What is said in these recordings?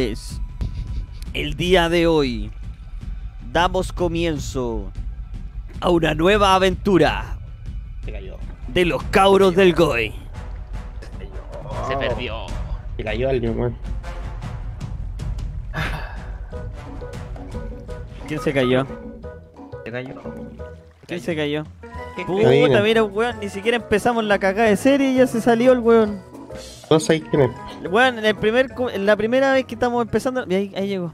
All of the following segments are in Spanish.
señores, el día de hoy damos comienzo a una nueva aventura Se cayó. de los cabros del Goy. Se perdió. Se cayó alguien, weón. ¿Quién se cayó? Se cayó. ¿Quién se cayó? ¿Qué Puta, mira, weón, ni siquiera empezamos la cagada de serie y ya se salió el weón. No sabéis quién es. Weón, en, el primer, en la primera vez que estamos empezando... Ahí, ahí llegó.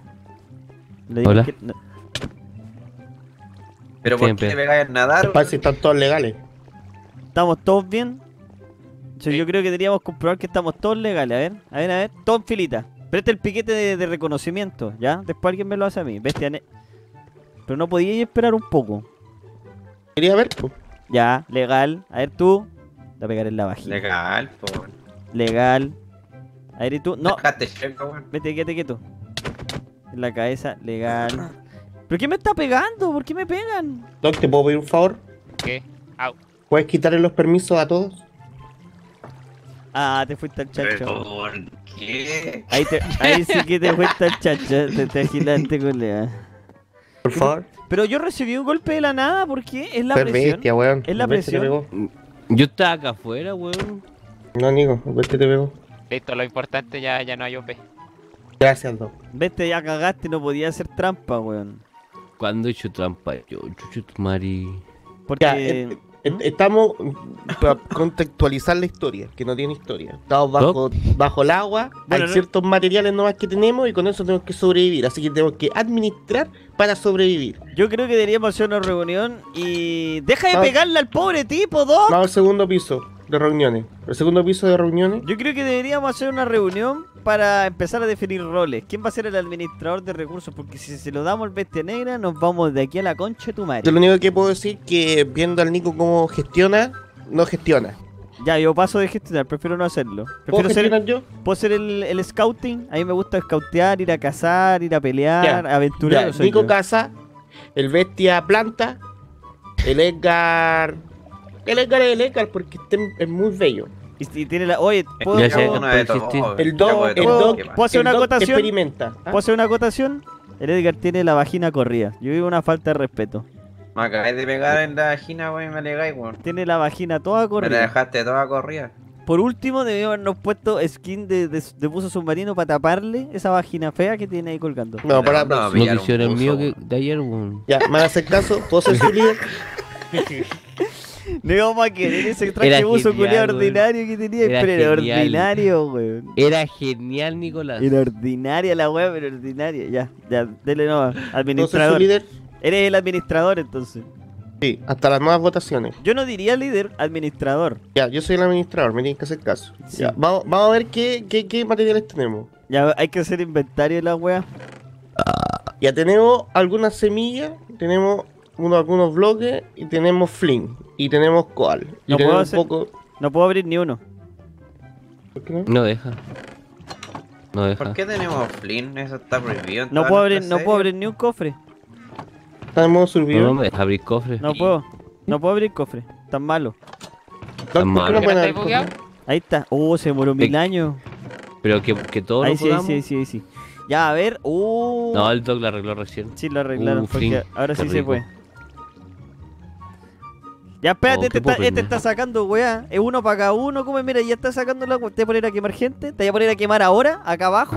Le digo Hola. que- no. ¿Pero por Siempre. qué te pegáis a nadar? Parece que están todos legales. ¿Estamos todos bien? Yo, Sí. yo creo que deberíamos comprobar que estamos todos legales. A ver, a ver, a ver. Todo en filita. Presta el piquete de, de reconocimiento, ¿ya? Después alguien me lo hace a mí. Bestia. ne- Pero no podíais esperar un poco. Quería ver, pues. Ya, legal. A ver tú. Te voy a pegar en la vagina. Legal, po. Legal. A ver, ¿y tú? No, vete, quédate quieto. En la cabeza, legal. ¿Pero qué me está pegando? ¿Por qué me pegan? Doc, ¿te puedo pedir un favor? ¿Qué? Au. ¿Puedes quitarle los permisos a todos? Ah, te fuiste al ¿Pero chacho. por qué? Ahí, te, ahí sí que te fuiste al chacho. Te, te agilaste con la... Por favor. Pero yo recibí un golpe de la nada, ¿por qué? Es la presión. weón. Es la presión. Yo estaba acá afuera, weón. No, Nico, bestia te pegó. Listo, lo importante ya, ya no hay OP. Gracias, Doc. Vete, ya cagaste, no podía hacer trampa, weón. Cuando he hecho trampa, yo, chuchu, tu mari. Porque... Ya, eh, eh, estamos para contextualizar la historia, que no tiene historia. Estamos bajo, bajo el agua, Bueno, hay no- ciertos materiales nomás que tenemos y con eso tenemos que sobrevivir. Así que tenemos que administrar para sobrevivir. Yo creo que deberíamos hacer una reunión y... ¡Deja de pegarle al pobre tipo, Doc! Vamos al segundo piso de reuniones. El segundo piso de reuniones. Yo creo que deberíamos hacer una reunión para empezar a definir roles. ¿Quién va a ser el administrador de recursos? Porque si se lo damos al bestia negra, nos vamos de aquí a la concha de tu Yo madre. lo único que puedo decir que viendo al Nico cómo gestiona, no gestiona. Ya, yo paso de gestionar, prefiero no hacerlo. ¿Puedo ser, yo? puedo ser el, el scouting. A mí me gusta scoutear, ir a cazar, ir a pelear, Ya, aventurero. Ya, soy Nico yo. Casa, el bestia planta, el Edgar. El Edgar es el Edgar porque este es muy bello. Y, tiene la. Oye, ¿puedo, Ya sé. El dog, el dog. ¿Puedo hacer una acotación? experimenta. ¿ah? ¿Puedo hacer una acotación? El Edgar tiene la vagina corrida. Yo digo una falta de respeto. Me acabáis de pegar en la vagina, weón, y me alegáis, weón. Tiene la vagina toda Me la corrida. dejaste toda corrida. Por último, debíamos habernos puesto skin de, de, de buzo submarino para taparle esa vagina fea que tiene ahí colgando. No, para, No, No quisiera el mío que, de ayer, weón. Ya, me van a hacer caso, puedo ser su líder. No íbamos a querer ese traje buzo weón. ordinario que tenía, Era pero era ordinario, weón. Era genial, Nicolás. Era ordinaria la weá, pero ordinaria. Ya, ya, dele no, ¿Puedo ser su administrador. líder? Eres el administrador entonces. Sí, hasta las nuevas votaciones. Yo no diría líder, administrador. Ya, yo soy el administrador, me tienen que hacer caso. Sí. Ya, vamos, vamos a ver qué, qué, qué materiales tenemos. Ya hay que hacer inventario de la weá. Ya tenemos algunas semillas, tenemos uno, algunos bloques y tenemos fling y tenemos coal. Y No puedo hacer- poco. No puedo abrir ni uno. ¿Por qué no? No deja. No deja. ¿Por qué tenemos Flynn? Eso está prohibido. No puedo abrir, no puedo abrir ni un cofre. Está en modo survival. no me deja abrir cofre. No puedo. No puedo abrir cofre. Tan malo. Doc, ¿por qué malo. Ahí está. Oh, se demoró mil años. Pero que, que todos Ahí lo sí, ahí podamos. sí, ahí sí, ahí sí. Ya, a ver. Uh. No, el dog lo arregló recién. Sí, lo arreglaron. Uh, porque Flynn, ahora qué sí se rico. Ya, espérate, Oh, este, está, este ¿no? está sacando, weá. Es uno para cada uno. ¿Cómo? Mira, ya está sacando la. ¿Te voy a poner a quemar gente? ¿Te voy a poner a quemar ahora? Acá abajo.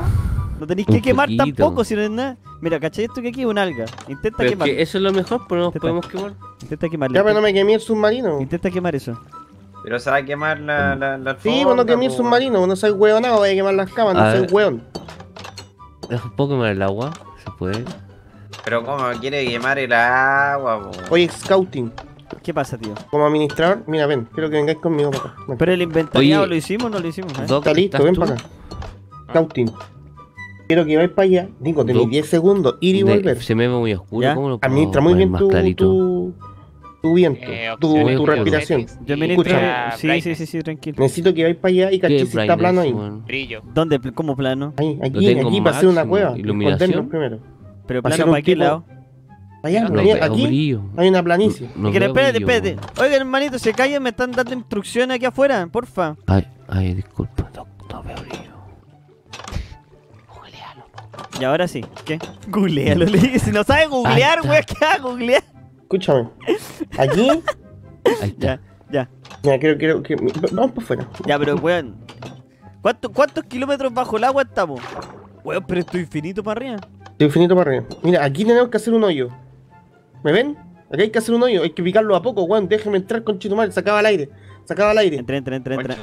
No tenéis que quemar poquito. tampoco, si no es nada. Mira, ¿cachai? Esto que aquí es un alga. Intenta Pero es quemar. que eso es lo mejor, pero no nos Teta. podemos quemar. Intenta quemarle. Ya, pero no me quemé el submarino. Intenta quemar eso. Pero se va a quemar la, la, la Sí, alfombra, vos no quemé el submarino, no soy hueonado, voy a quemar las camas, no A soy ver. hueón. ¿Puedo quemar el agua? ¿Se puede? Pero ¿cómo quiere quemar el agua, po? Oye, scouting, ¿Qué pasa, tío? como administrador, mira, ven, quiero que vengáis conmigo para acá. Ven. Pero el inventariado Oye. lo hicimos o no lo hicimos. eh? Doc, Está listo, ¿estás ven tú? para acá. Scouting. Quiero que vayáis para allá. Nico, tenéis Doc. 10 segundos, ir y De- volver. Se me ve muy oscuro. ¿Ya? ¿Cómo lo puedo Administra muy bien más tu, clarito? tu, tu viento, Eh, tu, respiración. Yo ministro. escucha Sí, sí, sí, sí, tranquilo. Necesito que vayáis para allá y ¿Qué cachis si está plano ahí. Brillo. ¿Dónde? ¿Cómo plano? Ahí, aquí, aquí, para hacer una cueva. iluminación. Primero. ¿Pero plano para qué lado? Allá, No allá, veo aquí brillo. hay una planicie. No Que- veo espérate, espérate. Oigan, hermanito, se callan, me están dando instrucciones aquí afuera, porfa. Ay, ay, disculpa, Doc, no veo brillo. Y ahora sí. ¿Qué? Googlealo, le dije. Si no sabe googlear, weón, ¿qué va a googlear? Escúchame. Aquí. Ahí está. Ya, ya. Ya, creo, creo que. Vamos por fuera. Ya, pero weón. ¿cuánto- ¿Cuántos kilómetros bajo el agua estamos? Weón, pero estoy infinito para arriba. De infinito para arriba. Mira, aquí tenemos que hacer un hoyo. ¿Me ven? Aquí hay que hacer un hoyo. Hay que picarlo a poco, weón. Déjeme entrar con Chitumar. Se acaba el aire. Se acaba el aire. Entra, entra, entra, entra.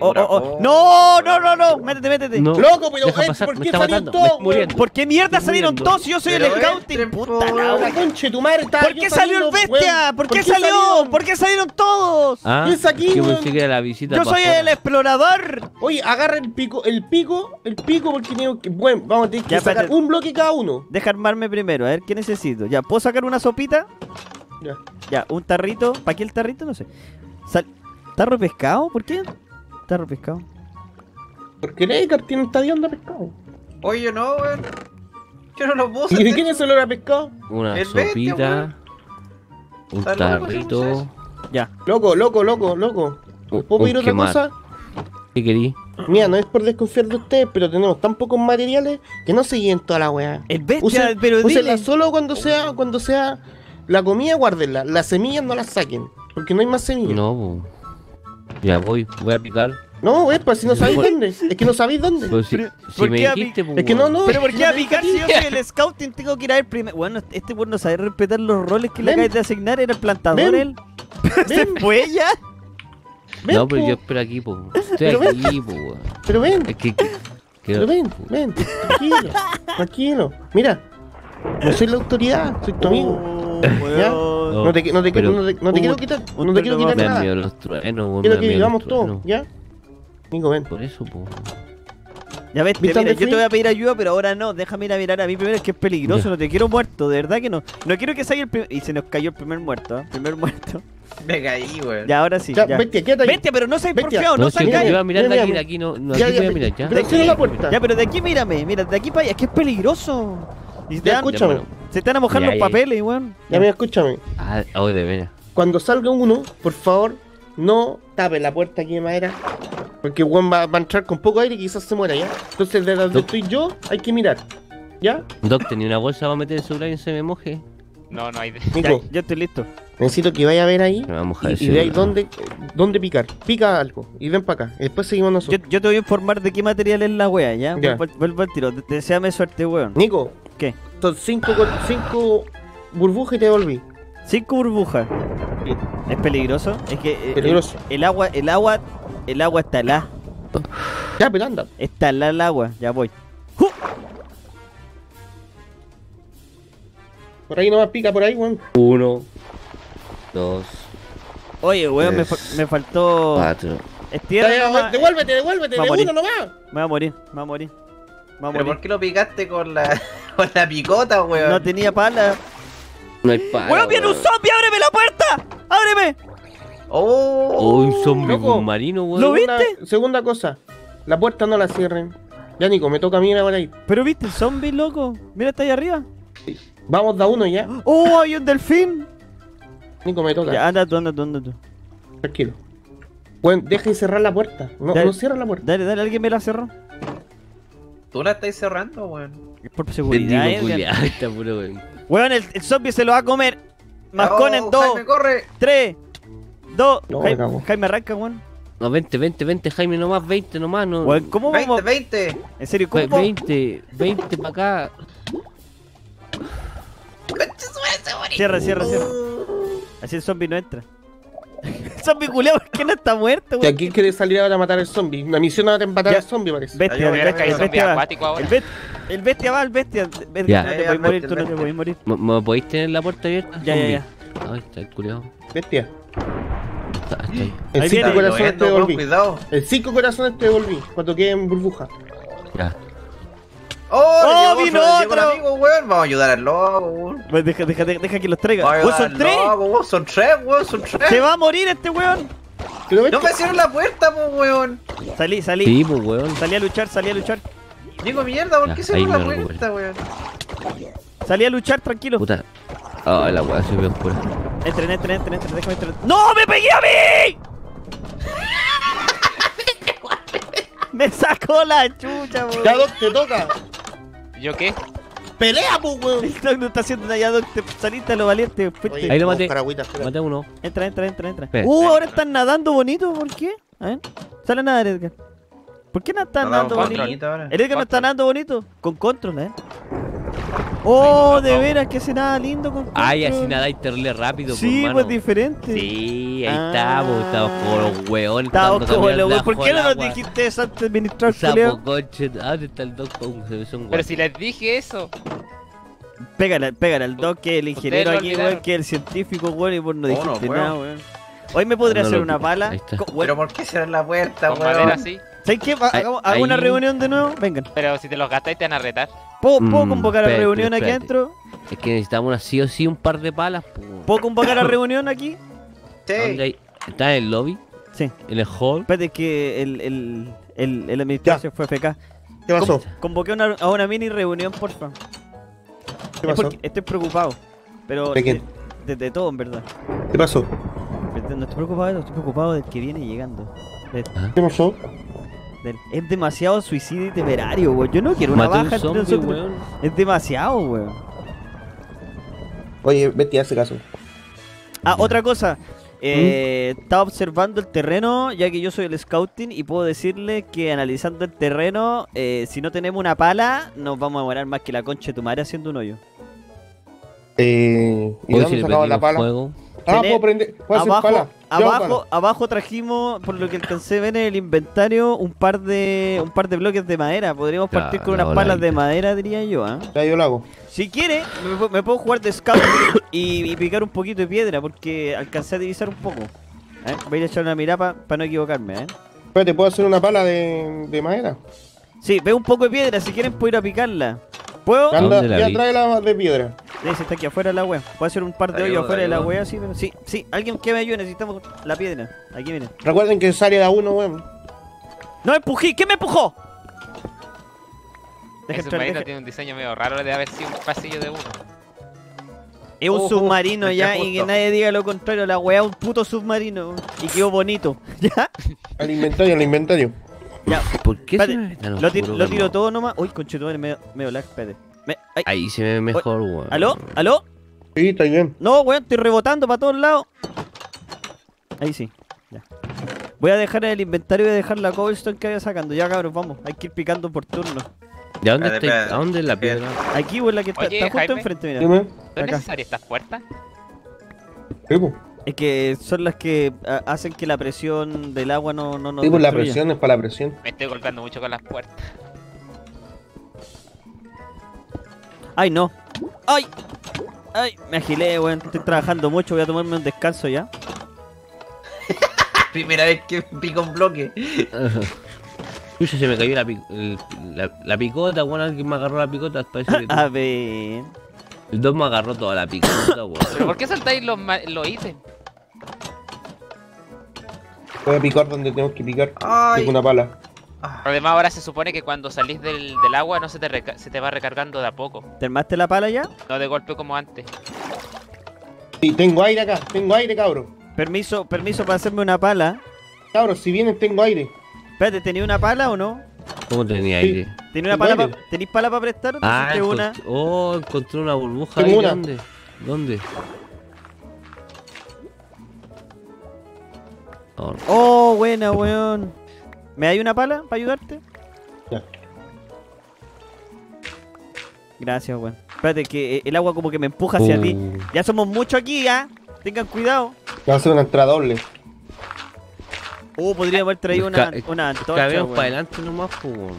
Oh, oh, oh, oh. No, no, no, no. Métete, métete. No. Loco, pero Deja pasar, ¿por me qué está salieron todos. ¿Por qué mierda salieron muriendo. todos si yo soy el scouting? Puta la. Conche, tu madre estaba ¿Por qué salió el bestia? ¿Por qué salió? salieron? ¿Por qué salieron todos? Ah, ¿Qué es aquí, yo weón? pensé que era la visita Yo soy el explorador. Oye, agarra el pico, el pico, el pico, porque tengo que. Bueno, vamos a tener que Ya, sacar un bloque cada uno. Deja armarme primero, a ver qué necesito. Ya, ¿puedo sacar una sopita? Ya. Ya, un tarrito. ¿Para qué el tarrito? No sé. Sal- ¿Tarro de pescado? ¿Por qué? Tarro de pescado. Porque Edgar tiene un estadión de pescado. Oye, yo no, weón. Yo no lo puedo ¿Y de quién es el olor a pescado? Una El bestia, sopita. Un Está loco, ¿cómo se tarrito. Ya. Loco, loco, loco, loco. ¿Puedo pedir otra quemar. cosa? ¿Qué querí? Mira, no es por desconfiar de ustedes, pero tenemos tan pocos materiales que no se lleven toda la weá. El bestia, Usen- pero úsenla dile. solo cuando sea, cuando sea la comida, guárdenla. Las semillas no las saquen, porque no hay más semillas. No. Ya voy, voy a picar. No, es para si no sabéis dónde. Es que no sabéis dónde. Pero si, Pero, si ¿por me qué a dijiste, pues, Es que no, no. Pero ¿por qué picar si yo soy el scouting? Tengo que ir a ver primero. Bueno, este weón no sabe respetar los roles que le acabas de asignar. Era el plantador Ven. él. ¿Se Ven, fue ya? ven, No, pero po. yo espero aquí, po. Estoy Pero ven. aquí, po, weón. Pero ven, Es que. que- pero ven, ven. Tranquilo, tranquilo. Mira, no soy la autoridad, soy tu amigo. Oh, ¿Ya? weón. No te, no te, pero- no te, no te un- quiero quitar, no te quiero quitar Me nada. miedo los truenos, weón. Quiero me que miedo vivamos todos. ¿ya? Nico, ven. Por eso, po. Ya ves, ¿Viste mira, yo te voy a pedir ayuda, pero ahora no. Déjame ir a mirar a mí primero, es que es peligroso. Ya. No te quiero muerto, de verdad que no. No quiero que salga el primer. Y se nos cayó el primer muerto, ¿eh? Primer muerto. Me caí, weón. Ya, ahora sí. Ya, Ya, bestia, quédate ahí. Bestia, pero no seas porfiado, no, No, sí, salgáis. yo iba a mirar de mira, aquí, de mira. aquí, no, no, Ya, aquí ya, voy a mirar, ya. Pero cierra la puerta. Ya, pero de aquí mírame, mira, de aquí para allá, es que es peligroso. Y te, escúchame. Se van a mojar Ya, los ya, ya. papeles, weón. Ya, mira, escúchame. Ah, oh, de veras. Cuando salga uno, por favor, no tape la puerta aquí de madera. Porque weón va, va a entrar con poco aire y quizás se muera, ¿ya? Entonces, de donde estoy yo, hay que mirar. ¿Ya? Doc, ¿tenía una bolsa para meter el celular y se me moje? No, no hay de... Ya, Nico, yo estoy listo. necesito que vaya a ver ahí Me va a y, y veáis dónde, dónde picar. Pica algo y ven para acá. Y después seguimos nosotros. yo te voy a informar de qué material es la wea, ¿ya? Ya. Vuelvo, al- vuelvo al tiro. De- Deseame suerte, weón. Nico, ¿Qué? Son cinco, co- cinco burbujas y te devolví. Cinco burbujas. Sí. ¿Es peligroso? Es que eh, Peligroso. El, el agua, el agua, el agua está helada. Ya, pero anda. Está helada el agua. Ya voy. Por ahí nomás pica, por ahí, weón. Uno, dos, Oye, weón, me, fa- me faltó. cuatro. Es tierra. Devuélvete, devuélvete, Va a de uno nomás. Me voy a morir, me voy a morir. ¿Pero por qué lo picaste con la, con la picota, weón? No tenía pala. No hay para. ¡Weón, viene un zombie! ¡Ábreme la puerta! ¡Ábreme! Oh, Oh, un zombie submarino, weón. ¿Lo ¿Viste? segunda cosa, la puerta no la cierren. Ya, Nico, me toca a mí ahora ahí. ¿Pero viste el zombie, loco? Mira, está ahí arriba. Vamos da uno ya. ¡Oh, hay un delfín! Nico, me toca. Ya, anda tú, anda tú, anda tú. Tranquilo. Bueno, deja de cerrar la puerta. No, Dale. no cierra la puerta. Dale, dale, alguien me la cerró. Tú la estás cerrando, weón. Es por seguridad, Bendigo, Edgar. culiao, está puro, weón. Weón, el, el zombie se lo va a comer. Mascón Oh, en 2, Jaime, corre. 3, 2. No, me cago. Jaime arranca, weón. No, 20, 20, 20, Jaime, nomás 20 nomás, no. Weón, ¿cómo 20, vamos? 20. En serio, ¿cómo Ve- vamos? 20, 20 para acá. Cierra, cierra, cierra. Así el zombie no entra. El zombie culiao, ¿por qué no está muerto, ¿Y a quién quiere salir ahora a matar al zombie? Una misión ahora en matar Ya. al zombie, parece. Bestia, el bestia, el zombie bestia va. acuático ahora. El, bestia va, el bestia. El- Ya. No te ya, morir, tú no te puedes morir. ¿Me, podéis tener la puerta abierta? Ya, ya, zombie? ya. Ay, está el culiao. Bestia. Está, está ahí. El Ahí cinco viene. corazones te devolví. Cuidado. El cinco corazones te devolví. Cuando quede en burbuja. Ya. Oh, Oh, llegó, vino otro. amigo, weón. Vamos a ayudar al lobo, weón. Pues deja, deja, deja, deja que los traiga. Vamos a Weón, son tres. lobo, weón. Son tres, weón. Son tres. Se va a morir este weón. No que- me cierren la puerta, po, weón. Salí, salí. Sí, pues, weón. Salí a luchar, salí a luchar. Digo, mierda, ¿por Ya, qué ahí cierran la puerta, weón? Salí a luchar, tranquilo. Puta. Ah, la weá se ve oscura. Entren, entren, entren, entren, déjame entrar. ¡No! ¡Me pegué a mí! ¡Me sacó la chucha, weón! Ya, te toca. ¿Yo qué? ¡Pelea, pues, weón! El Doc no está haciendo nada, Doc. Te saliste a lo valiente. Oye, Ahí lo maté. agüita. Mate uno. Entra, entra, entra, entra. Espera. Uh, ahora están nadando bonito. ¿Por qué? A ver. Sale a nadar, Edgar. ¿Por qué no están nadando bonito? El Edgar no está nadando bonito. Con control, ¿eh? Oh, de veras que se nada lindo con control. Ay, así nadáis terrible rápido, Sí, pues, pues mano. diferente. Sí, ahí Ah. estamos, estamos como los hueones. Estamos como los debajo ¿Por qué no nos dijiste eso antes de administrar, Sapo, ¿dónde está el un Pero guay. si les dije eso. Pégale, pégale al Doc, que es el ingeniero aquí, weón, que es el científico, weón, y vos no Oh, dijiste no nada, weón. Hoy me podría No hacer una pala. Pero weón, ¿por qué cerrar la puerta, Con madera weón? así. ¿Sabes qué? Hagamos, hago una reunión de nuevo. Vengan. Pero si te los gastáis te van a retar. ¿Puedo, puedo Mm, convocar a espérate, reunión aquí adentro? Es que necesitamos una, sí o sí un par de palas. pues. ¿Puedo convocar a reunión aquí? ¿Dónde Sí. hay? ¿Está en el lobby? Sí. ¿En el hall? Espérate que el, el, el, el administración fue FK. ¿Qué pasó? Convoqué una, a una mini reunión, porfa. ¿Qué Es pasó? estoy preocupado. Pero ¿De quién? de, de todo, en verdad. ¿Qué pasó? No estoy preocupado de eso, estoy preocupado del que viene llegando. De- ¿Qué pasó? Del- es demasiado suicidio y temerario, weón. Yo no quiero una Maté un baja entre zombie, nosotros. weón. Es demasiado, weón. Oye, Betty, hace caso. Ah, otra cosa. Eh, ¿Mm? Estaba observando el terreno, ya que yo soy el scouting, y puedo decirle que analizando el terreno, eh, si no tenemos una pala, nos vamos a demorar más que la concha de tu madre haciendo un hoyo. Eh, ¿Y dónde si la pala? fuego. Ah, puedo prender. Puedo hacer Abajo, pala. Abajo, abajo trajimos, por lo que alcancé a ver en el inventario, un par de un par de bloques de madera. Podríamos Ya, partir con unas palas de madera, diría yo, ¿ah? Ya yo lo hago. Si quiere, me, me puedo jugar de scout y, y picar un poquito de piedra, porque alcancé a divisar un poco. ¿eh? Voy a ir a echar una mirada para no equivocarme, ¿eh? Espérate, ¿puedo hacer una pala de, de madera? Sí, veo un poco de piedra, si quieren puedo ir a picarla. ¿Puedo? Anda, ¿Dónde la ya vi? trae la de piedra. Sí, sí, está aquí afuera de la wea. Puedo hacer un par de hoyos afuera de la wea, sí, pero sí, sí, alguien que me ayude, necesitamos la piedra. Aquí miren. Recuerden que sale da uno, weón. ¡No me empujé! ¿Quién me empujó? Deja El entrar, submarino deja- tiene un diseño medio raro de haber sido un pasillo de uno. Es un Ojo, submarino me ya queda y que justo. nadie diga lo contrario. La wea es un puto submarino. Y quedó bonito. ¿Ya? Al inventario, al inventario. Ya. ¿Por qué Espérate, se me ve tan Lo, tiro- oscuro, lo tiro calmado? todo nomás. Uy, conchetumare, medio, medio lag, espérate. Me- ay, Ahí se ve mejor, weón. ¿Aló? ¿Aló? Sí, está bien. No, weón, estoy rebotando para todos lados. Ahí sí. Ya. Voy a dejar en el inventario y voy a dejar la cobblestone que vaya sacando. Ya, cabros, vamos. Hay que ir picando por turno. ¿De dónde Espérate, está? espérate. ¿A dónde es la piedra? Aquí, weón, la que está, Oye, está justo Jaime. enfrente, mira. Dime. ¿No es Acá. necesaria estas puertas? Sí. Es que son las que hacen que la presión del agua no, no, no Sí, pues la presión es para la presión. Me estoy golpeando mucho con las puertas. Ay, no. Ay. Ay, me agilé, weón. Estoy trabajando mucho. Voy a tomarme un descanso ya. Primera vez que pico un bloque. Pucha, se me cayó la, la, la picota, weón. Alguien me agarró la picota. Parece que A ver. el dos me agarró toda la picota, weón. ¿Pero por qué saltáis los, ma- los ítems? Voy a picar donde tenemos que picar. Ay. Tengo una pala. Además ahora se supone que cuando salís del, del agua no se te, reca- se te va recargando de a poco. ¿Te armaste la pala ya? No de golpe como antes. Sí, tengo aire acá. Tengo aire, cabro. Permiso, permiso para hacerme una pala. Cabro, si vienen, tengo aire. Espérate, ¿tenía una pala o no? ¿Cómo tenía Sí. aire? ¿Tenía una Tengo pala aire. pa- ¿Tenéis pala para prestar o te Ah, hiciste una? encontré- oh, encontré una burbuja Tengo ahí. una. ¿Dónde? ¿Dónde? Oh. Oh, buena, weón. ¿Me hay una pala para ayudarte? Ya. Gracias, weón. Espérate, que eh, el agua como que me empuja hacia ti. Uh, Ya somos muchos aquí, ¿ya? Tengan cuidado. Va a hacer una entrada doble. Oh, podría haber traído una, una antorcha, Cabemos weón. para adelante nomás, weón.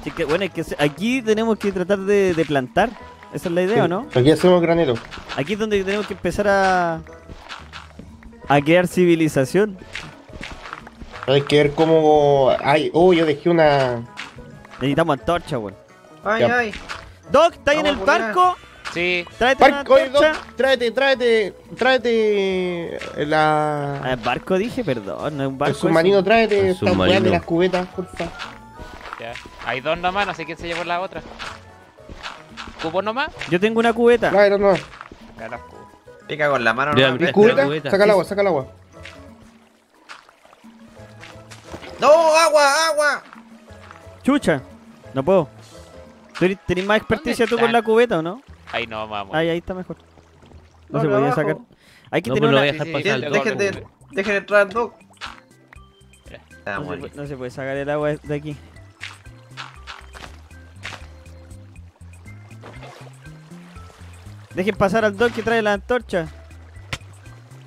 Así que, bueno, es que aquí tenemos que tratar de, de plantar. Esa es la idea, ¿o no? Aquí hacemos granero. Aquí es donde tenemos que empezar a... A crear civilización. Hay que ver cómo. Ay, oh, yo dejé una. Necesitamos antorcha, weón. Ay, Ya. ay. Doc, ¿está ahí en el barco? Sí, Tráete una Barco, oye, antorcha. Doc, tráete, tráete, tráete la. Ah, barco dije, perdón, no es un barco. el submarino, eso. tráete El submarino. de las cubetas, porfa. ya. Hay dos nomás, no sé quién se llevó la otra. ¿Cubo nomás? Yo tengo una cubeta. Tráete, no. Pica con la mano. Ya, abrí ¿ves? ¿Cubeta? cubeta. Saca el agua, saca el agua. ¡No! ¡Agua! ¡Agua! Chucha. No puedo. ¿Tú eres- ¿Tenés más experticia tú con la cubeta o no? Ahí no, vamos. Ahí, ahí está mejor. No, No, se podía abajo. sacar. Hay que No, tener pues una... dejar Sí, sí, pasar. de, lo- dejen entrar, Doc. Ah, No se, puede, no se puede sacar el agua de aquí. Dejen pasar al Doc que trae la antorcha.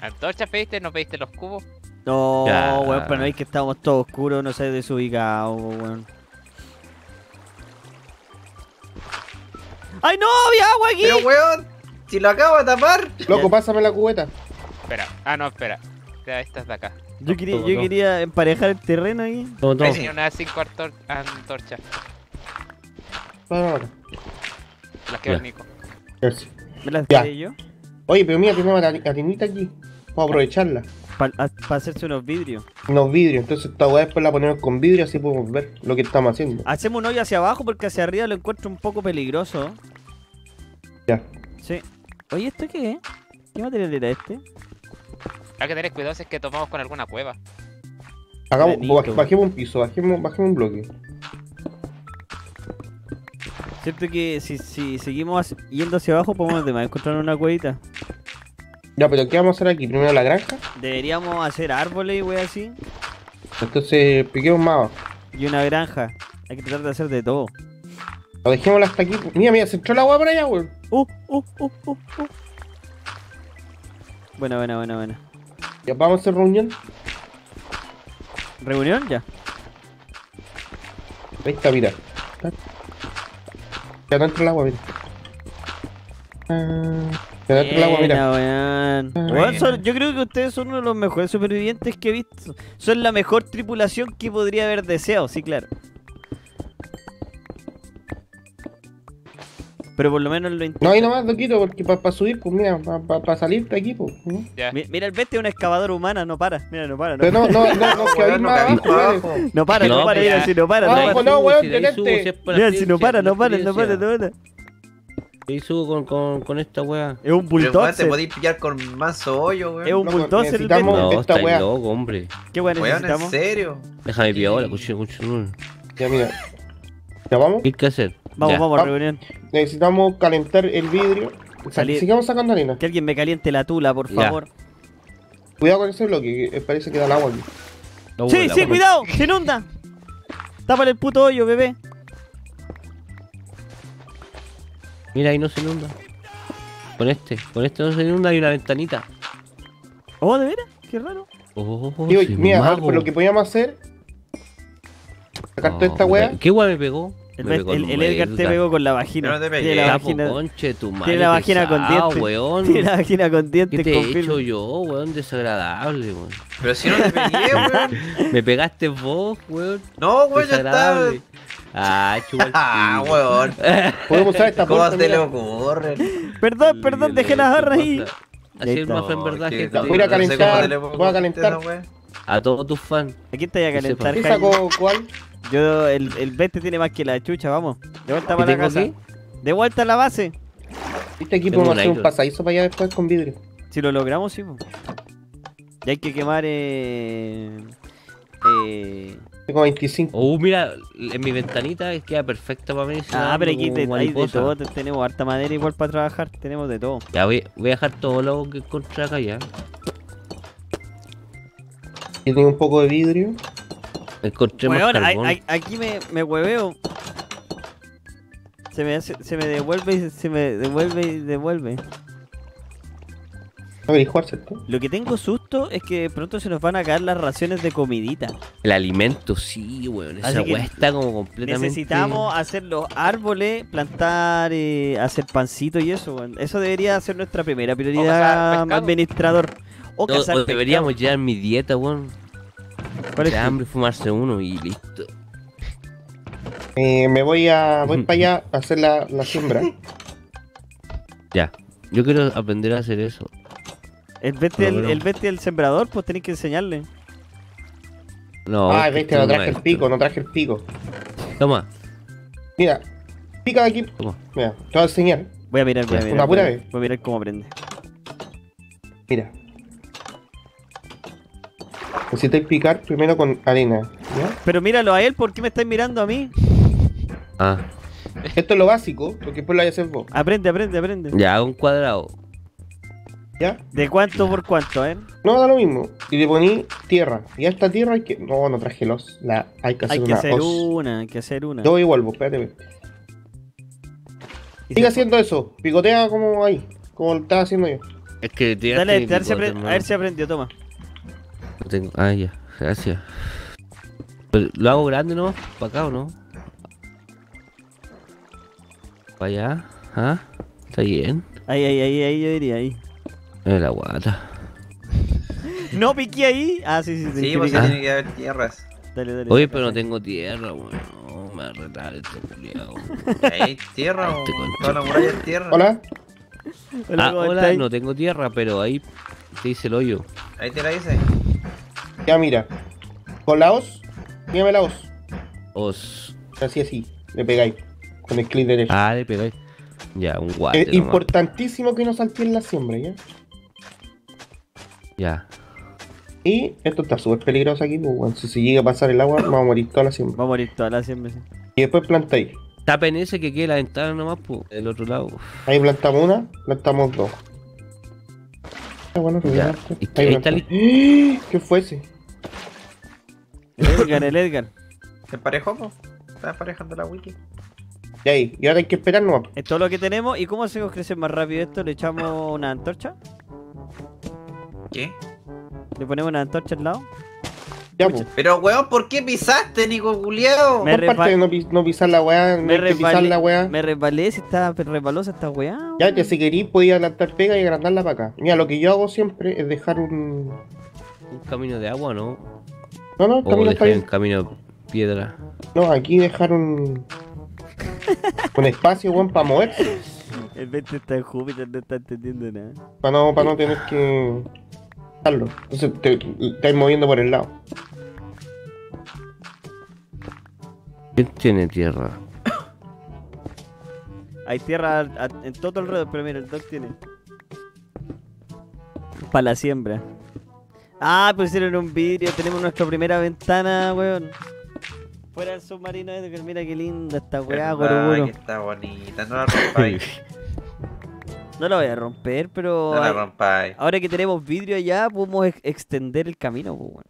¿Antorchas pediste? ¿No pediste los cubos? No, Ya. weón, pero no es que estamos todos oscuros, no sé, desubicados, weón. ¡Ay, no! ¡Había agua aquí! Pero, weón, si lo acabo de tapar. Loco, pásame la cubeta. Espera. Ah, no, espera. Esta es de acá. Yo quería, Todo, yo todo. quería emparejar el terreno ahí. Ahí toma. tenía unas 5 antorchas. No. Las que Ya. el Nico. Gracias. ¿Me las Ya. tiré yo? Oye, pero mira, tenemos la harinita aquí. Vamos a aprovecharla. Para hacerse unos vidrios. Unos vidrios. Entonces esta weá después la ponemos con vidrio así podemos ver lo que estamos haciendo. Hacemos un hoyo hacia abajo porque hacia arriba lo encuentro un poco peligroso. Ya. Sí. Oye, ¿esto qué es? ¿Qué material era este? Hay que tener cuidado si es que tomamos con alguna cueva. Hagamos, baj- bajemos un piso, bajemos, bajemos un bloque. Siento que si, si seguimos yendo hacia abajo podemos además encontrar una cuevita. Ya, pero ¿qué vamos a hacer aquí? Primero la granja. Deberíamos hacer árboles y wey así. Entonces piquemos más. Y una granja. Hay que tratar de hacer de todo. Lo dejémosla hasta aquí. Mira, mira, se entró la agua por allá, weón. Uh, uh, uh, uh, uh. Buena, buena, buena, buena. Ya vamos a hacer reunión. ¿Reunión? Ya. Ahí está, mira. Ya no entra el agua, mira. Ah, Entra el agua, mira. Buena, weón. Weón, son- yo creo que ustedes son uno de los mejores supervivientes que he visto. Son la mejor tripulación que podría haber deseado, sí, claro. Pero por lo menos lo No, ahí nomás, loquito, porque para subir, pues mira, para salir de aquí, pues. ¿no? Ya. Mi- Mira, el bestia es una excavadora humana, no para. Mira, no para. No, Pero no, no, no, no, que no más abajo, para abajo. no para, no, No, para. pero Mira, ya. si no para, no Ah, para. pues no, weón, si de ahí subo, detente. si es por Mira, si no para, no para, no para, no para. Y subo con, con, con esta wea. Es un weón, te bulldozer. podéis pillar con manso hoyo, weón. Es un Loco, bulldozer el necesitamos-. No, esta está wea. loco, hombre. ¿Qué weón Weón, en necesitamos? serio. Déjame piola, cuchillo, cuchillo. Ya, mira. ¿Ya vamos? ¿Qué hay que hacer? Vamos, Ya. vamos, Ah. reunión. Necesitamos calentar el vidrio. Sigamos sacando arena. Que alguien me caliente la tula, por Ya. favor. Cuidado con ese bloque, que parece que da el agua aquí. No, Sí, sí, cuidado, se inunda. Tápale el puto hoyo, bebé. Mira, ahí no se inunda. Con este, con este no se inunda, hay una ventanita. Oh, ¿de veras? Qué raro. Oh, Digo, soy mira, a ver, mago. pues lo que podíamos hacer. Sacar toda esta wea. ¿Qué wea me pegó? El, Me best- pegó el- el Edgar te pegó con la vagina. no te Tiene pegué. la Ya, po, vagina, conche tu madre. tiene la vagina con pesado, dientes. weón. tiene la vagina con ¿Qué dientes. te he hecho yo, weón? Desagradable, weón. Pero si no te pegué, weón. Me pegaste vos, weón. No, weón, ya está. Ah, chupa el Ah, weón. Podemos usar esta ¿Cómo puerta. le mira. ocurre? Perdón, perdón, dejé las barras ahí. Así es más en verdad, que- gente. Voy a calentar, voy a calentar. A todos tus fans. ¿A quién te voy a calentar, ¿Qué sacó cuál? Yo, el, el bestia tiene más que la chucha, vamos. De vuelta ¿Qué para la casa. aquí? De vuelta a la base. Viste aquí podemos hacer un pasadizo para allá después con vidrio. Si lo logramos, sí. po. Y hay que quemar. Eh, eh, Tengo 25. Oh, mira, en mi ventanita queda perfecta para mí. ah, pero aquí te- hay de todo. te- Tenemos harta madera igual para trabajar. Tenemos de todo. Ya voy, voy a dejar todo lo que encontré acá ya. Yo tengo un poco de vidrio. Encontré más carbón. a- a- aquí me, me hueveo. Se me, hace- se me devuelve y se me devuelve y devuelve. Averiguar, ¿cierto? Lo que tengo susto es que pronto se nos van a caer las raciones de comidita. El alimento, sí, weón. Esa weá está como completamente. Necesitamos hacer los árboles, plantar, eh, hacer pancito y eso. weón. Eso debería ser nuestra primera prioridad, administrador. O O, cazar o deberíamos pescado. llevar mi dieta, weón. ¿Cuál es De tu- hambre, fumarse uno y listo. Eh, me voy a voy para allá a hacer la, la siembra. Ya. Yo quiero aprender a hacer eso. El bestia, el, el bestia del sembrador, pues tenéis que enseñarle. No. ah, este no traje el pico, no traje el pico. Toma, Mira, pica de aquí. toma. Mira, te voy a enseñar. Voy a mirar, voy a mirar. Una pura voy a- vez. Voy a mirar cómo aprende. Mira. Necesitáis picar primero con arena. ¿ya? Pero míralo a él, ¿por qué me estáis mirando a mí? Ah. Esto es lo básico, porque después lo vais a hacer vos. Aprende, aprende, aprende. Ya, un cuadrado. ¿Ya? ¿De cuánto por cuánto, eh? No, da lo mismo. Y le poní tierra. Y a esta tierra hay que. No, no traje los. La... Hay que hacer Hay que una hacer os. una, hay que hacer una. Yo voy y vuelvo, espérate. Sigue haciendo eso. Picotea como ahí. Como lo estaba haciendo yo. Es que te Dale, a ver, si apre- a ver si aprendió, toma. No tengo- Ah, ya, gracias. Pero, ¿Lo hago grande no? ¿Para acá o no? ¿Para allá? ¿Ah? ¿Está bien? Ahí, ahí, ahí, ahí, yo diría, ahí. Es la guata. No piqué ahí. Ah, sí, sí, sí. Pues piqué. tiene que haber tierras. Dale, dale. Oye, pero no tengo tierra, weón. No, me va a retar este culiao. Hay tierra, Este concha. Toda la muralla es tierra. Hola. Hola, Ah, no tengo tierra, pero ahí te hice el hoyo. Ahí te la dice. Ya mira. Con la os. Mírame la os. Os. Así, así. Le pegáis. Con el clic derecho. Ah, le pegáis. Ya, un guate. es importantísimo que no salteen la siembra, ¿ya? Ya. Y esto está súper peligroso aquí, pues. Si se llega a pasar el agua, vamos a morir toda la siembra. Va a morir toda la siempre. sí. Y después plantáis. Tapen ese que quede la ventana nomás, pues. Del otro lado. Ahí plantamos una, plantamos dos. Ah, bueno, Ya. bien, ¿Y Ahí qué- ahí está plantamos. ¡Eh! ¿Qué fue ese? El Edgar, el Edgar. ¿Se emparejó, po? Está emparejando la wiki. Y ahí, y ahora hay que esperar nomás. Es todo lo que tenemos. ¿Y cómo hacemos crecer más rápido esto? ¿Le echamos una antorcha? ¿Qué? ¿Le ponemos una antorcha al lado? Ya, pues. Pero, weón, ¿por qué pisaste, Nico Culeado? Me Por parte de no, pis- no pisar la weá, no Me hay que pisar resbalé, la weá. me resbalé si está resbalosa esta weá. Ya, ya si querís, podía plantar pega y agrandarla para acá. Mira, lo que yo hago siempre es dejar un. Un camino de agua, ¿no? No, no, el camino dejar un camino piedra. No, aquí dejar un. un espacio, weón, para moverse. El 20 está en Júpiter, no está entendiendo nada. Para no, para no tener que. Darlo. Entonces te, te estáis moviendo por el lado. ¿Quién tiene tierra? Hay tierra a- a- en todo alrededor, pero mira, el Doc tiene. Para la siembra. Ah, pusieron un vidrio, tenemos nuestra primera ventana, weón. Fuera del submarino, Edgar, mira qué linda esta weá, que está bonita, no la rompáis. No la voy a romper, pero no la hay- rompáis. ahora que tenemos vidrio allá, podemos ex- extender el camino, pues, weón.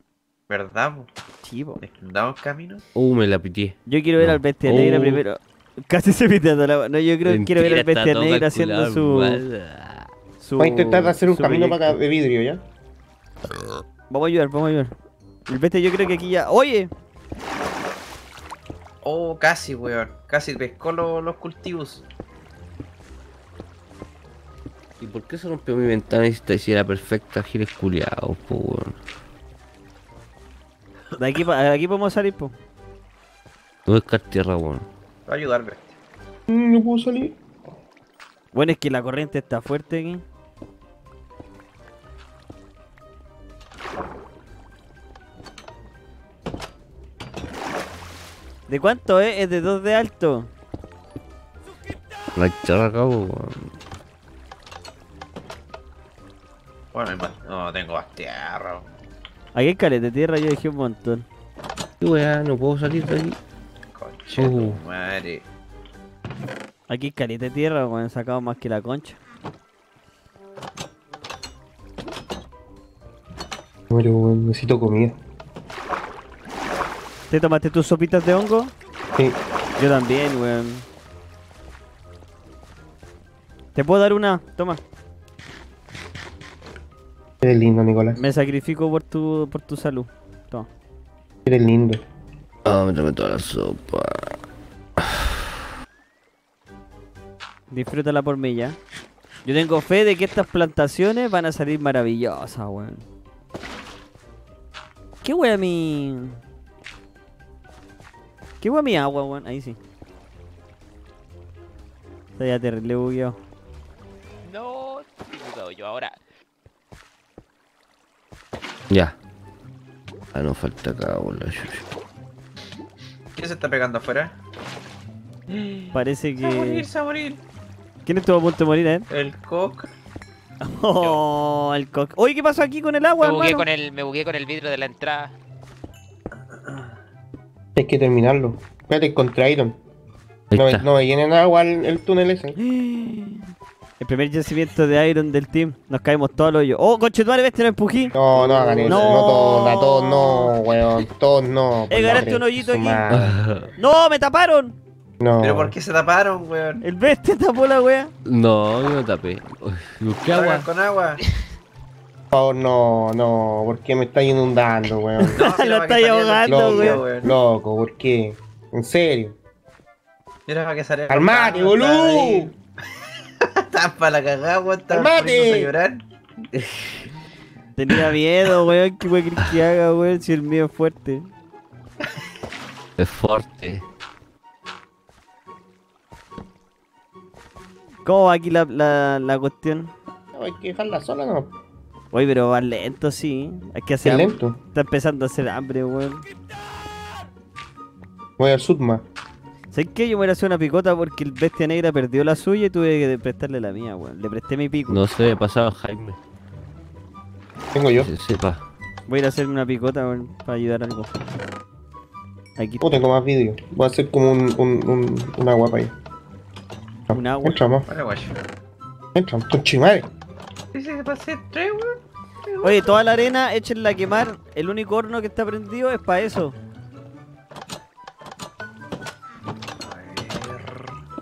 ¿Verdad, po? Chivo. ¿Extendamos camino? Uh, me la pitié. Yo quiero ver No. al bestia negra Oh. primero. Casi se piteando la No, yo creo que quiero ver al bestia negra haciendo su, su. Voy a intentar hacer un camino para acá de vidrio, ¿ya? Vamos a ayudar, vamos a ayudar. El bestia, yo creo que aquí ya. ¡Oye! Oh, casi, weón. Casi pescó lo- los cultivos. ¿Y por qué se rompió mi ventana y si te hiciera perfecta, giles culiados, po, weón? De aquí, de aquí podemos salir, pues. No buscar tierra, weón. Va a ayudar, bestia. Mm, No puedo salir. Bueno, es que la corriente está fuerte aquí. ¿De cuánto es? Es de 2 de alto. Hay tierra acá, po, weón. Bueno, no tengo más tierra. Aquí hay caleta de tierra, yo dejé un montón. ¿Qué weá? No puedo salir de aquí. Conche tu Uh. madre. Aquí hay caleta de tierra, weón, sacado más que la concha. Pero, weón, necesito comida. ¿Te tomaste tus sopitas de hongo? Sí. Yo también, weón. ¿Te puedo dar una? Toma. Eres lindo, Nicolás. Me sacrifico por tu, por tu salud. Toma. Eres lindo. Ah, me tomé toda la sopa. Disfrútala por mí ya. Yo tengo fe de que estas plantaciones van a salir maravillosas, weón. ¿Qué wea mi. ¿Qué wea mi agua, weón? Ahí sí. Está ya terrible bugueado. No, yo ahora. Ya. Ah, no falta acá, chucha. ¿Quién se está pegando afuera? Parece Se va a morir, que. se va a morir. ¿Quién estuvo a punto de morir, eh? El cock. Oh, el cock. Oye, ¿qué pasó aquí con el agua, Me bugué hermano? con el, me bugué con el vidrio de la entrada. Hay que terminarlo. Espérate, contra Iron. Ahí No, no me llenen agua el, el túnel ese. El primer yacimiento de Iron del team. Nos caemos todos los hoyos. ¡Oh, conchetumare, bestia, lo empujé! No, no hagan eso. No. No, todos, a todos no, weón. Todos no. Eh, ganaste un hoyito aquí. madre. ¡No, me taparon! No. ¿Pero por qué se taparon, weón? El bestia tapó la wea. No, yo no tapé. Busqué agua. Con agua. Por favor, no, no. ¿Por qué me estáis inundando, weón? No, Lo estáis ahogando, weón. loco, ¿por qué? ¿En serio? ¡Calmate, boludo! Para la cagada, weón. Poniéndose a llorar. Tenía miedo, weón. ¿Qué querés que haga, weón? Si el mío es fuerte. Es fuerte. ¿Cómo va aquí la, la, la cuestión? No, hay que dejarla sola, no. Oye, pero va lento, sí. Hay que hacer lento. Está empezando a hacer hambre, weón. Voy al Sudma. ¿Sabes qué? Yo me voy a hacer una picota porque el bestia negra perdió la suya y tuve que prestarle la mía, weón. Le presté mi pico. No sé, pasaba Jaime. Tengo yo. Que se sepa. Voy a ir a hacerme una picota, weón, para ayudar algo. Aquí No tengo más vídeo. Voy a hacer como un, un, un, un agua para allá. Un agua. Entramos, entramos. Conchimare. ¿Qué se pasé tres, weón? Oye, toda la arena, échenla a quemar. El único horno que está prendido es para eso.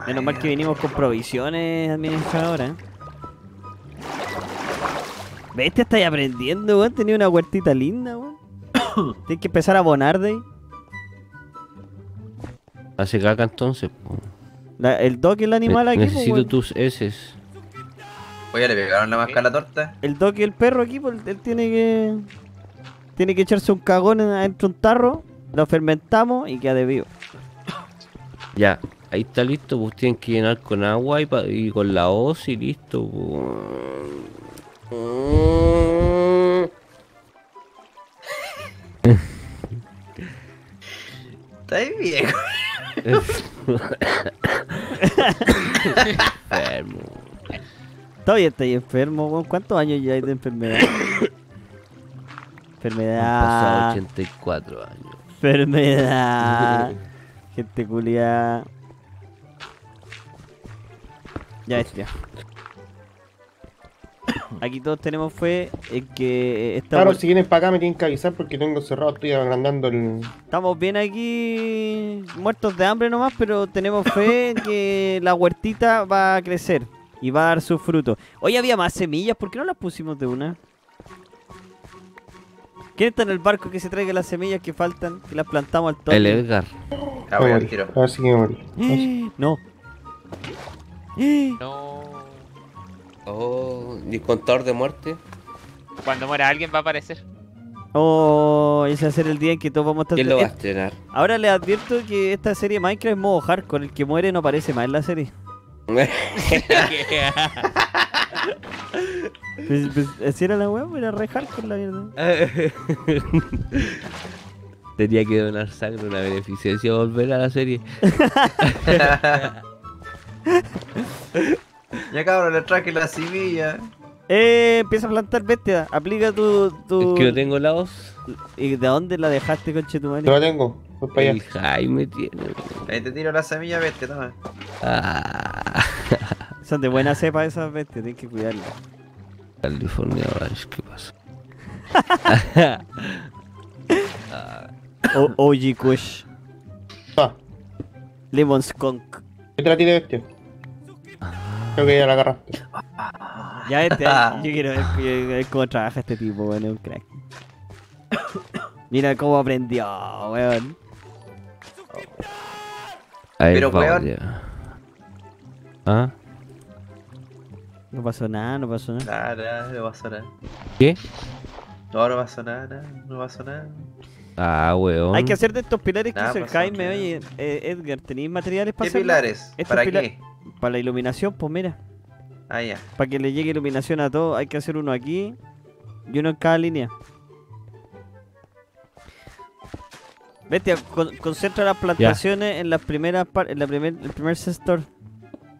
Menos mal que vinimos con provisiones, administradora. ¿eh? Bestia, estáis aprendiendo, weón. Tenía una huertita linda, weón. Tienes que empezar a abonar de ahí. Hace caca entonces. po. La- el doc y el animal Ne- aquí, Necesito tus heces. Oye, le pegaron la máscara a la torta. El doc y el perro aquí, pues, él tiene que. Tiene que echarse un cagón en- adentro de un tarro, lo fermentamos y queda de vivo. Ya, ahí está listo. Pues tienen que llenar con agua y, pa- y con la hoz y listo. po. Está ahí bien. Enfermo. Todavía estáis enfermo, weón. ¿Cuántos años ya hay de enfermedad? Han pasado enfermedad. 84 años. Enfermedad. Gente culia. Ya bestia. Aquí todos tenemos fe en que esta Claro, vuel- si vienen para acá me tienen que avisar porque tengo cerrado, estoy agrandando el... estamos bien aquí muertos de hambre nomás, pero tenemos fe en que la huertita va a crecer y va a dar sus frutos. Hoy había más semillas, ¿por qué no las pusimos de una? ¿Quién está en el barco que se traiga las semillas que faltan? Que las plantamos al toque. El Edgar. Ah, voy al morí. tiro. Ahora sí que morí. No. No. Oh, ¿y contador de muerte? Cuando muera alguien va a aparecer. Oh, ese va a ser el día en que todos vamos a estar... ¿Quién lo va a estrenar? Ahora les advierto que esta serie Minecraft es modo hardcore. El que muere no aparece más en la serie. Pues, pues, así era la weá, pues, era re hardcore la verdad. Tenía que donar sangre, una beneficencia, volver a la serie. Ya cabrón, le traje la semilla. Eh, empieza a plantar bestia. Aplica tu. tu... Es que no tengo la voz. ¿Y de dónde la dejaste, conche tu Yo madre? lo tengo. Voy para El allá. Jaime tiene. Ahí te tiro la semilla, vete, toma. Ah, Son de buena cepa esas bestias, tienes que cuidarlas. California Orange, ¿qué pasa? O OG Kush. Ah, Lemon Skunk. yo te la tiré bestia. Creo que ya la agarraste. Ya este, yo quiero ver, quiero ver cómo trabaja este tipo, weón, es un crack. Mira cómo aprendió, weón. Ahí Pero, vamos weón. ya. ¿Ah? No pasó nada, no pasó nada. Nada, no pasó nada. ¿Qué? No, no pasó nada, nada, no pasó nada. Ah, weón. Hay que hacer de estos pilares que hizo el Jaime, oye, eh, Edgar, ¿tenéis materiales para ¿Qué hacerlo? pilares? ¿Para pila- qué? Para la iluminación, pues mira. Ah, ya. Para que le llegue iluminación a todo, hay que hacer uno aquí y uno en cada línea. Bestia, con- concentra las plantaciones en las primeras en la primer, el primer sector.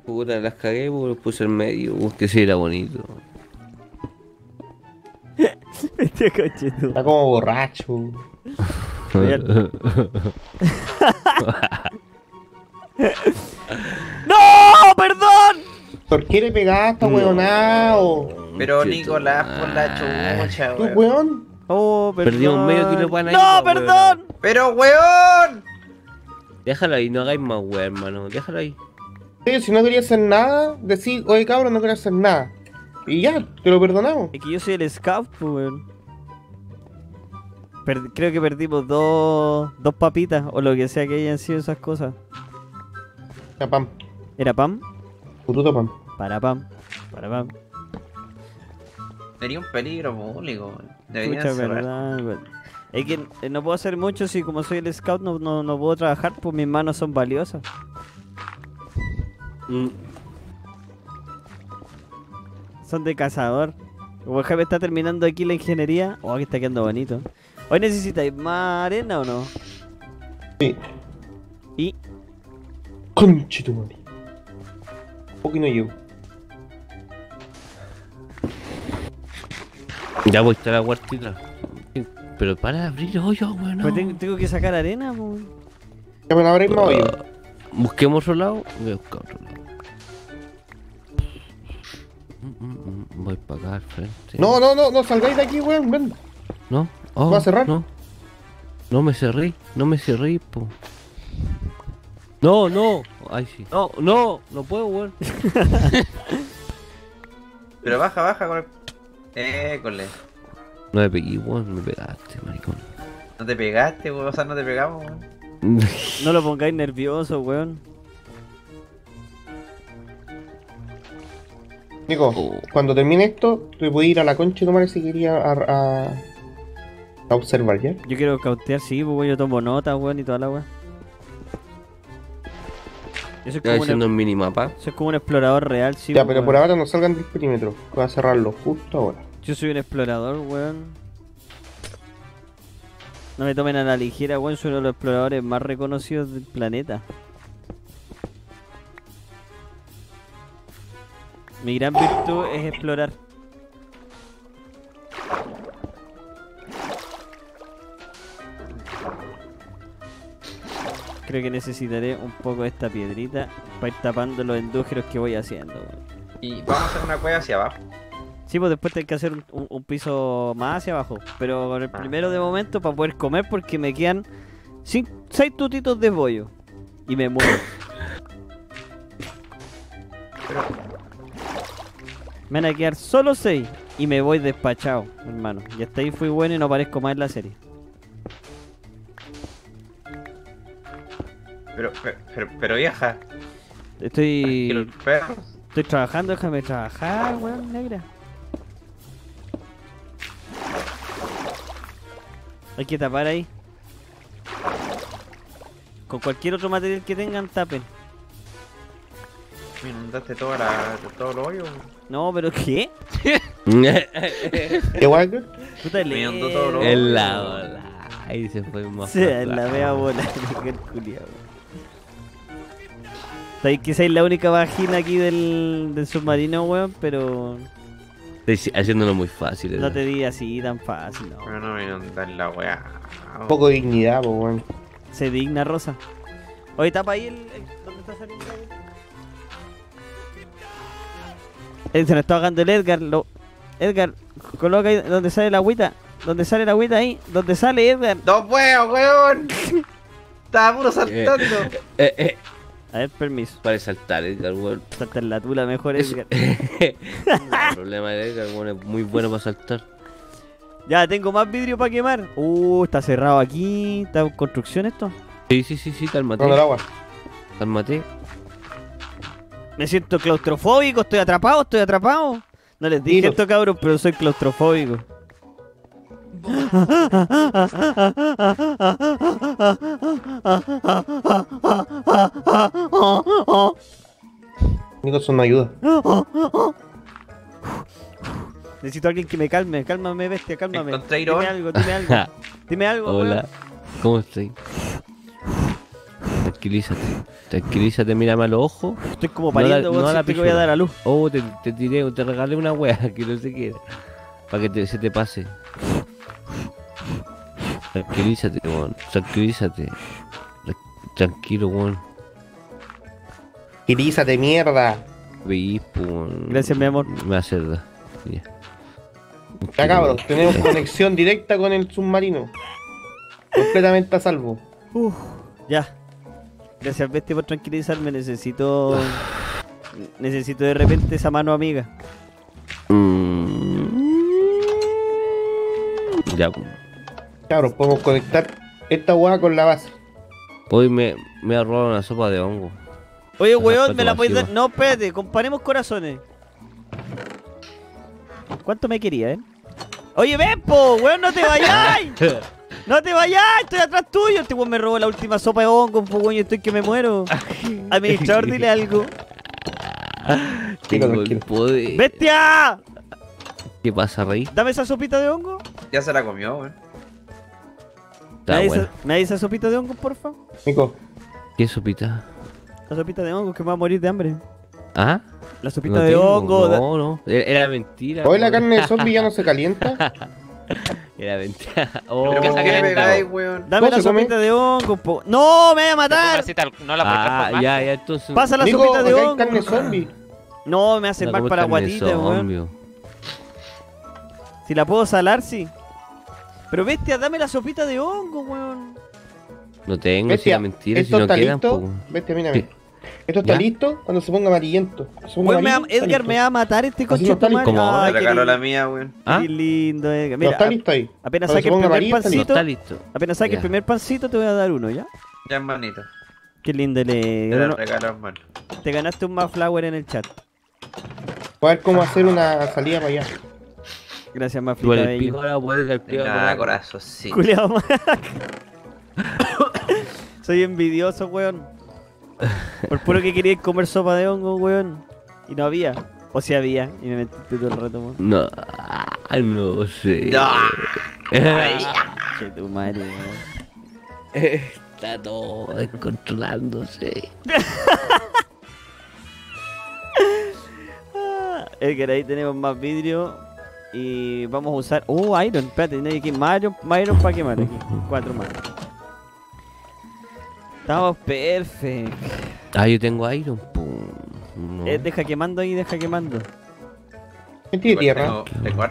Puta, las cagué, lo puse en medio, pues, que sí era bonito. Bestia, coche tú. Está como borracho. ¡No! ¡Perdón! ¿Por qué le pegaste, weonao? Pero Nicolás, por la chucha, ¿Tú, weón. weón? Oh, perdón. Perdimos medio kilo pan ahí, ¡No, perdón! Pero weón. Déjalo ahí, no hagáis más weá, hermano. Déjalo ahí. Sí, si no quería hacer nada, decir, oye cabrón, no quiero hacer nada. Y ya, te lo perdonamos. Es que yo soy el scout, pues, weón. Per- creo que perdimos dos, dos papitas o lo que sea que hayan sido esas cosas. Ya, pam. ¿Era pam? Pam. Para pam. Para pam. Sería un peligro público, cerrar. verdad. Es que eh, no puedo hacer mucho si como soy el scout no, no, no puedo trabajar, pues mis manos son valiosas. Mm, Son de cazador. Como el jefe está terminando aquí la ingeniería. Oh, que está quedando bonito. ¿Hoy necesitáis más arena o no? Sí. Y Conche tu madre. Un poquito yo. Ya voy a estar la huertita. Pero para de abrir hoyo, weón. pues tengo, tengo que sacar arena, pues. Ya me la abréis más hoyo. Busquemos otro lado. Voy a buscar otro lado. Voy para acá al frente. No, no, no, no salgáis de aquí, weón, ven. ¿No? Oh, ¿Va a cerrar? No. No me cerré. No me cerré, po. No, no. Ay, sí. No, no. No puedo, weón. Pero baja, baja con el. École. No me pegué, weón. Me pegaste, maricón. No te pegaste, weón. O sea, no te pegamos, weón. No lo pongáis nervioso, weón. Nico, Oh. cuando termine esto, te puedes ir a la concha tu madre si quería a, a, a observar, ¿ya? Yo quiero cautear, sí, pues weón, yo tomo nota, weón, y toda la weón. Eso es, Está como un, haciendo un minimapa. eso es como un explorador real, sí. ya, pero por ahora no salgan del perímetro. Voy a cerrarlo justo ahora. Yo soy un explorador, weón. No me tomen a la ligera, weón, soy uno de los exploradores más reconocidos del planeta. Mi gran virtud es explorar. Creo que necesitaré un poco de esta piedrita para ir tapando los endújeros que voy haciendo. Y vamos a hacer una cueva hacia abajo. Sí, pues después tengo que hacer un, un- un piso más hacia abajo. Pero con el primero de momento para poder comer porque me quedan 6 tutitos de bollo. Y me muero. Me van a quedar solo 6 y me voy despachado, hermano. Y hasta ahí fui bueno y no aparezco más en la serie. Pero, pero, pero, pero vieja. Estoy, los estoy trabajando, déjame trabajar, weón, negra. Hay que tapar ahí. Con cualquier otro material que tengan, tapen. Me inundaste toda la, todo el hoyo. weón. No, pero ¿qué? ¿Qué? Puta Me inundó todo lo- En la ola. Ahí se fue más. Sí, en la vea bola, el culiao. Sabéis que soy la única vagina aquí del, del submarino, weón, pero Estoy haciéndolo muy fácil. no ¿eh? te digas así tan fácil, no. Pero no me inundas la weá. Un poco de dignidad, pues, weón. Se digna, Rosa. Oye, tapa ahí el. el- ¿Dónde está saliendo? Eh, se nos está ahogando el Edgar. Lo... Edgar, coloca ahí donde sale la agüita. Donde sale la agüita ahí. Donde sale Edgar. ¡No puedo, weón! Estaba puro saltando. Eh, eh, A ver, permiso. para saltar, Edgar, weón. Salta en la tula mejor, Edgar. El problema de Edgar, weón, es muy bueno para saltar. Ya, tengo más vidrio para quemar. Uh, está cerrado aquí. ¿Está en construcción esto? Sí, sí, sí, sí, cálmate. ¿Dónde el agua? Cálmate. Me siento claustrofóbico. Estoy atrapado, estoy atrapado. No les dije Dilo. esto, cabros, pero soy claustrofóbico. Nico, son una ayuda. Necesito a alguien que me calme. Cálmame, bestia, cálmame. Dime algo, dime algo. Dime algo, Hola. weón. ¿Cómo estás? Tranquilízate. Tranquilízate, mírame a los ojos. Estoy como No la- pariendo, weón. no a la siento que voy a dar a luz. Oh, te, te tiré, te regalé una wea que no se quiere. Para que te- se te pase. Tranquilízate, weón. Tranquilízate. Tra- Tranquilo, weón. De mierda. Vi, pues, Gracias, mi amor. Me hace da- Ya. Ya cabros, tenemos conexión directa con el submarino. Completamente a salvo. Uf, ya. Gracias, Bestia, por tranquilizarme. Necesito. Necesito de repente esa mano amiga. Mm. Ya. Cabros, podemos conectar esta hueá con la base. Hoy me, me ha robado una sopa de hongo. Oye, weón, me la podéis dar. No, espérate, comparemos corazones. ¿Cuánto me quería, eh? Oye, ven, po, weón, no te vayáis. No te vayas, estoy atrás tuyo. Este weón me robó la última sopa de hongo, po, weón, y estoy que me muero. Administrador, dile algo. Tengo el poder. ¡Bestia! ¿Qué pasa, Rey? Dame esa sopita de hongo. Ya se la comió, weón. Está ¿Me bueno. esa- ¿Me sopita de hongo, porfa? Nico, ¿Qué sopita? La sopita de hongo, que me va a morir de hambre. ¿Ah? La sopita No de tengo, hongo. No, no. Era era mentira. hoy la carne de zombie ya no se calienta. Era mentira. Oh. Dame ¿Cómo la sopita de hongo, po. ¡No, me voy a matar! No la Ah, transformar. ya, ya, entonces. Pasa la Nico, sopita de hongo. carne zombie. No, me hace No mal para guatita, weón. Si la puedo salar, sí. Pero bestia, dame la sopita de hongo, weón. No tengo, si Bestia, era mentira, si esto no está quedan. listo. Bestia, mírame. ¿Qué? Esto está ¿Ya? listo cuando se ponga amarillento. Se ponga Weón, me va- amarillo, está Edgar listo. me va a matar este coche no está listo. ¿Cómo? Ay, Me qué regaló la mía, weón. ¿Ah? qué lindo, Edgar. No Mira, está a- listo ahí. apenas saque el primer amarillo, está No pancito, está listo. apenas saque el primer pancito, te voy a dar uno, ¿ya? Ya, hermanito. Qué lindo, le... te ganaste un más flower en el chat. Voy a ver cómo hacer una salida para allá. Gracias, más Igual el pico ahora puede el pico corazón, sí. Culeado. Soy envidioso, weón. Por puro que quería comer sopa de hongo, weón. Y no había. O si había. Y me metiste todo el rato, weón. No, no sé. No. Che, tu madre, weón. Está todo descontrolándose. Ah, Edgar, ahí tenemos más vidrio. Y vamos a usar. Oh, Iron. Espérate, tiene aquí más Iron, para quemar. Aquí. Cuatro más. Estamos perfectos. Ah, yo tengo Iron. Pum. No. Eh, deja quemando ahí, deja quemando. ¿Quién tiene tierra? Tengo.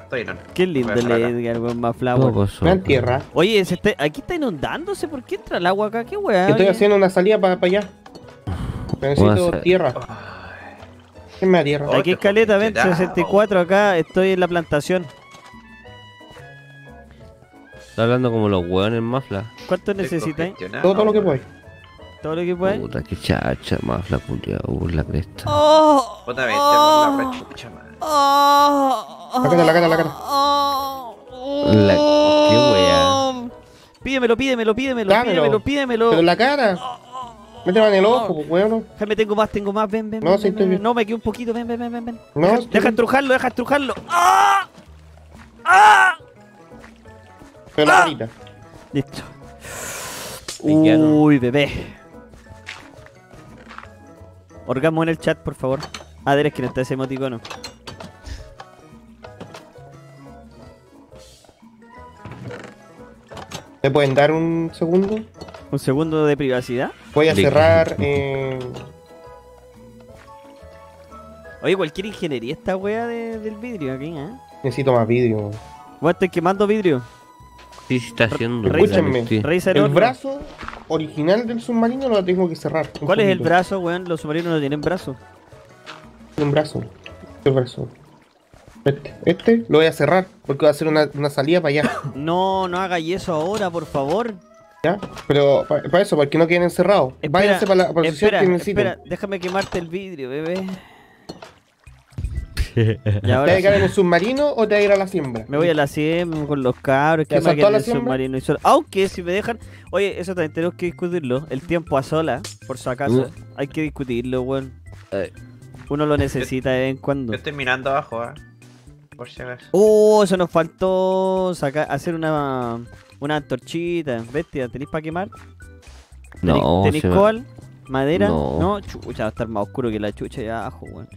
Qué lindo el. Edgar, weón, más flower. tierra. Oye, se está- aquí está inundándose. ¿Por qué entra el agua acá? ¿Qué weá? Estoy haciendo una salida para allá. Pero Voy a necesito tierra. Oh, Aquí escaleta, ven, fuiste, 64 acá. Estoy en la plantación. Está hablando como los hueones mafla. ¿Cuánto congestionado, Todo, todo lo que puedo. Todo lo que puedes. Puta, que chacha, mafla, uh, la cresta. Oh, Puta, vete por la rechucha, madre. oh, La cara, la cara, la cara. oh, La- qué weá. Pídemelo, pídemelo, pídemelo, Dámelo. pídemelo, pídemelo. Pero la cara. Métela en el ojo, pues weón. Déjame, tengo más, tengo más, ven, ven. No, ven, sí, ven, estoy ven, bien. No, me quedé un poquito, ven, ven, ven, ven. ven. No, deja, estrujarlo, deja estrujarlo. ¡Ah! ¡Ah! Pero la carita. Listo. Uy, bebé. Orgasmo en el chat, por favor. Ah, eres que no está ese emoticono. ¿Me pueden dar un segundo? Un segundo de privacidad. Voy a cerrar. Eh... Oye, cualquier ingeniería esta wea de- del vidrio aquí, ¿eh? Necesito más vidrio. Bueno, estoy quemando vidrio. Sí, sí está haciendo. Escúchenme. Sí. Revisa el brazo original del submarino lo tengo que cerrar. ¿Cuál es el brazo, weón? Los submarinos no tienen brazo. Un brazo. El brazo. Este, este lo voy a cerrar porque va a hacer una, una salida para allá. No, no hagáis eso ahora, por favor. ¿Ya? Pero pa- para eso, para que no queden encerrados. Espera, Váyanse para la posición espera, que necesiten. espera, déjame quemarte el vidrio, bebé. y ¿Te vas a quedar en el submarino o te vas a ir a la siembra? me voy a la CM con los cabros, que ¿Ya me saltó quedé a en la el siembra? submarino y solo- Aunque si me dejan... Oye, eso también tenemos que discutirlo. El tiempo a sola, por si acaso. Hay que discutirlo, weón. Eh. Uno lo necesita de vez en cuando. Yo estoy mirando abajo, ah. Por si acaso. Oh, eso nos faltó sacar, hacer una, una antorchita. Bestia, ¿tenéis para quemar? No, ¿Tenéis coal? ¿Madera? No. chucha, va a estar más oscuro que la chucha de abajo, weón.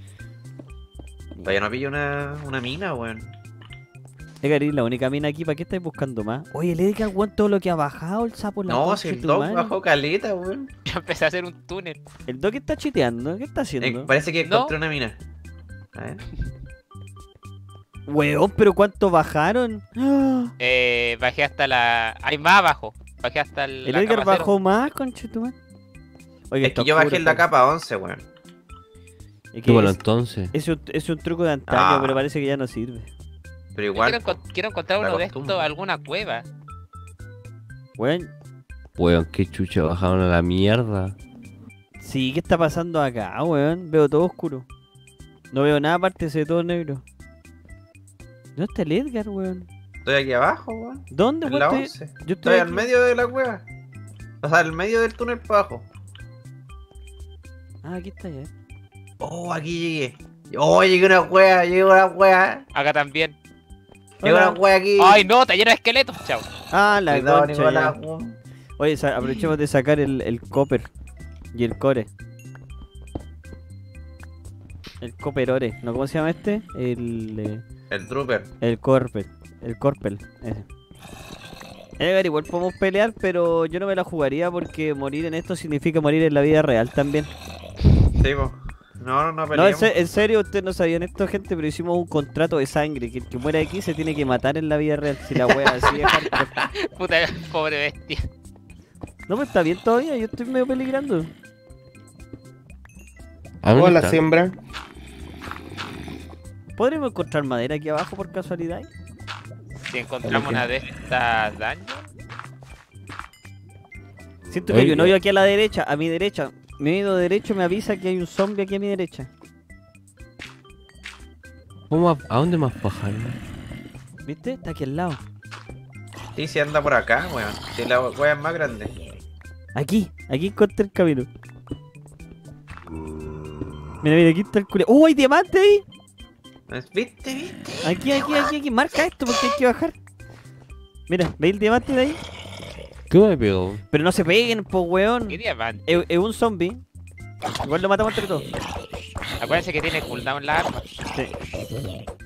Todavía no pillo una, una mina, weón. Edgar, ¿y la única mina aquí, ¿para qué estáis buscando más? Oye, el Edgar, weón, todo lo que ha bajado el sapo en la No, si el madre. bajó caleta, weón. Yo empecé a hacer un túnel. El Doc está chiteando, ¿qué está Eh, haciendo? parece que No. encontré una mina. A ver. Weón, pero ¿cuánto bajaron? Eh, bajé hasta la. Hay más abajo. Bajé hasta el. El Edgar capa cero. bajó más, conchetumar. Oye, Es que yo bajé en la capa 11, weón. Es que Qué bueno, es, entonces. es un, es un truco de antaño, Ah. pero parece que ya no sirve. Pero igual. Quiero, encon- quiero encontrar uno de estos, alguna cueva. Weón, Weón, qué chucha bajaron a la mierda. sí, ¿qué está pasando acá, weón? Veo todo oscuro. No veo nada aparte, se ve todo negro. ¿Dónde está el Edgar, weón? Estoy aquí abajo, weón. ¿Dónde, En weón? la Estoy- 11. Yo estoy Estoy al medio de la cueva. O sea, al medio del túnel para abajo. Ah, aquí está ya. Oh, aquí llegué. Oh, llegué a una cueva, llegué a una cueva. Acá también. Llegué a Hola. una cueva aquí. ¡Ay, no! ¡Está lleno de esqueletos! Chao. Ah, la Cuidado, concha Nicolás, ya. weón. Oye, sa- aprovechemos de sacar el, el copper y el core. El copperore, ¿no? ¿Cómo se llama este? El, eh, El trooper. el corpel. El corpel, ese. Edgar, igual podemos pelear, pero yo no me la jugaría porque morir en esto significa morir en la vida real también. Sí, po. No, no, no No, en, peleemos. se- en serio, ustedes no sabían esto, gente, pero hicimos un contrato de sangre. Que el que muera aquí se tiene que matar en la vida real. Si la wea así es hardcore. Puta, pobre bestia. No, pues está bien todavía, yo estoy medio peligrando. ¿A dónde Hola, está? siembra. ¿Podremos encontrar madera aquí abajo por casualidad? Si encontramos una de estas daños. Siento que hay un hoyo aquí a la derecha, a mi derecha. Mi oído derecho me avisa que hay un zombie aquí a mi derecha. ¿Cómo a, ¿A dónde más bajaron? ¿Viste? Está aquí al lado. Sí, sí anda por acá, weón. Si la cueva es más grande. Aquí, aquí encontré el camino. Mira, mira, aquí está el culo. ¡Oh, hay diamante ahí! ¿Viste, viste? Aquí, aquí, aquí, aquí. Marca esto porque hay que bajar. Mira, ¿veis el diamante de ahí? ¿Qué me pegó? Pero no se peguen, po weón. ¿Qué diamante? Es un zombie. Igual lo matamos entre todos. Acuérdense que tiene cooldown la arma. Sí.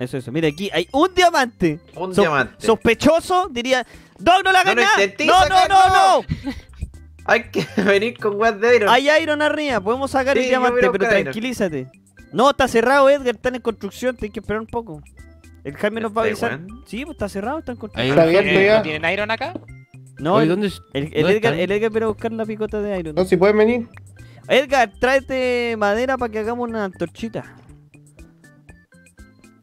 Eso, eso. Mira, aquí hay un diamante. Un So- diamante. Sospechoso, diría. ¡No, no le hagas No ¡No, no, no, no. Hay que venir con Watt de Iron. Hay Iron arriba, podemos sacar Sí, el diamante, pero Iron. tranquilízate. No, está cerrado, Edgar, está en construcción, tienes que esperar un poco. El Jaime nos va a Este avisar. Sí, pues está cerrado, está en construcción. Está abierto ¿Tienen, ya. ¿no tienen iron acá? No, Oye, el, ¿dónde, el, el dónde Edgar, están? el Edgar viene a buscar la picota de Iron. No, si pueden venir. Edgar, tráete madera para que hagamos una antorchita.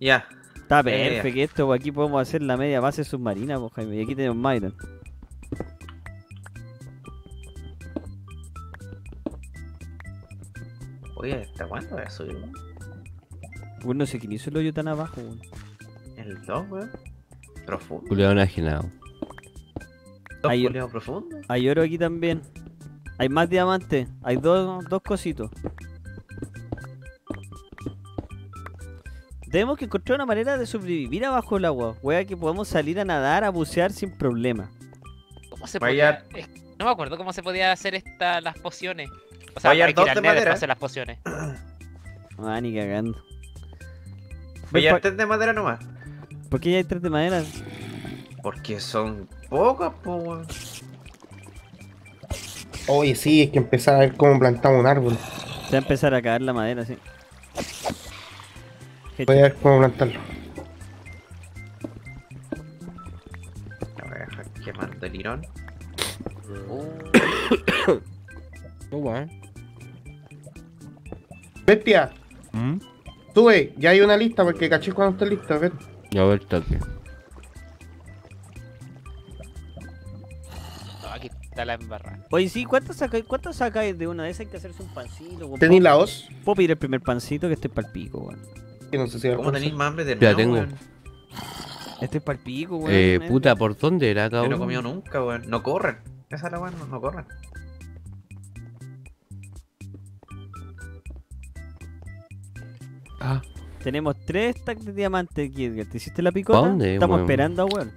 Ya. Está perfecto, esto, pues aquí podemos hacer la media base submarina, pues Jaime. Y aquí tenemos más Oye, ¿hasta cuándo voy a subir? weón? Bueno, no sé quién hizo el hoyo tan abajo, weón. El 2, weón. Profundo. Julián enajenado. Dos Ahí- culiados profundo. Hay oro aquí también. Hay más diamantes. Hay dos, dos cositos. Tenemos que encontrar una manera de sobrevivir abajo el agua. Wea que podamos salir a nadar, a bucear sin problema. ¿Cómo se podía...? No me acuerdo cómo se podía hacer esta, las pociones. O sea, Vaya hay que ir dos al de Nether madera. para hacer las pociones. Ah, ni cagando. Voy a tres de madera nomás. ¿Por qué ya hay tres de madera? Porque son pocas, po, weón. Oye, sí, es que empezar a ver cómo plantamos un árbol. Se va a empezar a caer la madera, sí. Voy a ver cómo plantarlo. Bestia, ¿Mm? sube, ya hay una lista porque caché cuando esté listo, a ver. A ver. No, aquí está la embarrada. Oye, sí, ¿cuánto sacáis, cuánto sacáis de una de esas? Hay que hacerse un pancito. ¿Tení la hoz? ¿Puedo pedir el primer pancito que estoy pa'l pico, weón? Que no sé si ¿Cómo tenéis más hambre de Ya tengo. weón? Estoy pa'l pico, weón. Eh, puta, ¿por dónde era Yo no he cabrón? comido nunca, weón. No corren. Esa es la weón, no, no corren. Ah, Tenemos tres stacks de diamantes aquí, Edgar. ¿Te hiciste la picota? ¿Dónde, Estamos weón? esperando a weón.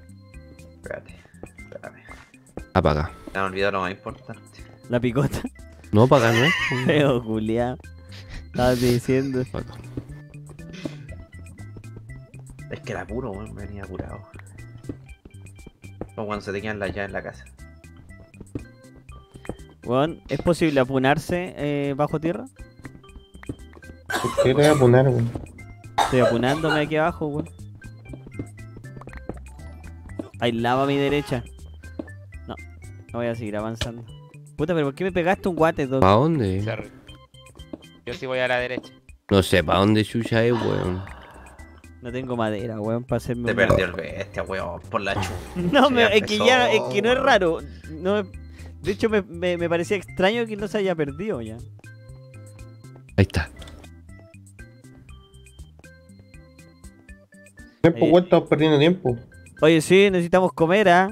Espérate. Espérate. apaga. Me han olvidado lo más importante. La picota. No, apaga, ¿no? Feo, Julián. Estabas diciendo. Apaga. Es que era puro, weón, venía curado. Como cuando se te quedan las llaves en la casa. Weón, ¿es posible apunarse eh, bajo tierra? ¿Por qué te voy a poner, weón? Estoy apunándome aquí abajo, weón. Hay lava a mi derecha. No, no voy a seguir avanzando. Puta, pero ¿por qué me pegaste un guate, Doc? ¿Para dónde? Sorry. Yo sí voy a la derecha. No sé, ¿para dónde chucha es, weón? No tengo madera, weón, para hacerme Te una- perdió el bestia, weón, por la chucha. No, me- es que ya, es que no es raro. No, de hecho, me, me, me parecía extraño que no se haya perdido ya. Ahí está. Tiempo, Eh. estamos perdiendo tiempo. Oye, sí, necesitamos comer, ¿ah?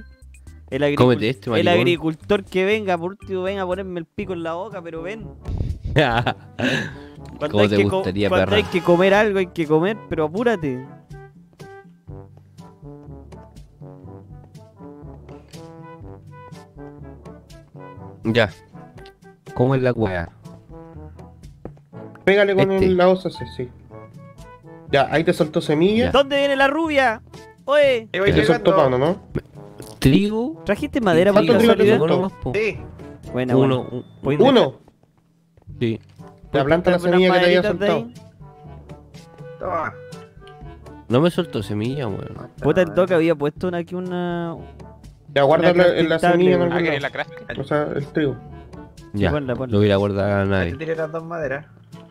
El, este, el maricón. agricultor que venga, por último, venga a ponerme el pico en la boca, pero ven. Cuando, ¿Cómo hay, te que gustaría, cuando hay que comer algo, hay que comer, pero apúrate. ya. ¿Cómo es la weá? Pégale con Este. el, la osa, sí, sí. Ya, ahí te soltó semilla. Ya. ¿Dónde viene la rubia? Oye, Ahí te soltó. Pablo, ¿no? Trigo. ¿trajiste madera ¿Cuánto trigo po. Sí, Buena, Uno. buena. un- ¿Puedes dejar- Uno. Sí. La planta la semilla que te había soltado. toma. No me soltó semilla, weón. Puta, el toque había puesto una- aquí una... Ya, guarda Una la, en la semilla en Ah, algún ¿querés la lado. craft? O sea, el trigo. Ya. ponla, ponla. Lo voy a nadie. te tiré las dos maderas.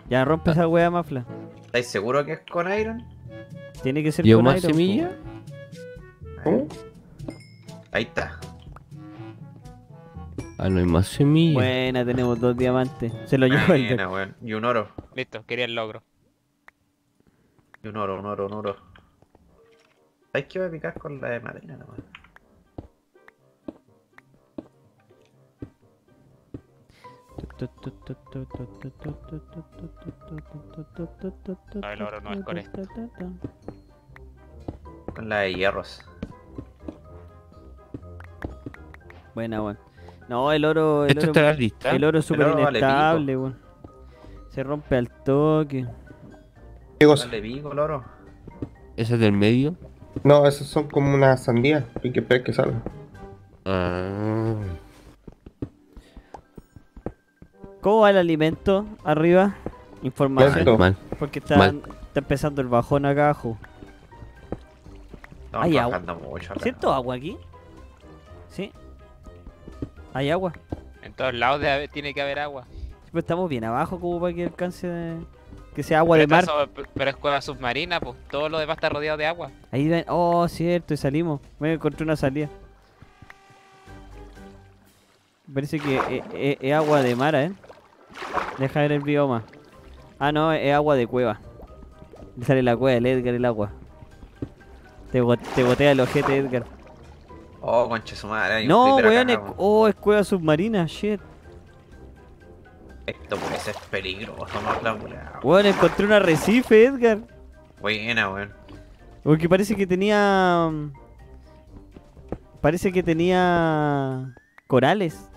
Ya rompe esa wea mafla. ¿Estáis seguro que es con Iron? Tiene que ser ¿Llevo con más iron, semilla? ¿Cómo? Ahí está. Ah, no hay más po. semilla. Buena, tenemos dos diamantes. Se lo llevo el Buena, weón. Y un oro. Listo, quería el logro. Y un oro, un oro, un oro. ¿Sabes que voy a picar con la de madera nomás? No, el oro no es con esto. Con la de hierros. Buena, weón. No, el oro. El ¿Esto oro, estará lista? el oro es súper vale inestable, weón. Se rompe al toque. ¿Qué cosa? Dale pico el oro. ¿Ese es del medio? No, esos son como una sandía. Hay que esperar que salga. Ah. ¿Cómo va el alimento arriba? Información. Mal. Porque está, Mal. está empezando el bajón acá abajo. Estamos Hay agua. mucho. ¿Siento agua aquí? Sí. Hay agua. En todos lados debe tiene que haber agua. Pues estamos bien abajo como para que alcance de- que sea agua de pero, mar. pero es cueva submarina, pues todo lo demás está rodeado de agua. Ahí ven. Oh, cierto, y salimos. Me encontré una salida. Parece que es, es- es agua de mar, ¿eh? Deja ver el bioma. Ah, no, es agua de cueva. Le sale la cueva del Edgar el agua. Te, go- te gotea el ojete, Edgar. Oh, conche su madre. hay No, weón, es, oh, es cueva submarina, shit. Esto puede ser peligroso, más la weá. Weón, encontré un arrecife, Edgar. Buena, weón. Porque parece que tenía. mm, Parece que tenía. Corales.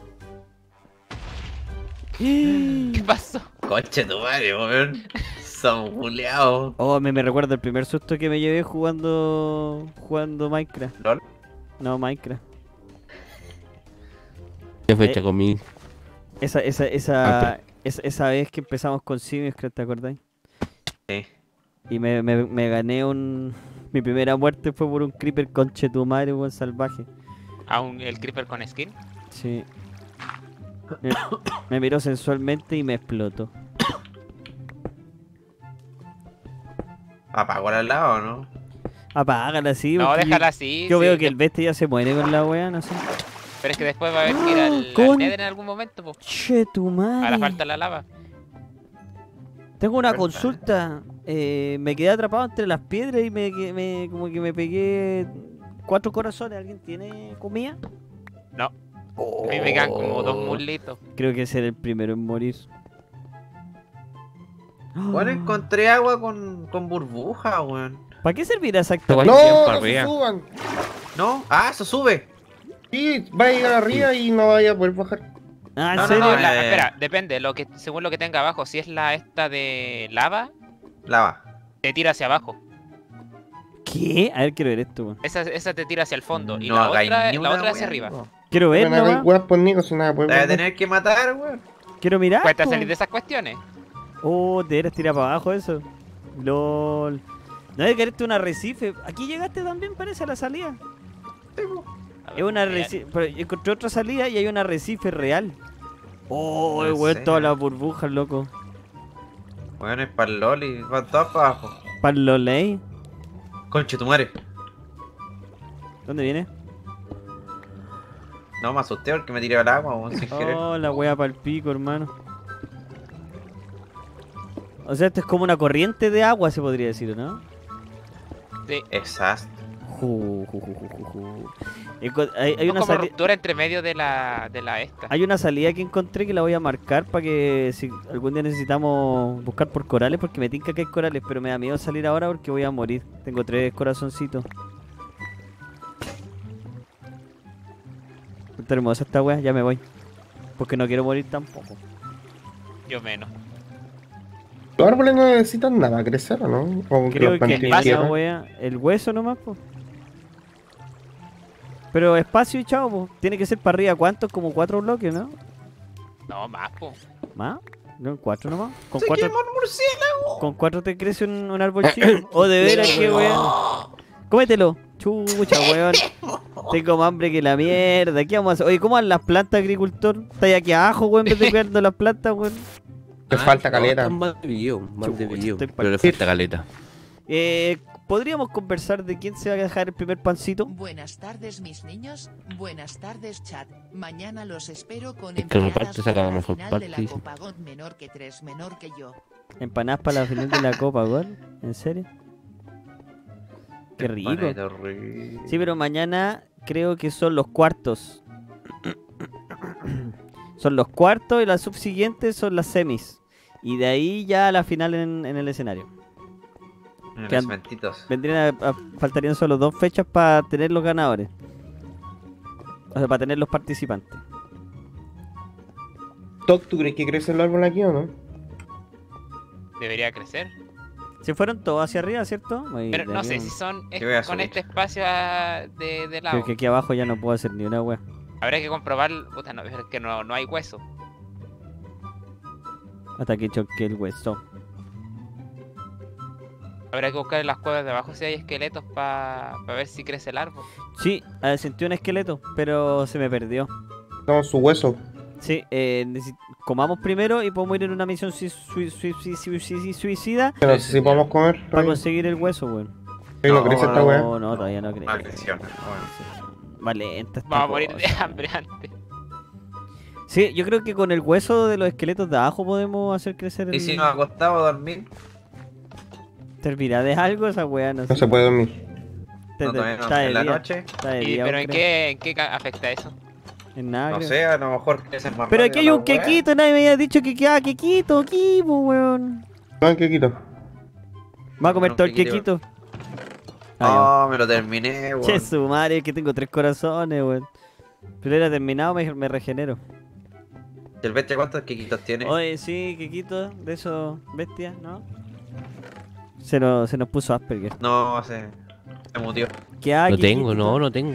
¿Qué pasó? Conche tu madre, weón. Son buleados. Oh, me, me recuerda el primer susto que me llevé jugando. jugando Minecraft. LOL. No, Minecraft. ¿Qué fecha Eh. comí? Esa, esa, esa, esa, esa vez que empezamos con Simios, creo, ¿te acordáis? Sí. Y me, me, me gané un. Mi primera muerte fue por un creeper conche tu madre, weón, salvaje. ¿Aún el creeper con skin? Sí. Me, me miró sensualmente y me explotó. ¿Apagó al lado o no? Apágala así, No, yo- déjala así. Yo sí, veo que el bestia ya se muere con la wea, no sé. Pero es que después va a haber que ir al. Nether en algún momento, pues. Che, tu madre. Ahora falta la lava. Tengo una consulta. Eh, me quedé atrapado entre las piedras y me- como que me pegué cuatro corazones. ¿Alguien tiene comida? No. A mí me quedan como dos muslitos. Creo que ser el primero en morir. Bueno, encontré agua con, con burbuja, weón. ¿Para qué servirá exactamente? Bien ¡No! para ¡No se arriba. suban! ¿No? Ah, eso sube. Sí, va a llegar arriba y no vaya a poder bajar. Ah, ¿en No, no, serio? No, no, la- eh. espera, depende. Lo que, según lo que tenga abajo, si es la esta de lava, Lava. te tira hacia abajo. ¿Qué? A ver, quiero ver esto, weón. Esa, esa te tira hacia el fondo. Y la otra, la otra hacia arriba. Quiero ver, Bueno, pues. Te vas a tener que matar, weón. Quiero mirar. Cuesta salir de esas cuestiones. Oh, te eres tirar para abajo eso. LOL. No hay que quererte un arrecife. Aquí llegaste también, parece, a la salida. A ver, Es una arrecife. Pero encontré otra salida y hay un arrecife real. Oh, ¿En weón, todas las burbujas, loco. Weón, es para el LOL y van todas para abajo. Para los ley. Conche tu madre. ¿Dónde viene? No, me asusté porque me tiré al agua, weón, sin querer. Oh, la wea para el pico, hermano. O sea, esto es como una corriente de agua, se podría decir, ¿no? Sí. Exacto. Ju, ju, ju, Hay, hay una como ruptura entre medio de la, de la esta. hay una salida que encontré que la voy a marcar para que si algún día necesitamos buscar por corales, porque me tinca que hay corales, pero me da miedo salir ahora porque voy a morir. Tengo tres corazoncitos. Está hermosa esta wea, ya me voy. Porque no quiero morir tampoco. Yo menos. Los árboles no necesitan nada para crecer, ¿o no? O Creo que esa tierra. wea, el hueso nomás, po. Pero espacio y chao, po. Tiene que ser para arriba, ¿cuántos? Como cuatro bloques, ¿no? No, más, po. ¿Más? ¿No? ¿Cuatro nomás? ¿Con ¡Se cuatro, murciélago! ¿Con cuatro te crece un, un árbol chico? ¿O de veras que weón? Cómetelo. Chucha, weón. Tengo más hambre que la mierda. ¿Qué vamos a hacer? Oye, ¿cómo van las plantas, agricultor? ¿Está ahí aquí abajo, weón, en vez de cuidando las plantas, weón? Te falta caleta. Mal Pero le falta caleta. Eh, ¿Podríamos conversar de quién se va a dejar el primer pancito? Buenas tardes mis niños, buenas tardes chat. Mañana los espero con Es que empanadas para la mejor final parte, de la. Copa God menor que tres, menor que yo. Empanadas para la final de la Copa, weón. ¿En serio? Qué rico. Sí, pero mañana creo que son los cuartos. son los cuartos y las subsiguientes son las semis. Y de ahí ya la final en, en el escenario. Los mentitos. Vendrían a- a- faltarían solo dos fechas para tener los ganadores. O sea, para tener los participantes. Toc, ¿tú crees que crece el árbol aquí o no? Debería crecer. Se fueron todos hacia arriba, ¿cierto? Ahí Pero no sé si son es- con subir. este espacio de, de lado. Creo que aquí abajo ya no puedo hacer ni una wea. Habría que comprobar. Puta, no, es que no, no hay hueso. Hasta que choque el hueso. Habría que buscar en las cuevas de abajo si hay esqueletos para ver si crece el árbol. Sí, eh, sentí un esqueleto, pero se me perdió. No, su hueso. Sí, eh, comamos primero y podemos ir en una misión sui- sui- sui- sui- sui- sui- suicida Pero si podemos comer. para todavía. conseguir el hueso, weón. No No, crece esta no, weá. No, no, todavía no. Maldición. Bueno. Vale, esta Vamos a morir de hambre antes. Sí, yo creo que con el hueso de los esqueletos de abajo podemos hacer crecer el... ¿Y si nos acostamos a dormir? ¿Servirá de algo esa weá? No sé. No se puede dormir. No, no. está de En la día, noche. está de Y- día, pero ¿en qué, en qué afecta eso? En nada, No creo. sé, a lo mejor crecen más Pero aquí hay un quequito, nadie me había dicho que quedaba quequito aquí, po, weón. No, ¿qué quito? Va a comer todo el quequito. quequito. Ah, No, me lo terminé, weón. Che, su madre, que tengo tres corazones, weón. Pero era terminado, me, me regenero. ¿El bestia cuántos quequitos tiene? Oye, sí, quequito, de esos bestias, ¿no? Se nos, se nos puso Asperger. No, se, se mutió. ¿Qué hay, No tengo, quequito? no, no tengo.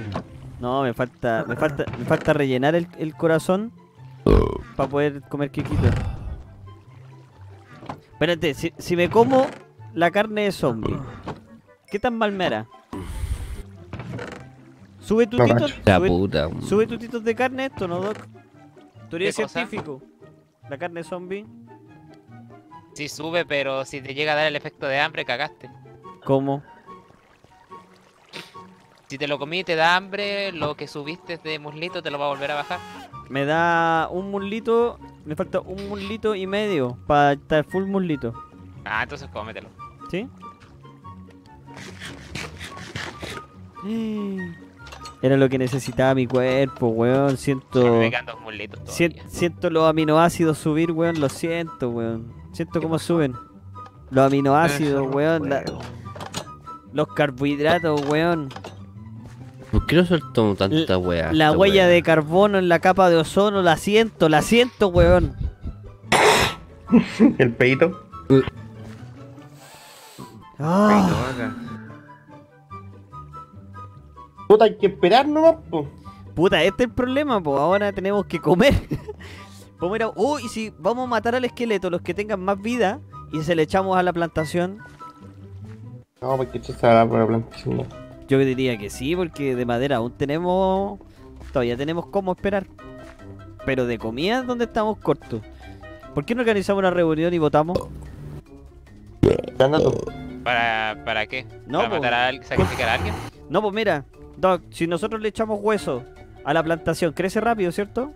No, me falta, me falta, me falta rellenar el, el corazón para poder comer quequito. Espérate, si, si me como la carne de zombie, ¿qué tan mal me hará? Sube cacho. La sube, sube tutitos de carne esto, ¿no, Doc? Tú eres científico. La carne zombie, Sí sube, pero si te llega a dar el efecto de hambre, cagaste. ¿cómo? Si te lo comí te da hambre, lo que subiste de muslito te lo va a volver a bajar. Me da un muslito, me falta un muslito y medio para estar full muslito. Ah, entonces cómetelo. ¿Sí? Era lo que necesitaba mi cuerpo, weón. Siento. Me quedan dos muslitos sien- todavía. siento los aminoácidos subir, weón. Lo siento, weón. Siento cómo suben. Los aminoácidos, weón. la- los carbohidratos, weón. ¿Por qué no suelto tanta weá? La huella de carbono en la capa de ozono, la siento, la siento, weón. El peito. Ah, Peito, vaca. Puta, hay que esperar nomás, po. Puta, este es el problema, pues ahora tenemos que comer. Vamos a ir a... Oh, y si vamos a matar al esqueleto, los que tengan más vida, y se le echamos a la plantación, No, porque esto se va por la plantación. Yo diría que sí, porque de madera aún tenemos... Todavía tenemos cómo esperar. Pero de comida es donde estamos cortos. ¿Por qué no organizamos una reunión y votamos? ¿Para, ¿Para qué? No, ¿Para po. matar a alguien, sacrificar a alguien? No, pues mira, Doc, si nosotros le echamos hueso a la plantación, crece rápido, ¿cierto?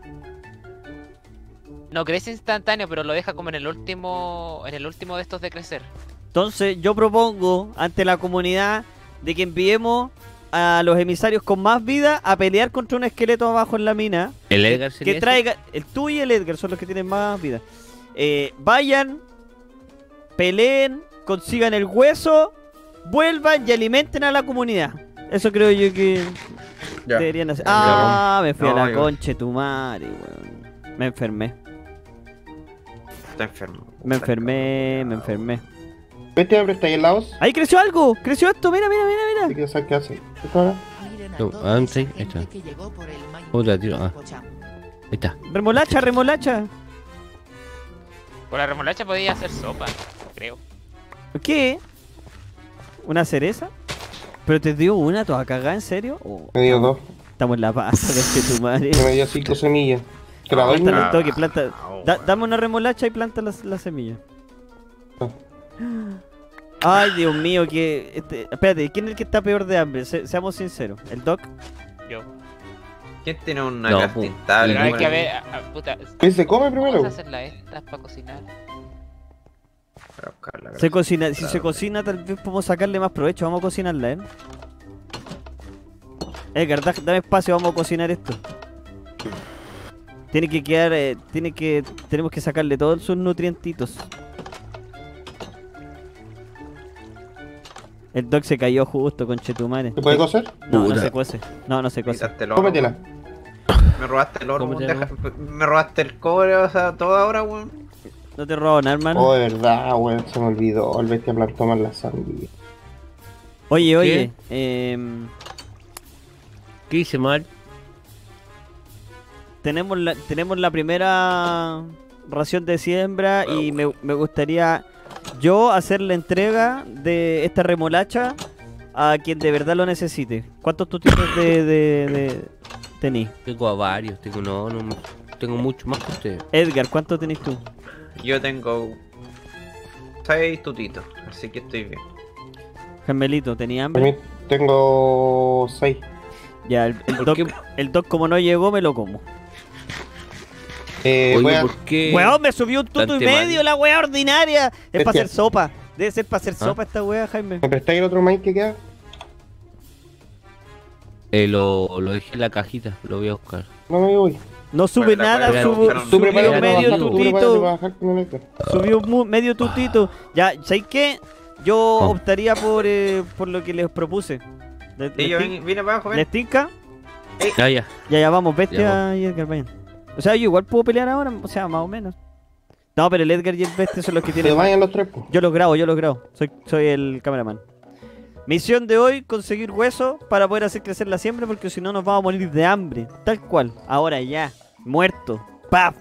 No crece instantáneo, pero lo deja como en el último en el último de estos de crecer. Entonces yo propongo ante la comunidad de que enviemos a los emisarios con más vida a pelear contra un esqueleto abajo en la mina. El Edgar sería Que ese? traiga, el tú y el Edgar son los que tienen más vida. Eh, vayan, peleen, consigan el hueso, vuelvan y alimenten a la comunidad. Eso creo yo que Ya. deberían hacer. Ya, Ah, me fui a la de tu madre, weón. Me enfermé. Está enfermo. Me enfermé, me enfermé. Vete a prestar ahí el lado. ¡Ahí creció algo! ¡Creció esto! ¡Mira, mira, mira, mira! Que saber qué hace. ¿Esto ahora? No, ah, sí, ahí está. que Otra, tío, ah. Ahí está. ¡Remolacha, remolacha! Con la remolacha podía hacer sopa, creo. ¿Qué? ¿Una cereza? ¿Pero te dio una toda cagada, en serio? Oh, Me dio dos. estamos en la paz, de tu madre. Me dio cinco semillas. Te la doy, Planta ¿no? al toque, planta. Ah, da- bueno. dame una remolacha y planta la, la semilla. Ah. Ay, Dios mío, que. Este, espérate, ¿quién es el que está peor de hambre? Se- seamos sinceros. ¿El Doc? Yo. ¿Quién tiene una No, instable? Pero hay que ver, a- a- puta, ¿Qué se come primero? vamos a hacerla estas para cocinar. Para la Se cocina, si se cocina, tal vez podemos sacarle más provecho. Vamos a cocinarla, ¿eh? Edgar, da- dame espacio, vamos a cocinar esto. Tiene que quedar, eh, tiene que, tenemos que sacarle todos sus nutrientitos. El dog se cayó justo con Chetumare. ¿Se puede cocer? No, no se cuece. No, no se oro, Cómetela. Me robaste el oro, deja- Me robaste el cobre, o sea, todo ahora, weón. No te robo nada, hermano. Oh, de verdad, weón. Se me olvidó. El bestia plantó mal la sandía. Oye, oye. em, ¿Qué hice mal? tenemos la, tenemos la primera ración de siembra y me, me gustaría yo hacer la entrega de esta remolacha a quien de verdad lo necesite. ¿Cuántos tutitos de, de, de tení? Tengo a varios, tengo no, no, tengo mucho más que ustedes. Edgar, ¿cuántos tenés tú? Yo tengo seis tutitos, así que estoy bien. Carmelito, ¿tenía hambre? tengo seis. Ya, el, el el doc como no llegó me lo como. Eh, voy Oye, a... ¿por qué? Weón, me subió un tuto y mal. medio la weá ordinaria. Es para hacer sopa. Debe ser para hacer ¿Ah? sopa esta weá, Jaime. ¿Me prestáis el otro maíz que queda? Eh, lo, lo dejé en la cajita, lo voy a buscar. No me voy. No sube Bueno, nada, weá, subió, medio tutito. el. Subió medio tutito. Ya, ¿sabéis qué? Yo Oh. optaría por, eh, por lo que les propuse. ¿Le- Sí, les yo tin- vine, abajo. ¿Les tinca? Ya, ya. Ya, ya vamos, bestia Ya, y vayan. O sea, yo igual puedo pelear ahora, o sea, más o menos. No, pero el Edgar y el bestia son los que tienen. más- vayan los tres, pues. Yo los grabo, yo los grabo. Soy, soy el cameraman. Misión de hoy, conseguir hueso para poder hacer crecer la siembra, porque si no nos vamos a morir de hambre. Tal cual. Ahora ya. Muerto. ¡Paf!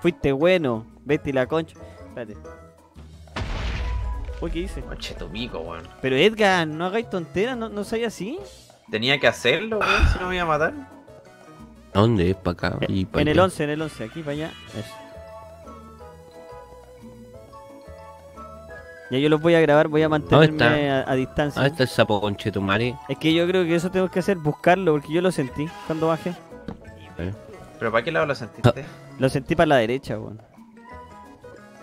Fuiste bueno. Vete y la concha. Espérate. Uy, ¿qué hice? Conche tu pico, weón. Pero Edgar, no hagáis tonteras, ¿no, no soy así? Tenía que hacerlo, weón, si no me iba a matar. ¿A dónde es? ¿Para acá? Y pa' En el allá. 11, en el 11, aquí para allá. Eso. Ya yo los voy a grabar, voy a mantenerme a, a distancia. Ah, está el sapo conchetumare. Es que yo creo que eso tengo que hacer, buscarlo, porque yo lo sentí cuando bajé. ¿Pero para qué lado lo sentiste? Lo sentí para la derecha, weón.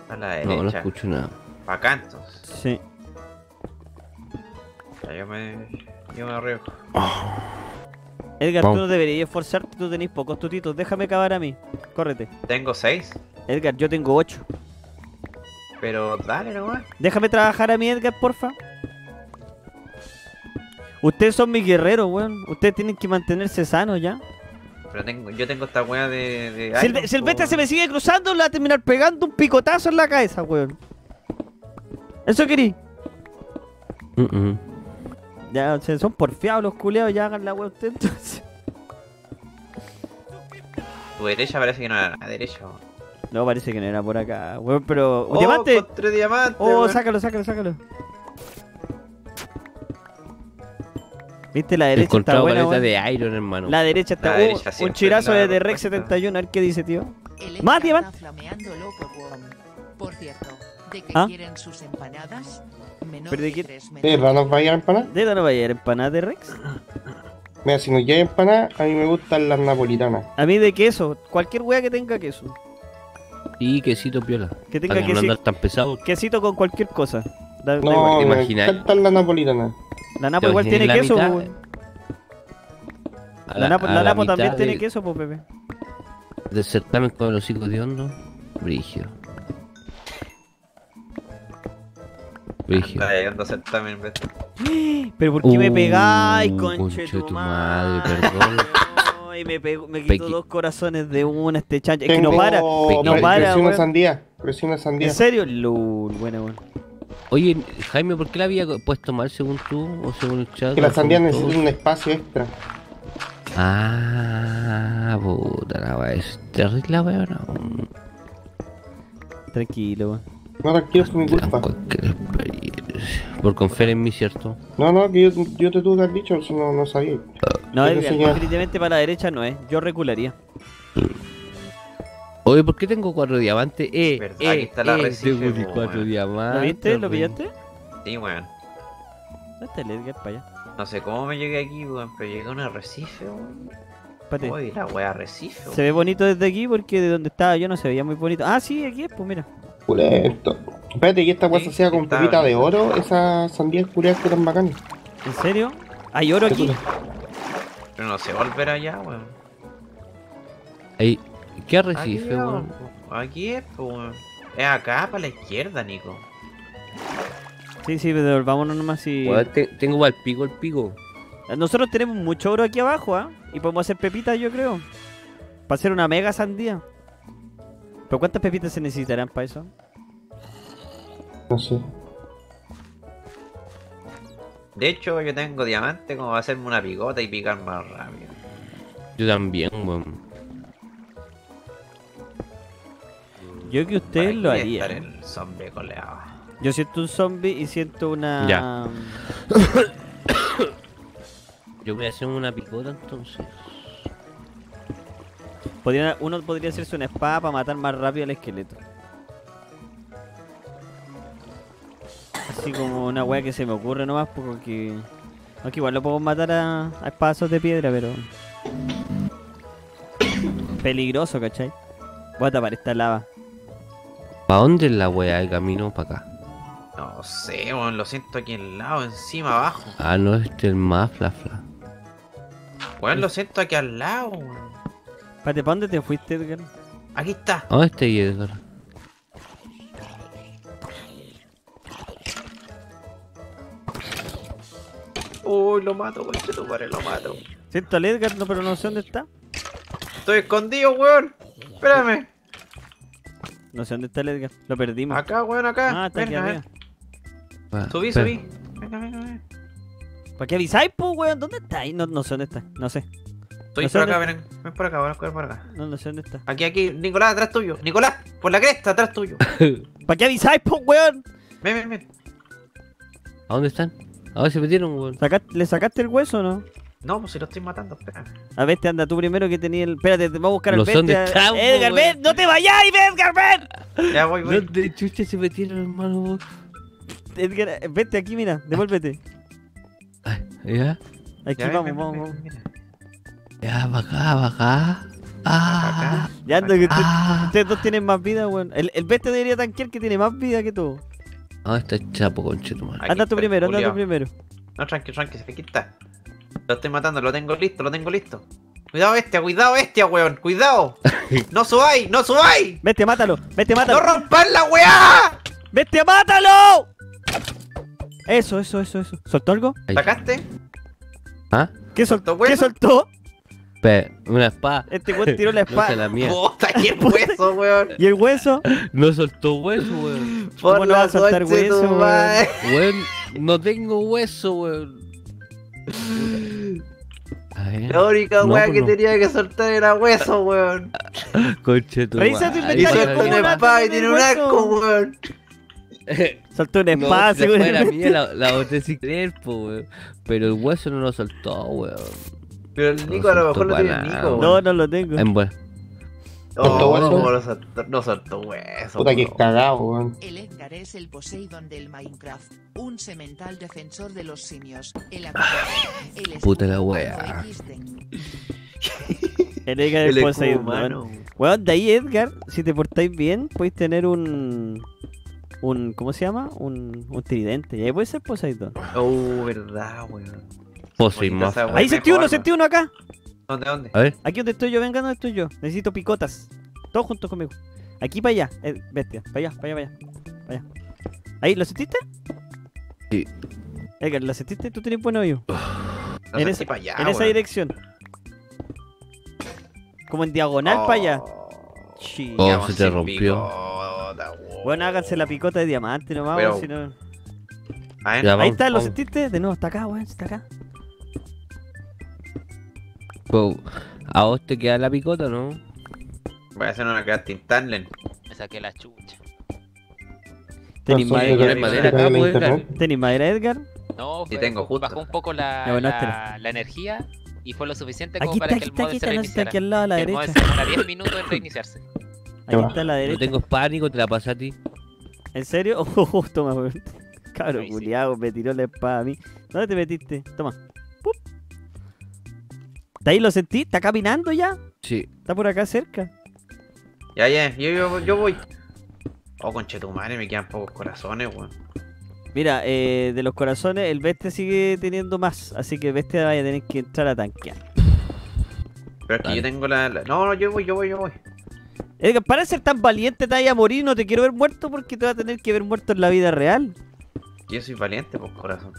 A la No, no derecha. escucho nada. Para acá entonces. Sí. Ya, yo me. Yo me arriesgo. Edgar, Vamos. tú no deberías esforzarte, tú tenés pocos tutitos. Déjame acabar a mí. Córrete. Tengo seis. Edgar, yo tengo ocho. Pero dale nomás. Déjame trabajar a mí, Edgar, porfa. Ustedes son mis guerreros, weón. Ustedes tienen que mantenerse sanos ya. Pero tengo, yo tengo esta weá de. de Si el, iron, si el po, bestia se me sigue cruzando, le va a terminar pegando un picotazo en la cabeza, weón. ¿Eso querí? Ya, o sea, son porfiados los culeados, ya hagan la wea usted entonces. Tu derecha parece que no era la derecha. weón. No, parece que no era por acá, weón, pero... Oh, ¡Diamante! encontré diamante. Oh, weón. sácalo, sácalo, sácalo. ¿Viste? La derecha está buena, weón. de Iron, hermano. La derecha está... La oh, derecha un chirazo de Rex respuesta. 71, a ver qué dice, tío. El Más diamante. loco con- Por cierto, ¿de qué ¿Ah? quieren sus empanadas? Menor ¿Pero de de qué-. ¿para nos vaya a empanar? ¿De dónde va a llegar empanada de Rex? Mira, si nos llega empanada, a mí me gustan las napolitanas. A mí de queso, cualquier wea que tenga queso. Y quesito piola. Que tenga Para que no quesi- andar tan pesado. quesito con cualquier cosa. Da- da No, igual. ¿te me encantan las napolitanas. La Napo ¿Te igual tiene queso, la mitad? weón. A La, Napo, la Napo también tiene de- queso, pues, Pepe. Del certamen con los hijos de hondo. Brigio. Está llegando a certamen, ¿ves? Pero ¿por qué me Uh, pegáis, conche conche tu tu madre? madre, perdón. Ay, me, pegó- me quitó Pequi- dos corazones de una este chancho. Es que no para. no para, Crecí una sandía. Crecí una sandía. ¿En serio? Lul, buena, weón. Oye, Jaime, ¿por qué la había puesto mal según tú? O según el chat. Que o las sandías según necesitan todos? un espacio extra. Ah, puta la wea. Es terrible la wea, no. Tranquilo, weón. No, tranquilo, fue mi culpa. Por confiar en mí, ¿cierto? No, no, que yo, yo te tuve que haber dicho, si no, no sabía. No, Pero, Edgar, señor. definitivamente para la derecha no es. Yo recularía. Oye, ¿por qué tengo cuatro diamantes? Eh, Verdad, eh, aquí está la eh, recife, tengo cuatro diamantes. ¿Lo viste? ¿Lo pillaste? Sí, weón. ¿Dónde está el Edgar para allá? No sé cómo me llegué aquí, weón, pero llegué a un arrecife, weón. Espérate. Uy, la wea arrecife, Se weón. ve bonito desde aquí porque de donde estaba yo no se veía muy bonito. Ah, sí, aquí es, pues mira. Pulento. Espérate, ¿y esta guasa se hacía con pepita de oro? Esas sandías culiadas que eran bacanas. ¿En serio? ¿Hay oro ¿Qué aquí? puta? Pero no sé volver allá, weón. Ahí, ¿Qué arrecife, weón. Aquí es, weón. Es acá, para la izquierda, Nico. Sí, sí, pero devolvámonos nomás si... Weón, te- tengo al pico el pico. Nosotros tenemos mucho oro aquí abajo, ¿ah? Y podemos hacer pepitas, yo creo. Para hacer una mega sandía. ¿Pero cuántas pepitas se necesitarán para eso? No sé. De hecho, yo tengo diamante como va a hacerme una picota y picar más rápido. Yo también, weón. Yo que ustedes lo harían. el zombie coleado. Yo siento un zombie y siento una... Ya. Yo voy a hacer una picota entonces. Podría- uno podría hacerse una espada para matar más rápido al esqueleto. Así como una wea que se me ocurre nomás, porque... Aunque igual lo puedo matar a, a espadazos de piedra, pero... Peligroso, ¿cachai? Voy a tapar esta lava. ¿Para dónde es la weá de camino? Para acá. No sé, weón, lo siento aquí en lado, encima, abajo. Ah, no, este es el más flafla. Weón, lo siento aquí al lado, weón. Espérate, ¿para dónde te fuiste, Edgar? Aquí está. ¿Dónde está Edgar? Uy, lo mato, conche tu madre, lo mato. Siento al Edgar, no, pero no sé dónde está. Estoy escondido, weón. Espérame. No sé dónde está el Edgar. Lo perdimos. Acá, weón, acá. Ah, está aquí arriba. Va, Subí, subí. Venga, venga, venga. ¿Para qué avisáis, po, weón? ¿Dónde está? No, no sé dónde está. No sé. Estoy No sé por acá, ven. Ven por acá, ven por acá. No, no sé dónde está. Aquí, aquí. Nicolás, atrás tuyo. Nicolás, por la cresta, atrás tuyo. ¿Para qué avisáis, po, weón? Ven, ven, ven. ¿A dónde están? ¿A dónde se metieron, weón? ¿Saca- ¿Le sacaste el hueso o no? No, pues si lo estoy matando, espera. A ver, te anda tú primero que tenía el. Espérate, te voy a buscar dónde bestia. está, po, Edgar, ven, no te vayáis, Edgar, ven. Ya voy, voy. ¿Dónde chucha se metieron, hermano? weón? Edgar, vete aquí, mira, devuélvete. Ay, ¿Ya? Aquí Ya, ven, vamos, ven, vamos, ven, vamos. mira. Ya, para acá, para acá. Ah, Acá. Ya anda, que usted- ah. ustedes dos tienen más vida, weón. El, el bestia debería tanquear que tiene más vida que tú. ¿Dónde está chapo, conchetumare? Aquí Anda tú primero, anda tú primero. No, tranqui, tranqui, aquí está. Lo estoy matando, lo tengo listo, lo tengo listo. Cuidado, bestia, cuidado, bestia, weón, cuidado. No subáis, no subáis. Vete, mátalo, vete, ¡No mátalo. rompan la weá! ¡Vete, mátalo! Eso, eso, eso, eso. ¿Soltó algo? ¿Sacaste? ¿Ah? ¿Qué, sol- ¿Soltó ¿Qué hueso? soltó? Una espada. Este weón tiró la No espada. la mía. Puta, qué hueso, weón. ¿Y el hueso? No soltó hueso, weón. ¿Cómo no va a soltar hueso, weón? Weón, no tengo hueso, weón. A ver. La única No, weá pues que no. tenía que soltar era hueso, weón. Conche tu Revisa tu madre. Y inventario, suelta ¿cómo un la espada y tiene un asco, weón. Soltó un No, espada, si la mía, la, la boté sin creer, po, weón. Pero el hueso no lo soltó, weón. Pero el Nico a lo mejor lo tiene el Nico, No, no lo tengo. En buen. ¿Soltó Oh, hueso? no, no soltó- no soltó hueso. Puta que cagado, weón. El Edgar es el Poseidon del Minecraft, un semental defensor de los simios, el acusador, el Puta la wea. El Edgar El es escudo Poseidon, humano. weón. Weón, de ahí Edgar, si te portáis bien, podéis tener un. un ¿Cómo se llama? Un, un tridente. Y ahí puede ser Poseidon. Oh, verdad, weón. Vos sois. Ahí sentí uno, sentí uno acá. ¿Dónde, dónde? A ver. Aquí donde estoy yo, venga donde estoy yo. Necesito picotas. Todos juntos conmigo. Aquí para allá, eh, bestia. Para allá, para allá, para allá. Para allá. Ahí, ¿lo sentiste? Sí. Edgar, ¿lo sentiste? Tú tenés buen oído. No en esa- pa' allá, en esa dirección. Como en diagonal para allá. Oh, Sí. Oh, se te rompió. picota. Bueno, háganse la picota de diamante nomás, si no- Ahí está, ¿lo sentiste? De nuevo, está acá, weón, está acá. Po, ¿A vos te queda la picota, no? voy a hacer una crafting Tanlen. Me saqué la chucha. ¿Tenéis Razón, madera, Edgar, madera acá, pues, internet. ¿Tenéis madera, Edgar? No, Sí, fue- tengo justo. bajó un poco la, bueno, la, la energía y fue lo suficiente como Aquí para está, que aquí el mod aquí se está, no, está reiniciara. aquí al lado a la el derecha. se demora 10 minutos en reiniciarse. Va. está a la No derecha. tengo pánico, te la pasé a ti. ¿En serio? Oh, toma, weón. Cabrón, Ahí sí. culiado, me tiró la espada a mí. ¿Dónde te metiste? Toma. ¡Pup! ¿De ahí lo sentí? ¿Está caminando ya? Sí. Está por acá cerca. Ya, ya, yo, yo, yo voy. Oh, conchetumare, me quedan pocos corazones, weón. Mira, eh, de los corazones, el bestia sigue teniendo más. Así que bestia vaya a tener que entrar a tanquear. Pero es que Dale. yo tengo la, la- No, no, yo voy, yo voy, yo voy. Edgar, para de ser tan valiente, te vaya a morir. No te quiero ver muerto porque te va a tener que ver muerto en la vida real. Yo soy valiente, pues, corazón.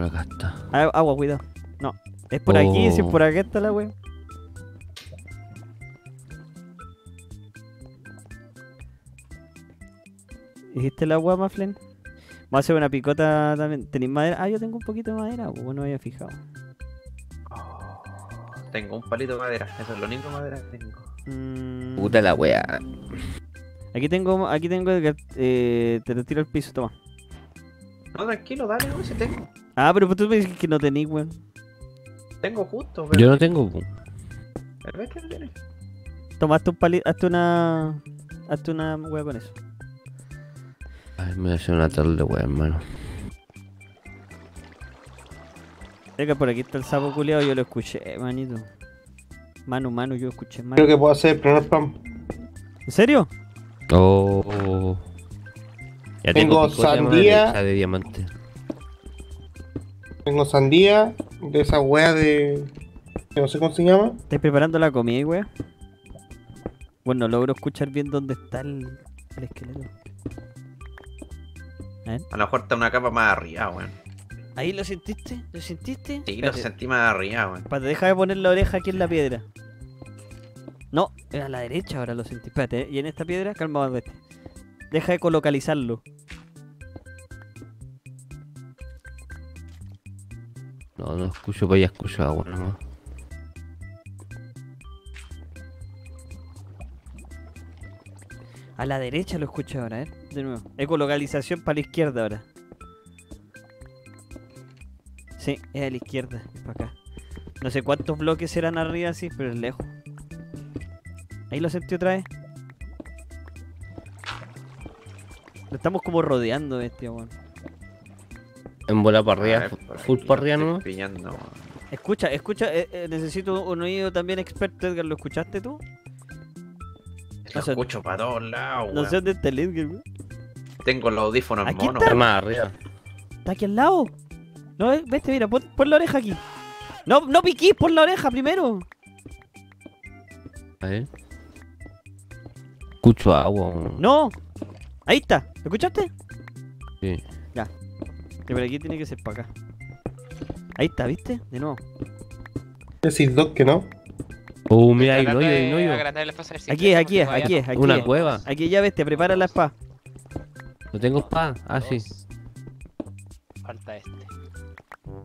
Por acá está. Ah, Agua, cuidado. No. Es por aquí, si es Oh. por acá está la wea. ¿Hiciste el agua, Maflen? Vamos a hacer una picota también. ¿Tenéis madera? Ah, yo tengo un poquito de madera, pues no había fijado. Oh, tengo un palito de madera. Eso es lo único de madera que tengo. Mm, Puta la wea. Aquí tengo, aquí tengo, eh, te lo tiro al piso, toma. No, tranquilo, dale, no, si tengo. Ah, pero pues tú me dices que no tenéis, weón. Tengo justo, pero. Yo no tengo. El bestia no tiene. Toma, hazte un palito, hazte una, hazte una wea con eso. Ay, me voy a hacer una tarde de wea, hermano. Edgar, por aquí está el sapo culeado, yo lo escuché, manito. Mano, mano, yo escuché mano. Creo que puedo hacer primer spam. ¿En serio? Oh. Ya Tengo de sandía. de diamante. Tengo sandía, de esa wea de. que no sé cómo se llama. ¿Estáis preparando la comida, wea? Bueno, logro escuchar bien dónde está el, el esqueleto. A lo mejor está una capa más arriba, weón. ¿Ahí lo sentiste? ¿Lo sentiste? Sí, lo sentí más arriba, weón. Espérate, deja de poner la oreja aquí en la piedra. No, era a la derecha ahora lo sentí. Espérate, ¿eh? y en esta piedra, calma, vete. Deja de colocalizarlo. No, no escucho para allá, escucho agua nomás. A la derecha lo escucho ahora, ¿eh? De nuevo. Ecolocalización para la izquierda ahora. Sí, es a la izquierda, para acá. No sé cuántos bloques serán arriba así, pero es lejos. Ahí lo sentí otra vez. Lo estamos como rodeando, bestia, weón. En bola para A arriba, ver, fu- por full pillando, weón. Escucha, escucha, eh, eh, necesito un oído también experto, Edgar, ¿lo escuchaste tú? Lo O sea, escucho para todos lados, No weón. sé dónde está el Edgar, weón. Tengo los audífonos Aquí monos. Está weón. más arriba. Está aquí al lado. No, eh, vete, mira, pon, pon la oreja aquí. No, no piquís, pon la oreja primero. A ver. Escucho agua. No. Ahí está. ¿Lo escuchaste? Sí. Ya, pero aquí tiene que ser para acá. Ahí está, ¿viste? De nuevo. Decís dos que no. Oh, mira, hay hoyo, hay un hoyo. Aquí es, aquí es, aquí es, Una es. cueva. Aquí ya ves, te prepara la espada. No tengo espada. Ah, sí. Falta este.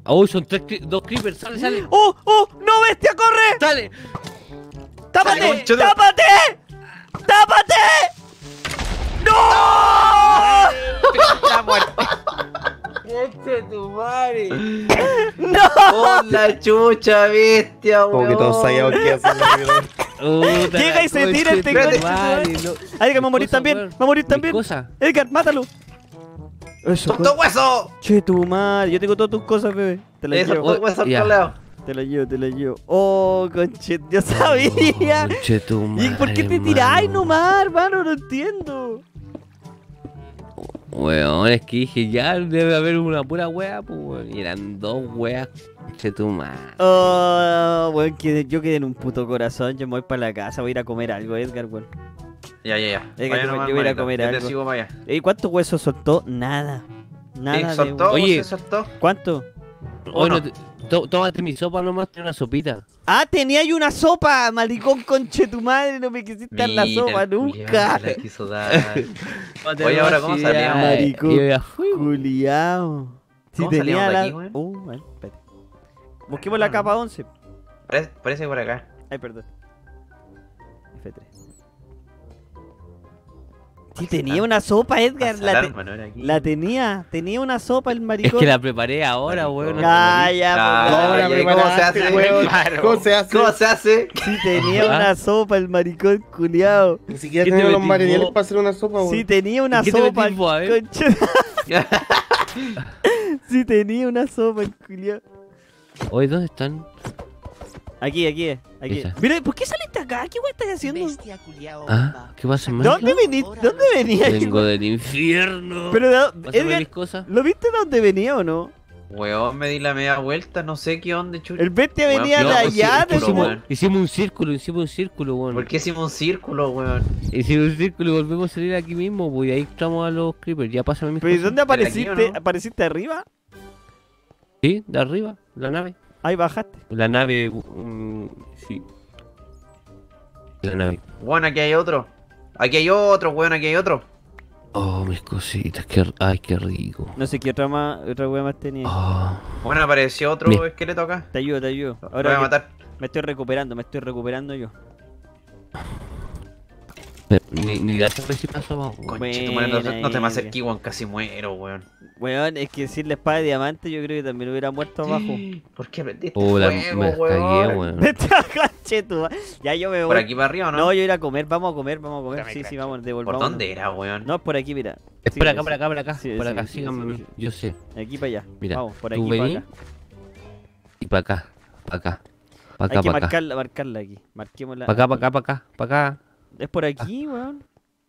Oh, son tres, dos creepers, sale, sale. ¡Oh! ¡Oh! ¡No, bestia, corre! Sale. ¡Tápate! ¡Tápate! ¡Tápate! ¡No! Muerte. Este tu madre. ¡No! ¡Oh, la chucha, bestia, Como weón! que todos sabíamos qué hacer. Puta Llega la y se tira este madre, madre. no. Ay, que va a morir también. weón. Va a morir también. cosa. Edgar, mátalo. Eso, ¡Tonto hueso! Che, tu madre. Yo tengo todas tus cosas, bebé. Te las Eso, llevo. tonto hueso. Te las llevo, te las llevo. Oh, conche. Yo sabía. Conche tu ¿Y por qué te madre, tiráis mano. nomás, hermano? No entiendo. Weón, es que dije, ya debe haber una pura wea, pues, weón. Y eran dos weas, conche tu madre. Oh, weón, que yo quedé en un puto corazón. Yo me voy para la casa. Voy a ir a comer algo, Edgar, weón. Ya, ya, ya. Vaya yo- nomás, yo voy a ir a comer te algo. sigo. ¿Y cuántos huesos soltó? Nada. Nada. Sí, de- soltó, Oye. se soltó. ¿Cuánto? Oye, Uno. no te- tó- tómate mi sopa nomás, tiene una sopita. Ah, tenía ahí una sopa, maricón conche tu madre, no me quisiste dar la sopa nunca. la quiso dar. Oye, ahora, ¿cómo salíamos? Marico. Yo ya fui. Culiao. Si ¿Cómo tenía la. aquí? Uh, bueno, espérate. Busquemos la capa 11. Parece, parece por acá. Ay, perdón. F3. Sí, tenía una sopa, Edgar. La, te- la tenía. Tenía una sopa el Es maricón. que la preparé ahora, weón. te Ah, ya, ¿Cómo ya, la ya, ¿cómo se hace? weón? ¿Cómo se hace? ¿Cómo se hace? Sí, tenía Ah. una sopa el maricón culiao. Ni siquiera ¿Qué te tenía los vos? para hacer una sopa, weón. Sí, tenía una ¿Qué te sopa. metís vos, a ver? concha- Sí, tenía una sopa el culiao. Oye, ¿dónde están? Aquí, aquí, aquí. Esa. Mira, ¿por qué saliste acá? ¿Qué weón estás haciendo? Bestia culiao Ah. ¿qué pasa, dónde venís? ¿Dónde venía? Vengo del infierno. Pero, Edgar, mis cosas. ¿lo viste de dónde venía o no? Weón, me di la media vuelta, no sé qué onda, chucho. El bestia Weón, venía de pues, allá, hicimos- weón. Hicimos un círculo, hicimos un círculo, weón. ¿Por qué hicimos un círculo, weón? Hicimos un círculo y volvemos a salir aquí mismo, pues y ahí entramos a los creepers. Ya pásame mis ¿Pero cosas. dónde aquí, apareciste? ¿o no? ¿Apareciste arriba? Sí, de arriba, la nave. Ahí bajaste. La nave, sí. La nave. Bueno, aquí hay otro. Aquí hay otro, weón, aquí hay otro. Oh, mis cositas, qué, ay, qué rico. No sé qué otra más, otra wea más tenía. Oh, Bueno, apareció otro Bien. esqueleto acá. Te ayudo, te ayudo. Lo voy Ahora a matar. me estoy recuperando, me estoy recuperando yo. Ni, ni la torre si pasó madre, no, no te me acerques, weón, casi muero, weón. Weón, es que sin la espada de diamante yo creo que también hubiera muerto abajo. ¿Por qué prendiste Oh, la, fuego, me weón? cagué, weón. Ya yo me voy. ¿Por aquí para arriba o no? No, yo ir a comer, vamos a comer, vamos a comer. Sí, sí, vamos, ¿Por devolvamos. dónde era, weón? No, por aquí, mira. Es Sí, por sí, acá, por acá, por acá, Sí, por sí, acá, sí, síganme a sí, mí. sí. Yo sé. Aquí para allá. Mira, vamos, por aquí para acá. Y para acá, para acá, para Hay acá, que para acá. marcarla, marcarla aquí. Marquémosla. Para acá, para acá, para acá, para acá, Es por aquí, weón.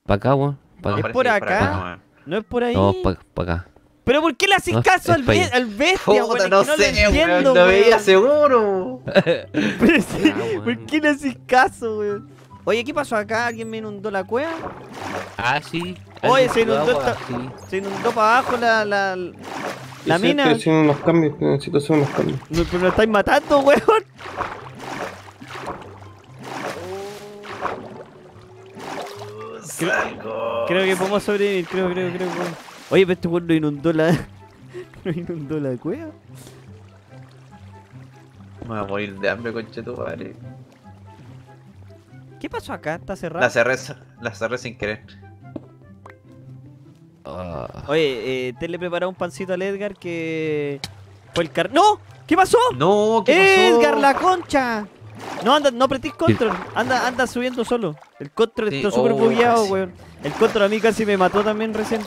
para acá, weón. Es acá. por parece que acá. weón. No es por ahí. No, para acá. Pero ¿por qué le haces No, caso es al, pa' be- al bestia, weón? Puta, Es no que no sé, lo entiendo, weón, lo veía weón. seguro. Pero sí, Ah, weón. ¿Por qué le haces caso, weón? Oye, ¿qué pasó acá? ¿Alguien me inundó la cueva? Ah, sí. Oye, se inundó agua, esta- sí. Se inundó para abajo la, la, la Sí, mina. Estoy haciendo unos cambios, necesito hacer unos cambios. No, pero lo estáis matando, weón. Salgo. Creo que podemos sobrevivir, creo, creo, creo. creo. Oye, pero este weón no inundó la. no inundó la cueva. Me voy a morir de hambre, conche tu madre. ¿Qué pasó acá? ¿Está cerrado? La cerré, la cerré sin querer. Ah, Oye, eh, te le preparó un pancito al Edgar que. Fue el car. ¡No! ¿Qué pasó? No, ¿qué pasó? ¡Edgar, la concha! No, anda, no apretís control. Anda, anda subiendo solo. El control Sí, está súper oh, bugueado, casi. weón. El control a mí casi me mató también recién.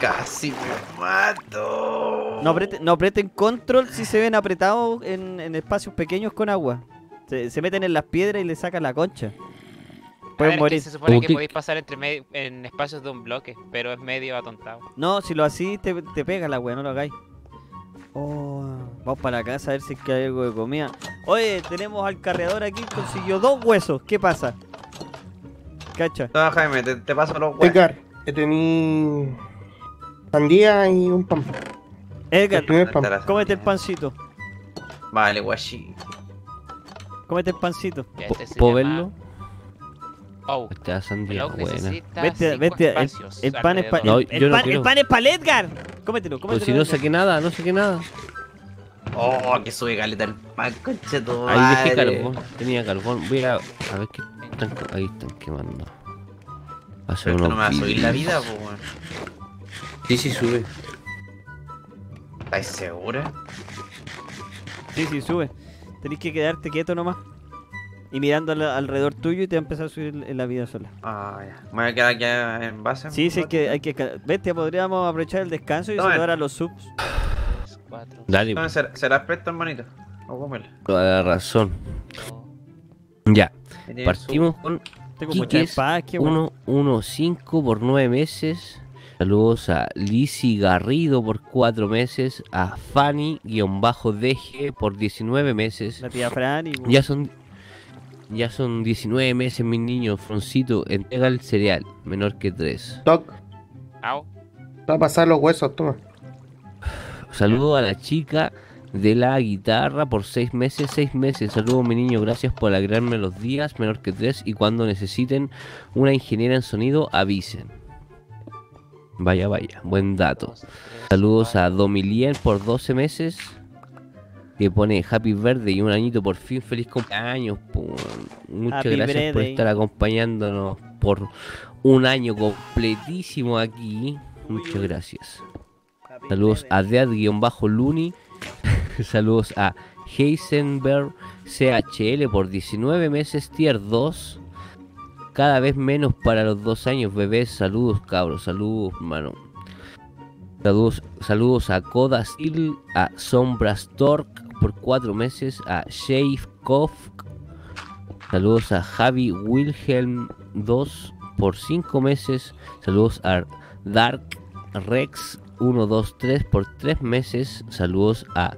Casi me mato. No, apreten, no aprieten control si se ven apretados en, en espacios pequeños con agua. Se, se meten en las piedras y le sacan la concha. Ver, Pueden que morir. se supone que podéis pasar entre medio, en espacios de un bloque, pero es medio atontado. No, si lo así te, te pega la wea, no lo hagáis. Oh, vamos para la casa a ver si es que hay algo de comida. Oye, tenemos al carreador aquí, consiguió dos huesos. ¿Qué pasa? Cacha. No, Jaime, te, te paso los huevos. Edgar, he tenido sandía y un pan. Edgar, pan. cómete el pancito. Vale, guachi. Cómete el pancito. Este ¿Puedo llama- verlo? Oh, Esta el sandía Oak buena. necesita Bestia, cinco bestia, el, el pan es para. No, el, yo no el pan es para Edgar. Cómetelo, Pues cómetelo. si no saqué nada, no saqué nada. Oh, que sube caleta el pan, conche tu Ahí dejé madre. carbón. Tenía carbón. Voy a, a ver qué están. Ahí están quemando. Va a ser unos no me va a subir la vida, pues, weón. Sí, sí, sube. ¿Estáis segura? Sí, sí, sube. Tenés que quedarte quieto nomás. Y mirando al- alrededor tuyo y te va a empezar a subir en la vida sola. Ah, ya. Me voy a quedar aquí en base. Sí, sí, hay que, hay que... Bestia, podríamos aprovechar el descanso y saludar a los subs. Cuatro, Dale, Entonces, ¿será, será presto, hermanito? O cómelo. toda la razón. Ya, partimos con Tengo bueno. 115 por 9 meses. Saludos a Lizzy Garrido por 4 meses. A Fanny-DG por 19 meses. La tía Fran y... Ya son ya son 19 meses, mis niños. Froncito, entrega el cereal. Menor que 3. Doc, Au. va a pasar los huesos, toma. Saludo a la chica de la guitarra por 6 meses. 6 meses. Saludo, mi niño. Gracias por alegrarme los días. Menor que 3. Y cuando necesiten una ingeniera en sonido, avisen. Vaya, vaya. Buen dato. Saludos a. Domilien por 12 meses. Que pone Happy Verde y un añito por fin. Feliz cumpleaños. Muchas Happy gracias por estar acompañándonos por un año completísimo aquí. Muchas gracias. Saludos a Dead-Luni. Saludos a Heisenberg CHL por 19 meses, tier 2. Cada vez menos para los dos años, bebés. Saludos, cabros. Saludos, mano. Saludos, saludos a Koda Steel, a Sombra Stork por 4 meses, a Shave. Saludos a Javi Wilhelm 2 por 5 meses. Saludos a Dark Rex 123 por 3 meses. Saludos a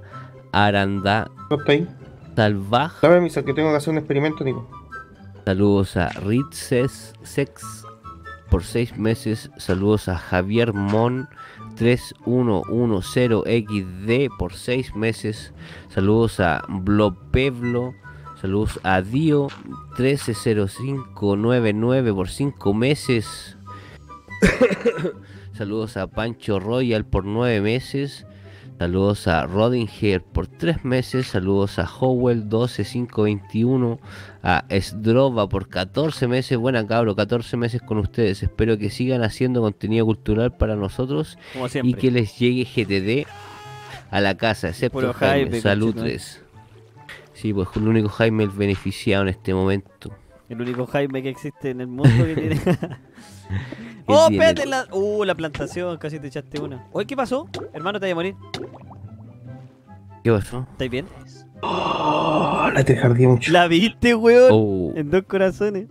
Aranda ¿No está ahí? Salvaj. Dame misa que tengo que hacer un experimento, Nico. Saludos a Ritzes Sex por 6 meses. Saludos a Javier Mon 3110XD por 6 meses. Saludos a Blopeblo. Saludos a Dio 130599 por 5 meses. Saludos a Pancho Royal por 9 meses. Saludos a Rodinger por 3 meses. Saludos a Howell 12521. A Sdrova por 14 meses. Buena cabro, 14 meses con ustedes. Espero que sigan haciendo contenido cultural para nosotros Como y que les llegue GTD a la casa, excepto Jaime. Salutres. Sí, pues el único Jaime el beneficiado en este momento. El único Jaime que existe en el mundo que tiene... ¡Oh, espérate! La... ¡Uh, la plantación! Casi te echaste una. Oye, ¿qué pasó? Hermano, te voy a morir. ¿Qué pasó? ¿Estáis bien? Oh, la te jardí mucho. ¿La viste, weón? Oh, En dos corazones.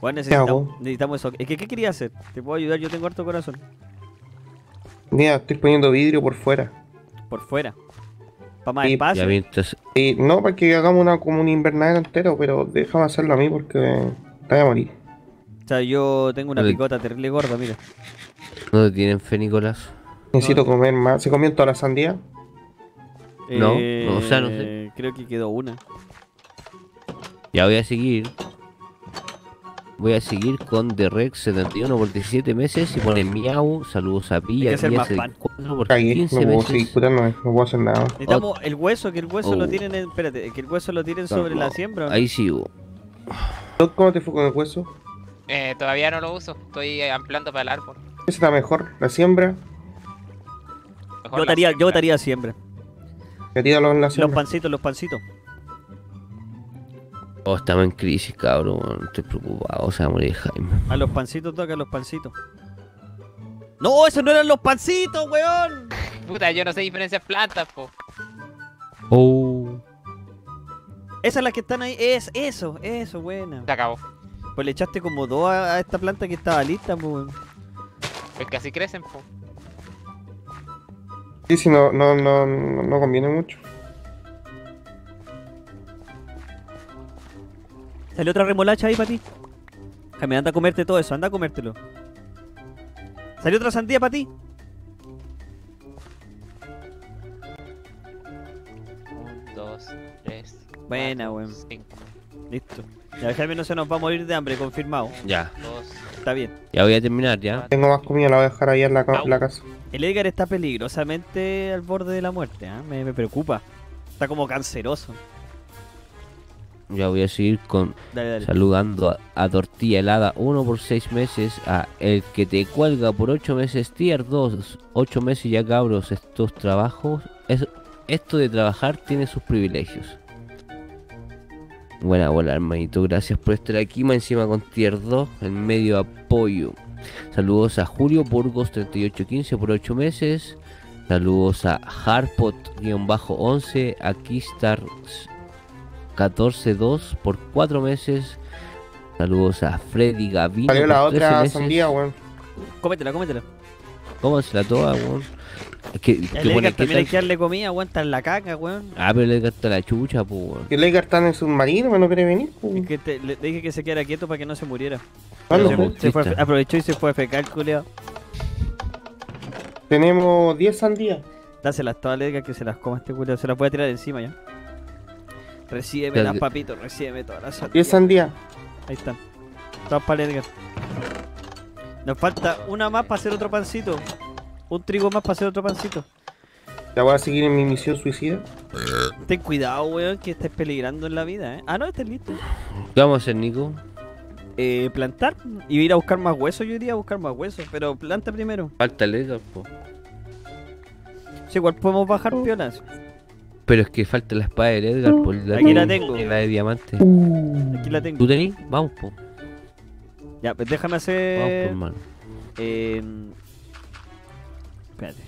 Bueno, ¿Qué hago? necesitamos, necesitamos eso. Es que, ¿qué quería hacer? ¿Te puedo ayudar? Yo tengo harto corazón. Mira, estoy poniendo vidrio por fuera. Por fuera. Para más Sí, ya espacio. Y no para que hagamos una como un invernadero entero, pero déjame hacerlo a mí porque te voy a morir. O sea, yo tengo una picota terrible gorda, mira. ¿No te tienen fe, Nicolás? Necesito comer más. ¿Se comió toda la sandía? No, no, o sea, no sé. Eh, Creo que quedó una. Ya voy a seguir. Voy a seguir con The Rex 71 por 17 meses y pone Miau. Saludos a Pilla. Hay que hacer más pan. 64 por Cagué, no 15 puedo meses. seguir curándome, no puedo hacer nada. Necesitamos el hueso, que el hueso lo Oh. tienen en... Espérate, que el hueso lo tienen sobre la siembra. ¿o no? Ahí sigo. ¿Cómo te fue con el hueso? Eh, todavía no lo uso. Estoy eh, ampliando para el árbol. ¿Ese está mejor? ¿La siembra? Mejor Yo votaría, yo siembra. votaría en la Los siembra. pancitos, los pancitos. Oh, estamos en crisis, cabrón. Estoy preocupado. Se va a morir Jaime. A los pancitos toca los pancitos. ¡No! ¡Esos no eran los pancitos, weón! Puta, yo no sé diferenciar plantas, po. Oh. Esas las que están ahí. Es eso, eso, buena. Se acabó. Pues le echaste como dos a, a esta planta que estaba lista, pues. Pues que así crecen, po. Sí, sí, no, no, no, no, no conviene mucho. Salió otra remolacha ahí para ti. Jaime, anda a comerte todo eso, anda a comértelo. Salió otra sandía para ti. Un, dos, tres. Buena, weón. Cinco. Listo. Ya Jaime no se nos va a morir de hambre, confirmado. Ya. Está bien. ya voy a terminar ya. Tengo más comida, la voy a dejar ahí en la, ca- la casa. El Edgar está peligrosamente al borde de la muerte, ¿ah? me, me preocupa. Está como canceroso. Ya voy a seguir con Dale, dale. saludando a, a Tortilla Helada 1 por 6 meses, a El que te cuelga por 8 meses, Tier 2, 8 meses ya cabros, estos trabajos, es, esto de trabajar tiene sus privilegios. Buena bola hermanito, gracias por estar aquí, más encima con Tier 2, en medio apoyo. Saludos a Julio Burgos 3815 por 8 meses. Saludos a Harpot-11, a Kistar 142 por 4 meses. Saludos a Freddy Gavino. Salió la por 13 otra sandía, weón. Cómetela, cómetela. Cómansela toda, weón. Es que, que El Edgar ¿qué también hay que darle comida, aguanta en la caca, weón. Ah, pero le gasta la chucha, pues, weón. Que el Edgar está en el submarino, me no quiere venir. Es pues. que te- le dije que se quedara quieto para que no se muriera. ¿Cuándo, se, po? se fue a fe- Autista. aprovechó y se fue a fecar, culiao. Tenemos 10 sandías. Dáselas todas al Edgar que se las coma este culiao. Se las voy a tirar encima ya. Recíbeme las Edgar. papitos, recíbeme todas las 10 sandías. sandías. Ahí están. Todas para el Edgar. Nos falta una más para hacer otro pancito. Un trigo más para hacer otro pancito. Ya voy a seguir en mi misión suicida. Ten cuidado, weón, que estés peligrando en la vida, eh. Ah, no, estás listo. ¿Qué vamos a hacer, Nico? Eh, plantar y ir a buscar más huesos. Yo iría a buscar más huesos, pero planta primero. Falta el Edgar, po. Sí, igual podemos bajar piolas. Pero es que falta la espada del Edgar, por la Aquí la de- tengo. La de diamante. Aquí la tengo. ¿Tú tenés? Vamos, po. Ya, pues déjame Vamos, po, hacer. hermano. Eh... Espérate.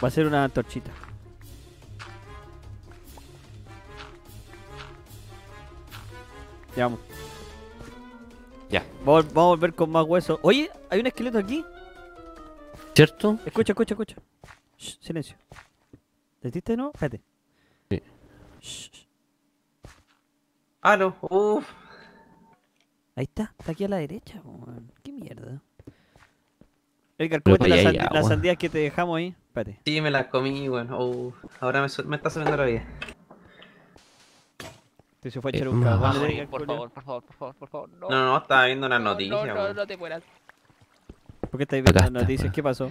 Voy a hacer una torchita. Ya vamos. Ya. Vamos, vamos a volver con más huesos. Oye, hay un esqueleto aquí. ¿Cierto? Escucha, escucha, escucha. Shh, silencio. ¿Detiste no? Espérate. Sí. Shh, shh. Aló, uff. Ahí está, está aquí a la derecha. Qué mierda. Edgar, cómete para las las agua. sandías que te dejamos ahí. Espérate. Sí, me la comí, weón. Uf, ahora me, está subiendo la vida. Se fue a Eh, echar un no. cagón. Por favor, por favor, por favor, por favor. No, No, no, estaba viendo las no, noticias, no, no, weón. no te mueras. ¿Por qué estáis viendo las noticias? ¿Qué pasó?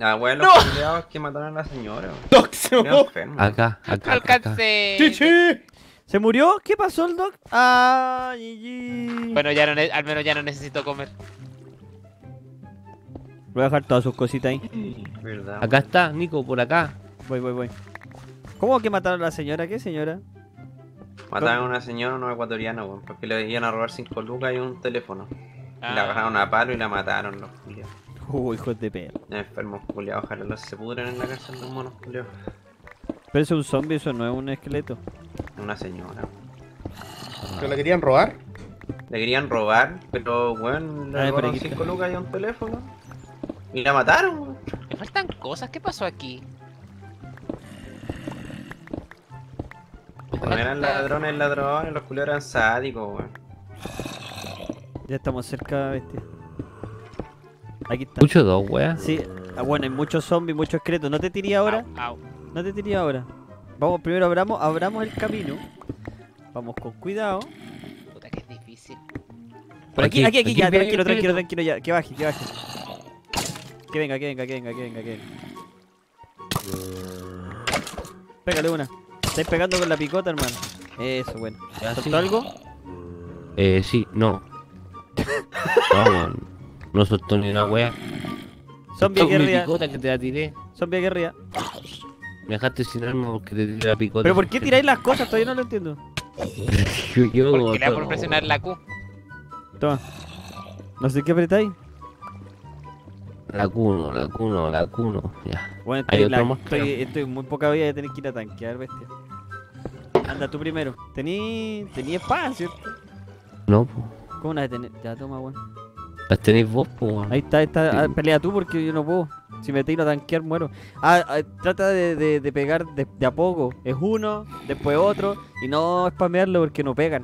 Abuelos culiados que mataron a la señora, weón. ¡Doc, se Estoy me enfermo. Acá, acá, No acá. alcancé. ¡Chichi! ¿Se murió? ¿Qué pasó el doc? Ah, GG. Bueno, ya no al menos ya no necesito comer. Voy a dejar todas sus cositas ahí. ¿Verdad? Acá está, Nico, por acá. Voy, voy, voy. ¿Cómo que mataron a la señora? ¿Qué señora? Mataron a una señora, una ecuatoriana, weón, porque le iban a robar 5 lucas y un teléfono. Y la Ah. agarraron a palo y la mataron, los culiados. Uh, hijos de perro. Enfermos culiados, ojalá los se pudren en la cárcel los monos culiados. Pero eso es un zombie, eso no es un esqueleto. Una señora. ¿Que la querían robar? Le querían robar, pero weón, le pero robaron aquí está. 5 lucas y un teléfono. Y la mataron, weón. Me faltan cosas. ¿Qué pasó aquí? No eran ladrones, ladrones, los culiados eran sádicos, weón. Ya estamos cerca, bestia. Aquí está. Escucho dos, weas. Sí, ah, bueno, hay muchos zombies, muchos esqueletos. No te tiré ahora. Au, au. No te tiré ahora. Vamos, primero abramos, abramos el camino. Vamos con cuidado. Puta que es difícil. Por aquí, aquí, aquí, ya, viene tranquilo, el tranquilo, esqueleto. tranquilo, ya. Que baje, que baje. Que venga, que venga, que venga, que venga, que venga. Pégale una. Estáis pegando con la picota, hermano. Eso, bueno. Ya, ¿Soltó sí. algo? Eh, sí, no. No. No soltó ni una wea. Zombie aquí mi arriba. picota que te la tiré. Zombie aquí arriba. Me dejaste sin arma porque te tiré la picota. ¿Pero por qué tiráis las cosas? Todavía no lo entiendo. Yo, yo Porque le da por presionar la Q. Toma. No sé qué apretáis. La Q1, la Q1, la Q1. Ya. Bueno, Hay estoy, otro la- más, estoy, estoy muy poca vida de tener que ir a tanquear, bestia. Anda tú primero. Tení, tení espada, ¿cierto? No, po. ¿Cómo la de tener? Ya, toma, weón. Las tenéis vos, po, weón. Ahí está, ahí está. Ah, pelea tú porque yo no puedo. Si me tiro a tanquear, muero. Ah, ah, trata de, de- de pegar de, de a poco. Es uno, después otro. Y no spamearlo porque no pegan.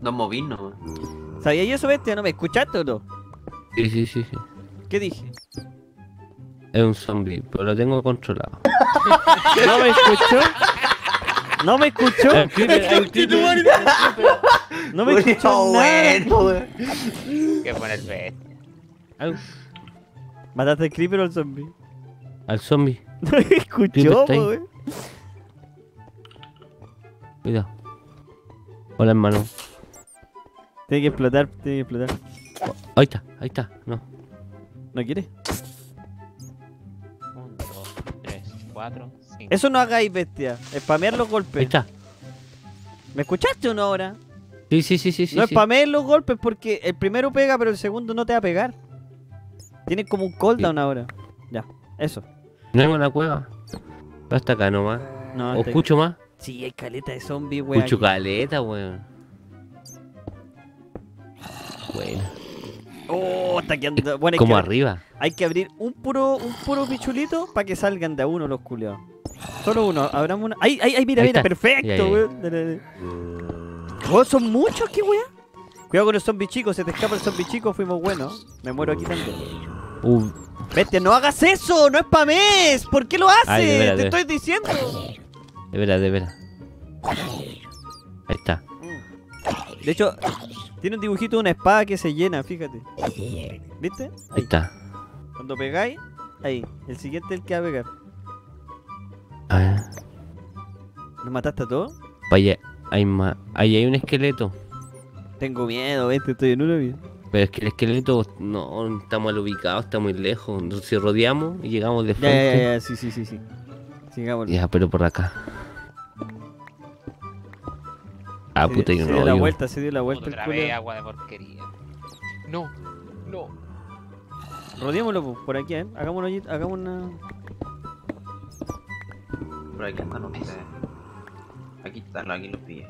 No movirnos, weón. ¿Sabías eso, bestia? ¿No me escuchaste o no? Sí, sí, sí, sí. ¿Qué dije? Es un zombie, pero lo tengo controlado. ¿No me escuchó? No me escuchó. Creeper, creeper. No me escuchó nada. bueno, weón. Que poner bestia. Al, ¿Mataste al creeper o al zombie? al zombie. No me escuchó, weón. Cuidado. Hola, hermano. Tiene que explotar, tiene que explotar. Ahí está, ahí está. No. ¿No quiere? 1, 2, 3, 4, 5. Eso no hagáis, bestia. Spamear los Ahí golpes. está. ¿Me escuchaste o no ahora? Sí, sí, sí, sí. sí, no sí. spamees los golpes porque el primero pega, pero el segundo no te va a pegar. Tienes como un cooldown ahora. Ya, eso. No hay una cueva. Hasta acá nomás. No, ¿O escucho más? Sí, hay caleta de zombies, weón. Escucho caleta, weón. Bueno. Oh, está quedando. Bueno, Como que, arriba. hay que abrir un puro, un puro pichulito para que salgan de a uno los culiados. Solo uno, abramos una. ¡Ay, ay, ay! Mira, Ahí mira, está. perfecto, weón. Oh, son muchos, qué weón. Cuidado con los zombies chicos, se te escapa el zombie chico, fuimos buenos. Me muero aquí también. Uh, Bestia, no hagas eso, no spames. ¿Por qué lo haces? Ay, de veras, te de estoy diciendo. de veras, de veras. Ahí está. De hecho, tiene un dibujito de una espada que se llena, fíjate. ¿Viste? Ahí está. Cuando pegáis, ahí. El siguiente es el que va a pegar. A ver. ¿Lo mataste a todos? Vaya, hay más. Ahí hay un esqueleto. Tengo miedo, vete, estoy en una vida. Pero es que el esqueleto no está mal ubicado, está muy lejos. Entonces si rodeamos y llegamos de Ya, frente. ya, ya, sí, sí, sí, sí. Sigamos. Ya, pero por acá. Ah, se, puta, hay se dio la vuelta, se dio la vuelta el Otra vez agua de porquería. No, no. Rodeémoslo po, por aquí, ¿eh? Hagamos, un hoyito- hagamos una. Por aquí andan ustedes. Aquí están, aquí los pillé.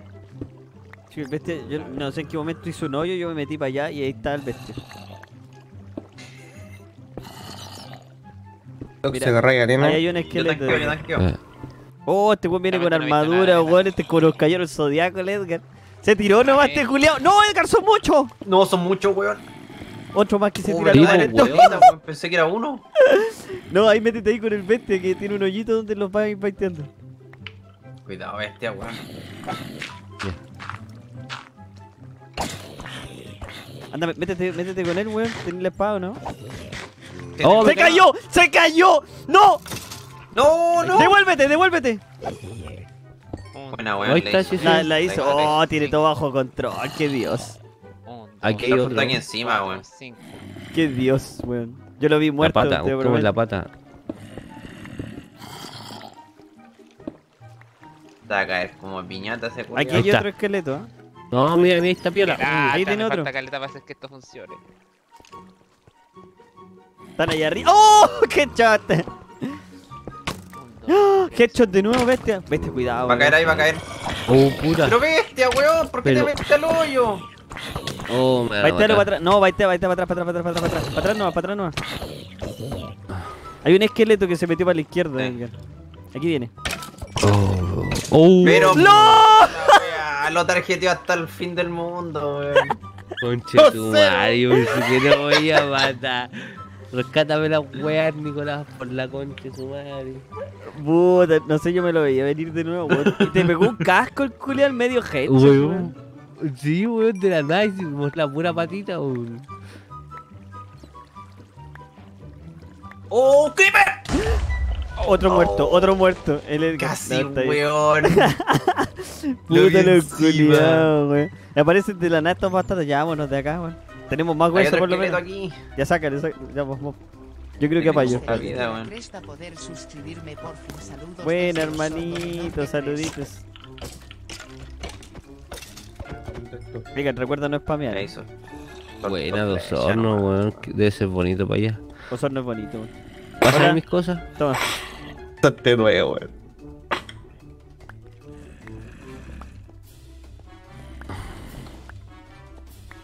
Sí, el bestia, yo no sé en qué momento hizo un hoyo, yo me metí para allá y ahí está el bestia. Mira, Se agarra ahí arena. Ahí hay un Yo esqueleto. tanqueo, yo tanqueo. Oh, este weón viene No, con no visto armadura, weón, este con los cayeron zodiaco, el Edgar. Se tiró nomás este culiao. ¡No, Edgar, son muchos! No, son muchos, weón. Otro más que se Oh, tira al weón. Pensé que era uno. No, ahí métete ahí con el bestia que tiene un hoyito donde los va a ir paiteando. Cuidado, bestia, weón. Anda, métete, métete con él, weón. ¿Tenés la espada o no? Oh, ¡Se cayó! ¡Se cayó! ¡No! No, no. ¡Devuélvete, devuélvete! Buena, weón. Está. La, la hizo. Está, Oh, tiene todo bajo control. ¡Qué dios! Aquí hay La otro. aquí encima, weón. ¡Qué dios, weón! Yo lo vi La muerto. pata, lo buscamos la pata. Va a caer como piñata ese culo. Aquí hay está. otro esqueleto, ¿eh? No, mira, mira esta piola. Ah, ahí tiene otro. falta caleta para hacer que esto funcione. Están allá arriba. ¡Oh! ¡Qué shot! Un, dos, tres, ¡Qué shot de nuevo, bestia! Bestia, cuidado. Va a caer ahí, va a caer. Oh, puta. Pero bestia, weón. ¿Por qué Pero- te metes al hoyo? Oh, me Baitealo para atrás. No, baitea, baitea para atrás, para atrás, para atrás, para atrás. Para atrás nomás, para atrás nomás. Hay un esqueleto que se metió para la izquierda, Eh. Aquí viene. Oh, oh. Pero. ¡No! Wea, Lo tarjeteó hasta el fin del mundo, weón. Conche tu madre, no voy a matar. Rescátame la weá, Nicolás, por la concha de tu madre. Puta, no sé, yo me lo veía venir de nuevo, weón. Te pegó un casco el culiao al medio headshot, Weón. weón. Sí, weón, de la nada, hicimos la pura patita, weón. ¡Oh, creeper! Otro muerto, otro muerto. Casi, No, weón. Lo Puta los encima. culiados, weón. Me aparecen de la nada estos bastardos. Ya vámonos de acá, weón. Tenemos más huesos por lo menos. aquí. Ya sácale, sácale. Ya, vos, vos. Yo creo que apayo. Osorno, hermanito, saluditos. Digan, recuerda no spamear. hizo. Buena, dos hornos, weón. Debe ser bonito para allá. Osorno es bonito, weón. Hola. mis cosas. Toma. Bastante nuevo, weón.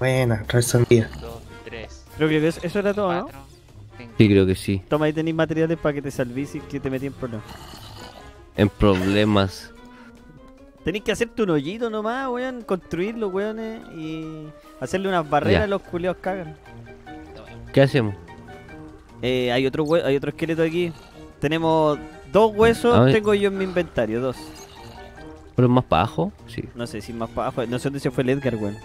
Buena, tres, Creo que eso, eso era todo, ¿no? Sí, creo que sí. Toma, ahí tenéis materiales para que te salvís y que te metí en problemas. En problemas. Tenéis que hacerte un hoyito nomás, weón. Construirlo, weones. Y hacerle unas barreras Ya. a los culeos cagan. ¿Qué hacemos? Eh, hay otro hue- hay otro esqueleto aquí. Tenemos dos huesos, tengo yo en mi inventario, dos. ¿Pero más para abajo? Sí. No sé si más para abajo. No sé dónde se fue el Edgar, weón.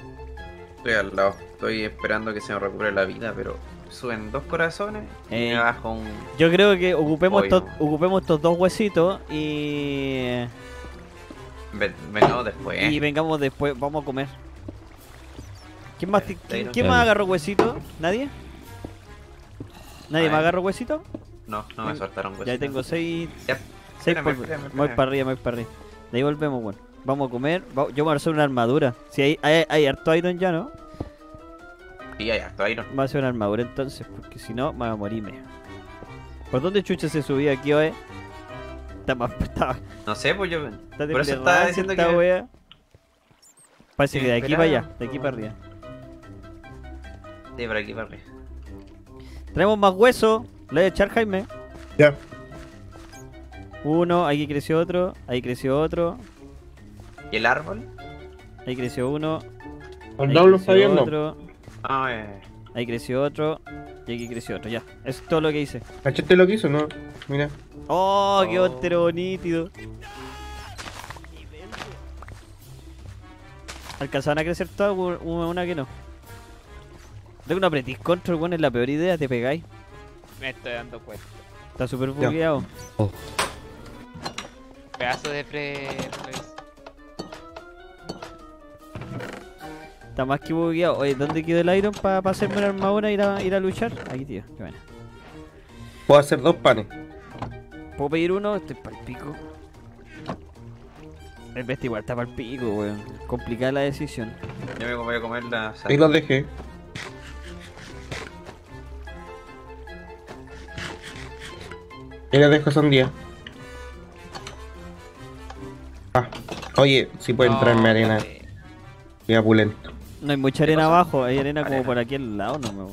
Estoy al lado. Estoy esperando que se me recupere la vida, pero suben dos corazones y Eh, me bajo un. Yo creo que ocupemos, estos, ocupemos estos dos huesitos y. Ven, vengo después. Y vengamos después, vamos a comer. ¿Quién más, quién, más agarró huesito? ¿Nadie? ¿Nadie más agarró huesito? No, no me soltaron Ya huesitos. tengo seis. Ya, seis espérame, por... espérame, Voy para arriba, voy para arriba. De ahí volvemos, bueno. Vamos a comer. Yo me voy a hacer una armadura. Si hay, hay, hay harto iron ya, ¿no? Sí, ya, ya, Iron. Va a ser una armadura entonces, porque si no, me voy a morirme. ¿Por dónde chucha se subía aquí hoy? Está más. Está, No sé, pues yo. está de Por eso estaba diciendo esta que. wea. Parece Sí, que de aquí espera, para allá, de aquí para arriba. Sí, por aquí, por arriba. Tenemos más huesos. Le voy a echar Jaime. Ya. Uno, aquí creció otro, ahí creció otro, ¿Y el árbol? ahí creció uno, ¿Al ahí doble está creció viendo? otro, Ah, eh. ahí creció otro, y aquí creció otro, ya. Eso es todo lo que hice. ¿Cachaste lo que hizo? No. Mira. Oh, qué Oh. entero nítido. ¿Alcanzaban a crecer todas? Una que no. Tengo una apretís control, bueno, es la peor idea, te pegáis. Me estoy dando cuenta. Está súper bugueado. Pedazo de pre. Está más que bugueado. Oye, ¿dónde quedó el iron para hacerme una armadura e ir a, ir a luchar? Aquí, tío. Qué buena. Puedo hacer dos panes. ¿Puedo pedir uno? Estoy para el pico. El bestia igual está para el pico, weón. Complicada la decisión. Yo me voy a comer la sal. Ahí los dejé. Y les dejo sandía. Ah. Oye, si pueden traerme arena. Y apulento. No hay mucha arena abajo, hay arena como Arena. por aquí al lado, no me voy.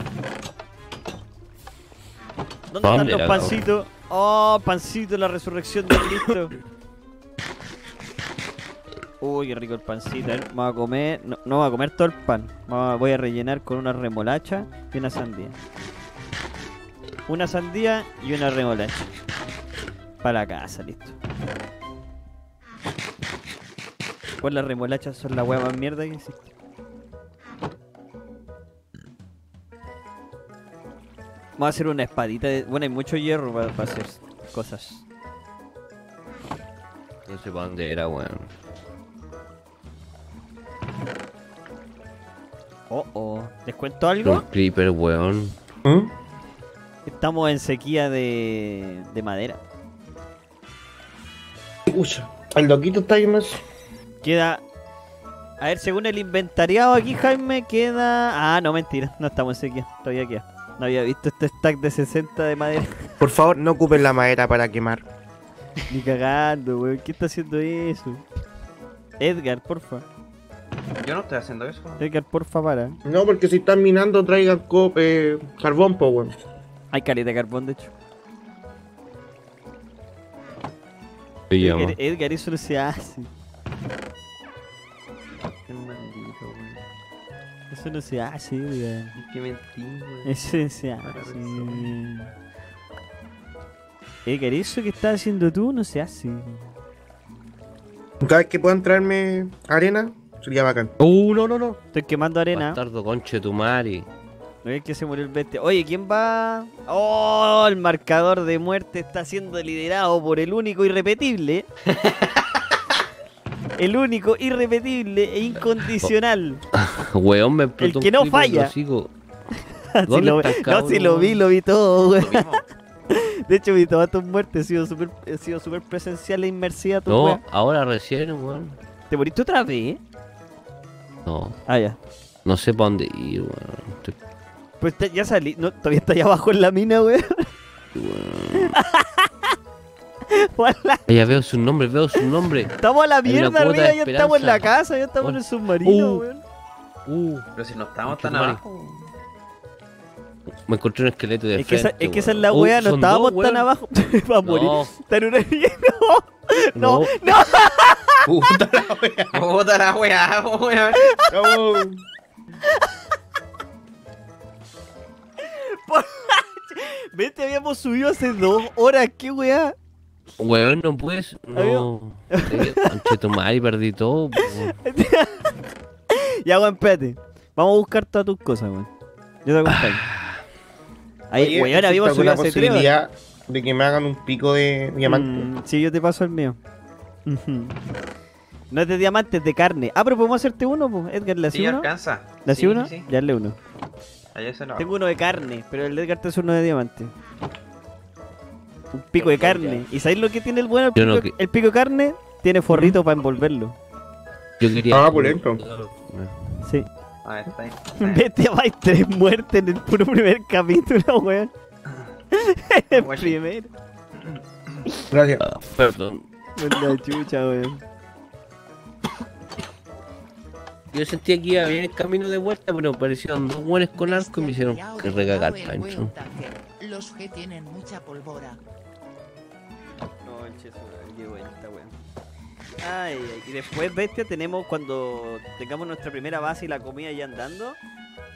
¿Dónde están ¿Dónde los pancitos? Oh, pancito, la resurrección de Cristo. Uy, qué rico el pancito. A ver, vamos a comer. No, no voy a comer todo el pan. Voy a rellenar con una remolacha y una sandía. Una sandía y una remolacha. Para la casa, listo. Pues las remolachas son la hueá más mierda que existe. Vamos a hacer una espadita de... Bueno, hay mucho hierro para, para hacer cosas. No sé para dónde era, weón. Oh, oh. ¿Les cuento algo? Un creeper, weón. ¿Mm? Estamos en sequía de, de madera. Ucha, el loquito está ahí más. Queda... A ver, según el inventariado aquí, Jaime, queda... Ah, no, mentira. No estamos en sequía. Todavía queda. No había visto este stack de 60 de madera. Por favor, no ocupen la madera para quemar. Ni cagando, weón. ¿Qué está haciendo eso? Edgar, porfa. Yo no estoy haciendo eso. Edgar, porfa, para. No, porque si están minando, traigan eh, carbón, po, weón. Hay caleta de carbón, de hecho. Edgar, Edgar, eso no se hace. Eso no se hace, Edgar. Qué mentira. Eso no se hace. Edgar, eso que estás haciendo tú no se hace. Cada vez que puedan traerme arena, sería bacán. Uh, no, no, no. Estoy quemando arena. Bastardo conche tu madre. No es que se murió el bestia. Oye, ¿quién va? Oh, el marcador de muerte está siendo liderado por el único irrepetible. el único irrepetible e incondicional. Weón, me explotó que no el falla. Si ¿Dónde lo- está el no, si lo weón? vi, lo vi todo, mismo. De hecho, mi tomato en muerte ha sido súper sido súper presencial e inmersiva tu No, ahora recién, weón. ¿Te moriste otra vez? No, Ah, ya. no sé para dónde ir, weón. Estoy- Pues te- ya salí. No, todavía está allá abajo en la mina, güey. weón. Hola. Ya veo su nombre, veo su nombre. Estamos a la mierda arriba, ya estamos en la casa, ya estamos en el submarino, Uh. weón. Uh, Pero si no estamos tan abajo. me encontré un esqueleto de Es que, esa, frente, es que esa es la Uh, weá, no estábamos dos, tan abajo. Va a morir. No, Está en una No, no, no. Puta la wea. Puta la weá, weón. Vete, habíamos subido hace dos horas, qué weá. Weón, no puedes. No. Conche tu madre, perdí todo. po. Ya, weón, espérate. Vamos a buscar todas tus cosas, weón. Yo te acompaño. Ahí, Oye, weón, habíamos horas. posibilidad de que me hagan un pico de diamante. Mm, sí, yo te paso el mío. No es de diamante, es de carne. Ah, pero podemos hacerte uno, pues. Edgar, ¿le haces Sí, uno? alcanza. ¿Le Sí, uno? sí. Ya hazle uno. Tengo uno de carne, pero el de Edgar te hace uno de diamante. Un pico de carne. ¿Y sabéis lo que tiene el bueno? El pico, no que- el pico de carne tiene forrito para envolverlo. Yo quería. Ah, pulento. Sí. Ah, está ahí. Vete a tres muertes en el puro primer capítulo, weón. el primero. Gracias. Ah, Perdón. La chucha, weón. Yo sentía que iba bien el camino de vuelta, pero aparecieron dos buenos con arco y me hicieron que recagar el Pancho. Los G tienen mucha pólvora. Qué buena esta weón. Ay, ay, y después, bestia, tenemos cuando tengamos nuestra primera base y la comida ya andando.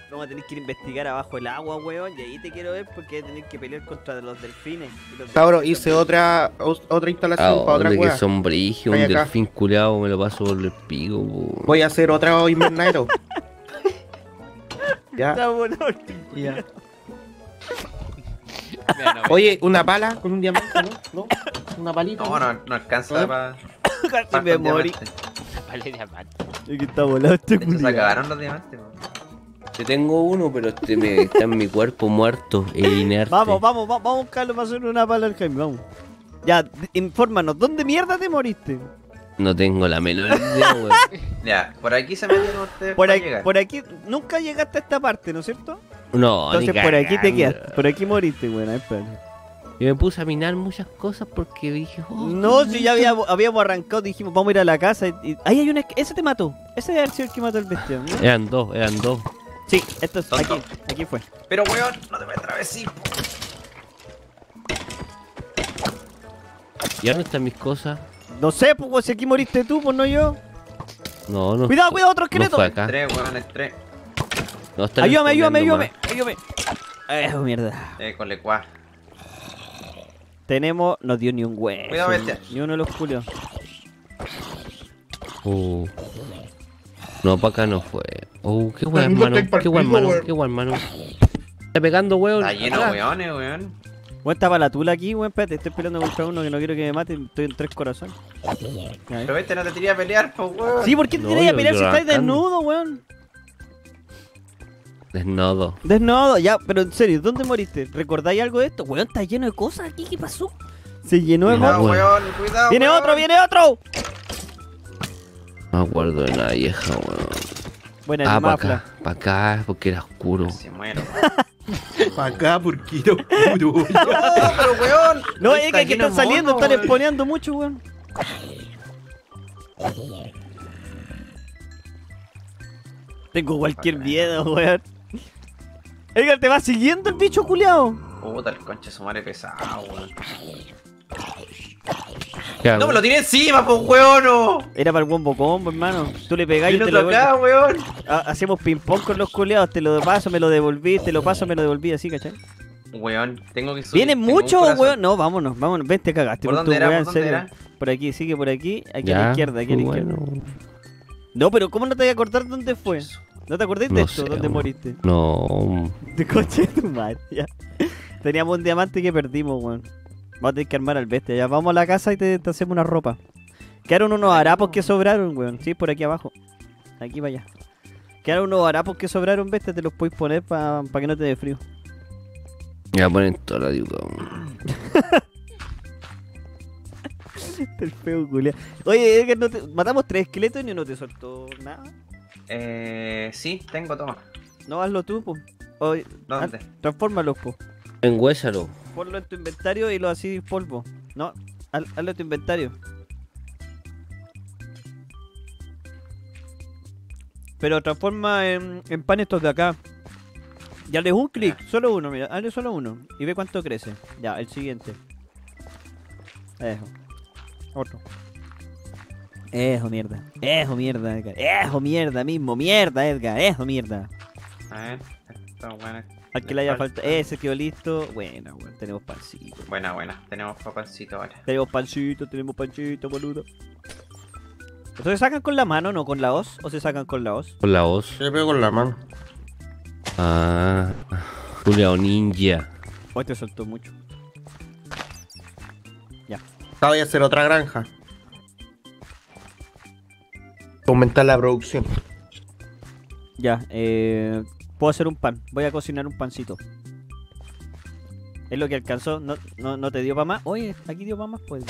Vamos a tener que ir a investigar abajo el agua, weón. Y ahí te quiero ver porque tener que pelear contra los delfines. los delfines hice otra otra instalación Ah, para otra que son brigio, un acá. delfín culeado, me lo paso por el pico. po. Voy a hacer otra invernadero. ya. Está bueno, ya. Mira, no, Oye, una pala con un diamante, ¿no? ¿No? Una palita. No, no, no alcanza ¿Eh? para. Casi me morí. vale diamante. Es que está volado este De se acabaron los diamantes. Yo tengo uno, pero este me, está en mi cuerpo muerto e inerte. Vamos, vamos, va- vamos a buscarlo para hacer una pala al Jaime, vamos. Ya, infórmanos, ¿dónde mierda te moriste? No tengo la menor idea, weón. Ya, por aquí se metieron ustedes Por para aquí, llegar. por aquí, nunca llegaste a esta parte, ¿no es cierto? No, ni Entonces por aquí te quedaste, por aquí moriste, bueno, espérate. Yo me puse a minar muchas cosas porque dije, oh, No, si ya habíamos, habíamos arrancado, dijimos, vamos a ir a la casa y... y- ahí hay una... Ese te mató, ese debe haber sido el que mató al bestión, ¿no? Eran dos, eran dos. Sí, esto es, aquí, aquí fue. Pero weón, no te me atravesí. ¿Y dónde están mis cosas? No sé, pues si aquí moriste tú, pues no yo. No, no. Cuidado, cuidado, otro No esqueleto. fue acá. Tres, weón, es tres. No, están ayúdame, ayúdame, ayúdame, ayúdame. Eh, mierda. Eh, con. Tenemos, no dio ni un hueso. Cuidado, bestia. Ni uno de los culios. Oh. No, para acá no fue. Oh, qué estoy pa'l Qué weón. Qué guay, hermano. Está pegando, weón. Está lleno, weones, weón. Weón, estaba la tula aquí, weón. Espérate, estoy peleando contra uno que no quiero que me mate. Estoy en tres corazones. Pero este no te quería a pelear, pues weón. Sí, ¿por qué te No, a pelear si estás desnudo, weón? Desnudo. Desnudo, ya, pero en serio, ¿dónde moriste? ¿Recordáis algo de esto? Weón, está lleno de cosas aquí, ¿qué pasó? Se llenó de No, weón. weón, cuidado. ¡Viene weón. otro, viene otro! No me acuerdo de la vieja, weón. Buena, Ah, el para acá. Para acá, porque era oscuro. Se muero. Para acá, porque no oscuro. No, pero weón. No, es que aquí lleno están saliendo, están weón. exponeando mucho, weón. Tengo cualquier miedo, weón. Edgar, ¿te va siguiendo el bicho culiao? Puta, el conche su madre pesado, weón. No me lo tiré encima, pues weón. no. Era para el wombo combo, hermano. Tú le pegás y te lo acá, weón. Ha- Hacemos ping pong con los culiados, te lo paso, me lo devolví, te lo paso, me lo devolví, así, ¿cachai? Weón, tengo que subir. ¿Vienen corazón. weón? No, vámonos, vámonos, ven, te cagaste. ¿Por con dónde tu era? weá, ¿Por dónde era? Por aquí, sigue por aquí, aquí a la izquierda, aquí a la izquierda. bueno. No, pero ¿cómo no te voy a acordar dónde fue? ¿No te acordás de No esto? sé, ¿Dónde moriste? No. De coche de tu madre, ya. Teníamos un diamante que perdimos, weón. Vamos a tener que armar al bestia, ya. Vamos a la casa y te, te hacemos una ropa. Quedaron unos harapos que sobraron, weón. Sí, por aquí abajo. Aquí para allá. Quedaron unos harapos que sobraron, bestia, te los podéis poner para que no te dé frío. Me voy a poner toda la diuca. weón. El feo culiao. Oye, Edgar, ¿no te- matamos tres esqueletos y ni uno te soltó nada. Eh, sí, tengo, toma. No, hazlo tú, po. Oye, ¿Dónde? haz- transfórmalos, po. Enguésalo. Ponlo en tu inventario y lo así polvo. No, haz- hazlo en tu inventario. Pero transforma en, en pan estos de acá. Ya le un clic, solo uno, mira, hazle solo uno. Y ve cuánto crece. Ya, el siguiente. Eso. Otro. Eso, mierda. Eso, mierda, Edgar. Eso, mierda mismo. Mierda, Edgar. Eso, mierda. A ver, esto, weón. Al que le haya falta- falta. Ese quedó listo. Bueno, bueno, tenemos pancito. Buena, buena. Tenemos papancito ahora. Tenemos pancito, tenemos pancito, boludo. ¿Esto se sacan con la mano, no con la hoz? ¿O se sacan con la hoz? Con la voz. Le pego con la mano. Ah. Julio Ninja. Hoy te soltó mucho. Acabo de hacer otra granja. Aumentar la producción. Ya, eh, puedo hacer un pan. Voy a cocinar un pancito. Es lo que alcanzó. No, no, no te dio para más. Oye, aquí dio para más, pues.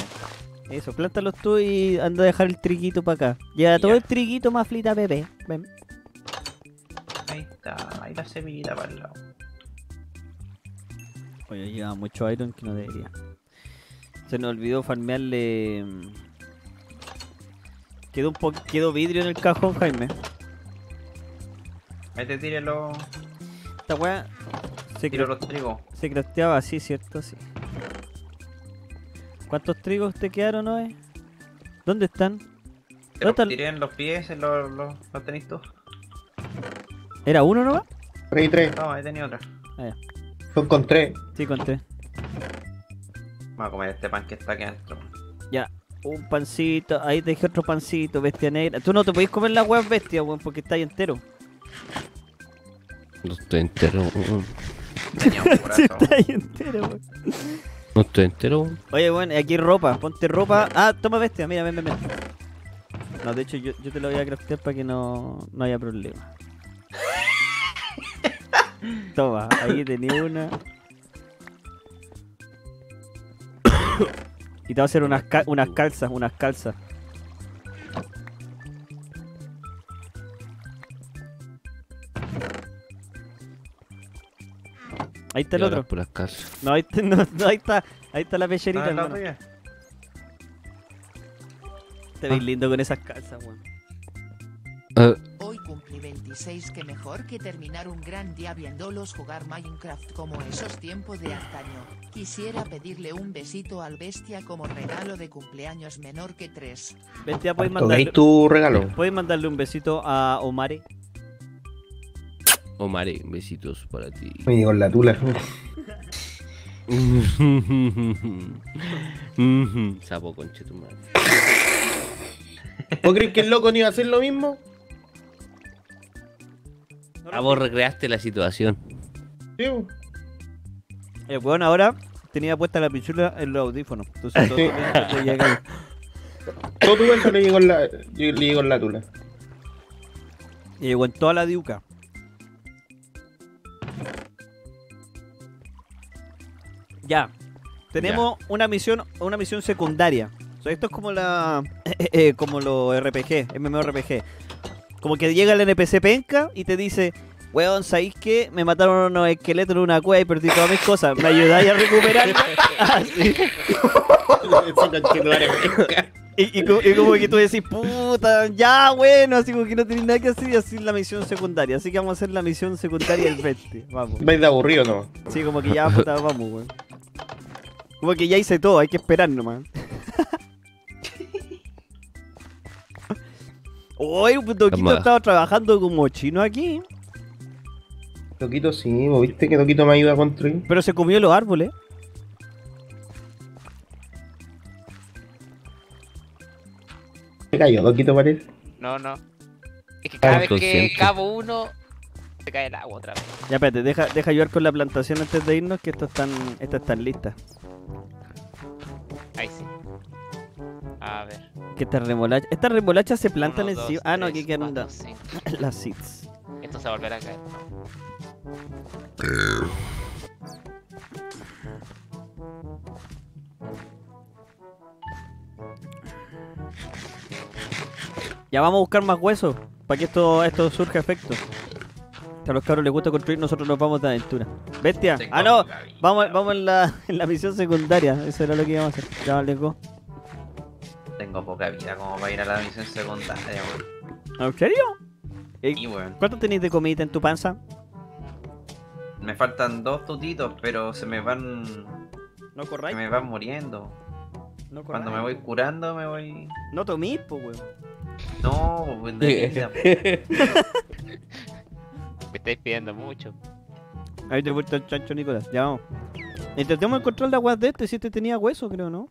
Eso, plántalos tú y anda a dejar el triguito para acá. Ya, todo el triguito más flita, bebé. Ven. Ahí está. Ahí la semillita para el lado. Oye, lleva mucho iron que no debería. Se nos olvidó farmearle. Quedó un po quedó vidrio en el cajón, Jaime. Ahí te tire los, Esta weá se, tiro los trigos. se crafteaba así, ¿cierto? Sí. ¿Cuántos trigos te quedaron hoy? ¿Dónde están? Te ¿Dónde los tiré en los pies, en los, los, los tenis tú. ¿Era uno nomás? 3 y 3. No, ahí tenía otra. Son con 3. Sí, conté. Vamos a comer este pan que está aquí adentro. Ya, un pancito. Ahí te dejé otro pancito, bestia negra. Tú no te podés comer la weá bestia, weón, porque está ahí entero. No estoy entero. Tenía un Sí, corazón. está ahí entero, weón. No estoy entero. Oye, bueno, aquí hay ropa, ponte ropa. Ah, toma bestia, mira, ven, ven, ven. No, de hecho, yo, yo te lo voy a craftear para que no, no haya problema. Toma, ahí tenía una. Y te voy a hacer unas, ca- unas calzas, unas calzas. Ahí está el otro. No, ahí está, no, no, ahí está, ahí está la pecherita, Ah, la hermano. Te ves lindo con esas calzas, weón. Cumplí 26 que mejor que terminar un gran día viéndolos jugar Minecraft como esos tiempos de antaño. Quisiera pedirle un besito al bestia como regalo de cumpleaños menor que 3. Bestia, ¿puedes ¿Ok mandarle, tu regalo? ¿puedes mandarle un besito a Omare? Omare, besitos para ti. Me llegó la tula. Sapo conche tu madre. ¿Vos crees que el loco no iba a hacer lo mismo? Ah, vos recreaste la situación. Sí. El weón ahora tenía puesta la pichula en los audífonos. Entonces, todo Sí. llegar. Todo tu le llegó en la, le llegó en la tula. Y llegó en toda la diuca. Ya. Tenemos una misión, una misión secundaria. O sea, esto es como la, eh, como los RPG, MMORPG. Como que llega el NPC penca y te dice, weón, ¿sabéis qué? Me mataron unos esqueletos en una cueva y perdí todas mis cosas. ¿Me ayudáis a recuperar? Así. Penca. Y, y co- y como que tú decís, puta, ya bueno, así como que no tenés nada que hacer y así la misión secundaria. Así que vamos a hacer la misión secundaria del Vesti. Vamos. Vais de aburrido, ¿no? Sí, como que ya, puta, vamos, weón. Como que ya hice todo, hay que esperar nomás. Un Toquito Calma. estaba trabajando como chino aquí, Toquito sí, ¿vos ¿viste que Toquito me ayuda a construir? pero se comió los árboles. Se cayó, Toquito parece. No, no. Es que cada Ah, vez que cavo uno, se cae el agua otra vez. Ya, espérate, deja, deja ayudar con la plantación antes de irnos, que estos están, estas están listas. Ahí sí. A ver. Que estas remolachas, estas remolachas se plantan Uno, encima. dos, Ah, no, tres, aquí quedan cuatro, las- las seeds. Esto se va a caer. Ya vamos a buscar más huesos para que esto, esto surja efecto. A los cabros les gusta construir, nosotros nos vamos de aventura. Bestia. Tengo Ah, no. Vamos, vamos en, la, en la misión secundaria. Eso era lo que íbamos a hacer. Ya, let's go. Tengo poca vida como para ir a la misión secundaria, weón. ¿En serio? Weón. ¿Cuánto tenéis de comida en tu panza? Me faltan dos tutitos, pero se me van. No Se corráis. me van muriendo. No Cuando me voy curando, me voy. No tomís, pues, weón. No, pues de vida. Me estáis pidiendo mucho. Ahí te vuelta el chancho, Nicolás. Ya vamos. Intentemos encontrar la weá de este, si este tenía hueso, creo, ¿no?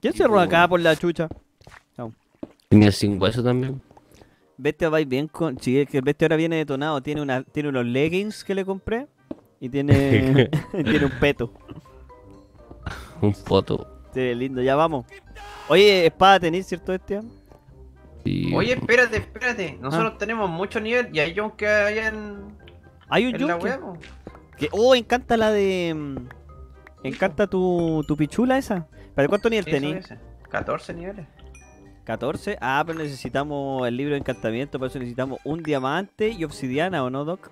¿Quién cerró acá por la chucha? Tenía sin hueso también. Bestia va bien con. Sí, es que el Bestia ahora viene detonado. Tiene una, tiene unos leggings que le compré. Y tiene. tiene un peto. Un foto. Sí, lindo, ya vamos. Oye, espada tenéis, ¿cierto, Bestia? Oye, espérate, espérate. Nosotros tenemos mucho nivel y hay que hay en, Hay un en la. Que, oh, encanta la de. mm, Encanta tu, tu pichula esa. ¿Para cuánto nivel Sí, tenéis? dice. 14 niveles. 14. Ah, pero necesitamos el libro de encantamiento. Por eso necesitamos un diamante y obsidiana, ¿o no, Doc?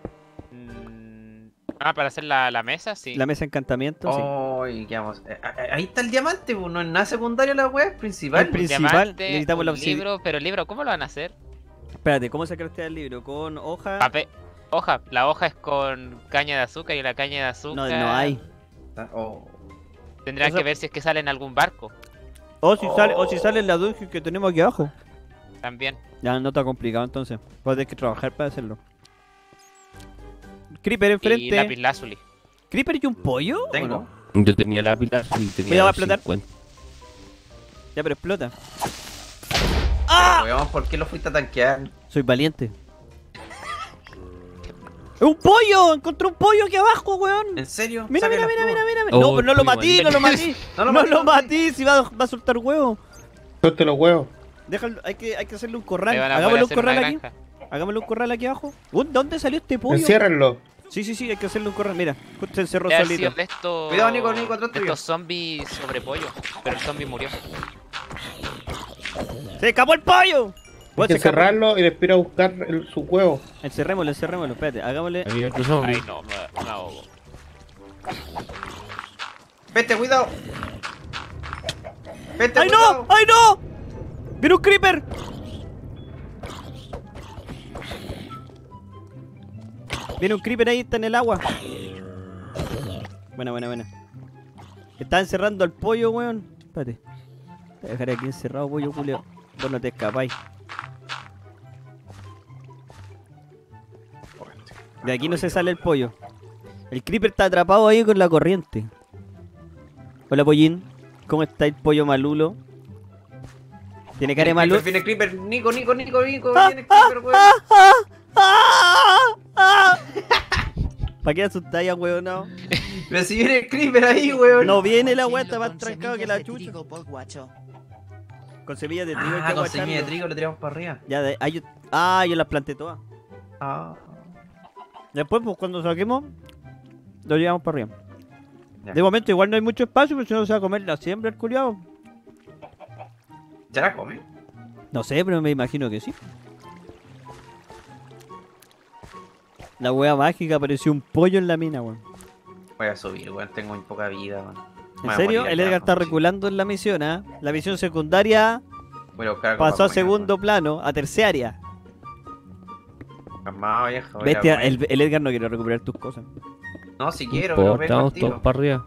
Mm, Ah, para hacer la, la mesa, sí. La mesa de encantamiento, sí. Oh, y qué vamos. eh, Ahí está el diamante, po, no es nada secundario la wea, es principal. El principal, diamante, necesitamos un la libro, pero el libro, ¿cómo lo van a hacer? Espérate, ¿cómo sacar usted el libro? ¿Con hoja? Papel, hoja. La hoja es con caña de azúcar y la caña de azúcar. No, no hay. Oh. Tendrán Esa- que ver si es que sale en algún barco O si sale, o si sale en la dungeon que tenemos aquí abajo. también. Ya no está complicado entonces. Vas a tener que trabajar para hacerlo. Creeper enfrente. Y lápiz lazuli. ¿Creeper y un pollo? ¿o Tengo. no? Yo tenía la pila y tenía Cuidado, va a explotar. 50. Ya, pero explota. Pero, weón, ¿por qué lo fuiste a tanquear? Soy valiente. ¡Es un pollo! ¡Encontré un pollo aquí abajo, weón! ¿En serio? Mira, mira, mira, mira, mira. mira. Oh, no, pero no lo matí, no lo matí. No lo matí, si va, a soltar huevo. Suelte los huevos. Déjalo, hay que, hay que hacerle un corral. Hagámosle un corral aquí. Hagámosle un corral aquí abajo. Uh, ¿Dónde salió este pollo? Enciérrenlo. Sí, sí, sí, hay que hacerle un corral. Mira, justo se encerró solito. Cuidado, Nico, Nico, atrás estos zombies sobre pollo. Pero el zombie murió. ¡Se escapó el pollo! Hay que se escapó. cerrarlo y después ir a buscar el- su huevo. Encerrémoslo, encerrémoslo. Espérate, hagámosle. Zombie. Ay, no, me, me ahogo. Vete, cuidado. Vete, ¡Ay, cuidado. no! ¡Ay, no! ¡Viene un creeper! Viene un creeper ahí, está en el agua. Buena, buena, buena. Está encerrando al pollo, weón. Espérate. Te dejaré aquí encerrado, pollo, culio. Vos no te escapáis. De aquí no se sale el pollo. El creeper está atrapado ahí con la corriente. Hola, pollín. ¿Cómo está el pollo malulo? Tiene cara de Viene malulo. Creeper, viene Creeper. Nico, Nico, Nico, Nico. Ah, Viene Creeper, weón. ¿Para qué asustáis weón? No. Pero si viene el Creeper ahí, weón. no viene la weá, está más trancado que semillas la chucha. Con semillas de trigo Ah, con semilla de trigo lo tiramos para arriba. Ya, de, ah, yo, ah, yo las planté todas. Ah. Después, pues cuando saquemos, lo llevamos para arriba. Ya. De momento, igual no hay mucho espacio, pero si no se va a comer la siembra el culiado. ¿Ya la come? No sé, pero me imagino que sí. La wea mágica apareció un pollo en la mina, weón. Voy a subir, weón. Tengo muy poca vida, weón. Voy ¿En serio? El Edgar está reculando en la misión, ¿ah? La misión secundaria a pasó a segundo plano, a terciaria. Calmado, Bestia, comer. el, el Edgar no quiere recuperar tus cosas. No, si quiero, Pues, pero estamos todos para arriba.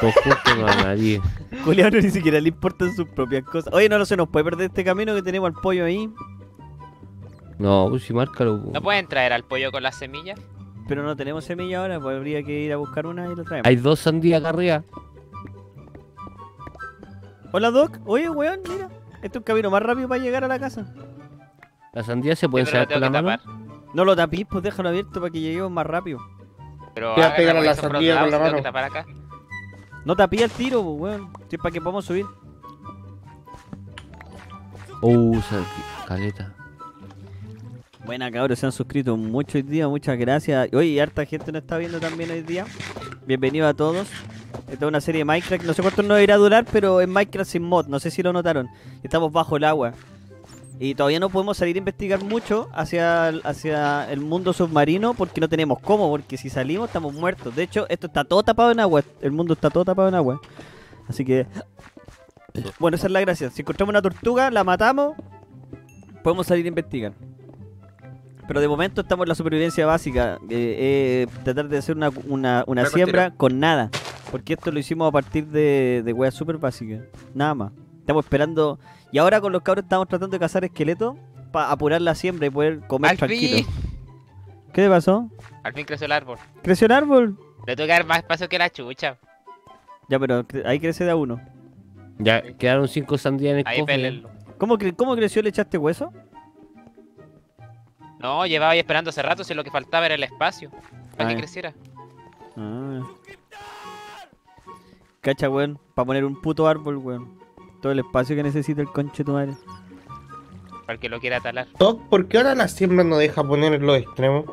Todos juntos, no a nadie. Juliano ni siquiera le importan sus propias cosas. Oye, no, no se nos puede perder este camino que tenemos al pollo ahí. No, pues si márcalo. ¿No pueden traer al pollo con las semillas? Pero no tenemos semilla ahora, pues habría que ir a buscar una y lo traemos. Hay dos sandías acá arriba. Hola Doc, oye weón, mira. Este es un camino más rápido para llegar a la casa. Las sandías se Sí, pueden sacar con la mano. tapar. No lo tapís, pues déjalo abierto para que lleguemos más rápido. Pero Voy a pegar a la sandía con la mano. acá. No tapí el tiro, pues weón. Si es para que podamos subir. Uh, sa- caleta. Buena cabros, se han suscrito mucho hoy día, muchas gracias. Oye, harta gente nos está viendo también hoy día. Bienvenido a todos. Esta es una serie de Minecraft, no sé cuánto nos irá a durar, pero es Minecraft sin mod, no sé si lo notaron. Estamos bajo el agua. Y todavía no podemos salir a investigar mucho hacia, el- hacia el mundo submarino porque no tenemos cómo, porque si salimos estamos muertos. De hecho, esto está todo tapado en agua, el mundo está todo tapado en agua. Así que... Bueno, esa es la gracia. Si encontramos una tortuga, la matamos, podemos salir a investigar. Pero de momento estamos en la supervivencia básica. eh, eh, tratar de hacer una, una, una siembra con nada. Porque esto lo hicimos a partir de, de weas súper básicas. Nada más. Estamos esperando. Y ahora con los cabros estamos tratando de cazar esqueletos para apurar la siembra y poder comer ¡Al tranquilo. fin! ¿Qué te pasó? Al fin creció el árbol. ¿Creció el árbol? Le tuve que dar más espacio que la chucha. Ya, pero ahí crece de a uno. Ya quedaron cinco sandías en el Ahí cofre. ¿Cómo, cre- ¿Cómo creció? ¿Le echaste hueso? No, llevaba ahí esperando hace rato si lo que faltaba era el espacio. Para Ah, que ya. creciera. Ah. Cacha, weón. Para poner un puto árbol, weón. Todo el espacio que necesita el conche tu madre. Para el que lo quiera talar. Doc, ¿por qué ahora la siembra no deja poner los extremos?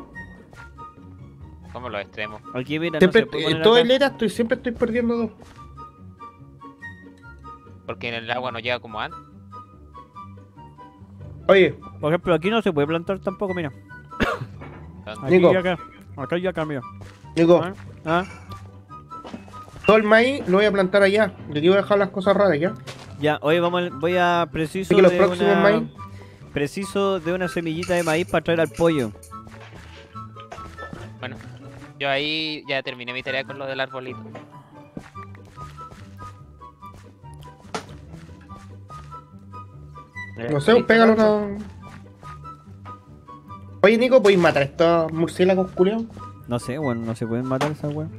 Como los extremos. Aquí, mira, no Siempre, se puede eh, todo acá. el era estoy, siempre estoy perdiendo dos. Porque en el agua no llega como antes. Oye, Por ejemplo, aquí no se puede plantar tampoco, mira. Aquí Nico. y acá. Acá y acá, mira. Nico, Ah, ah. todo el maíz lo voy a plantar allá. Le quiero dejar las cosas raras ya. Ya, hoy vamos, al- voy a preciso Así que los de próximos una... maíz. Preciso de una semillita de maíz para traer al pollo. Bueno, yo ahí ya terminé mi tarea con lo del arbolito. No sé, pégalo una. Oye, Nico, ¿podéis matar a estos murciélagos culiados? No sé, bueno, no se pueden matar esas weón.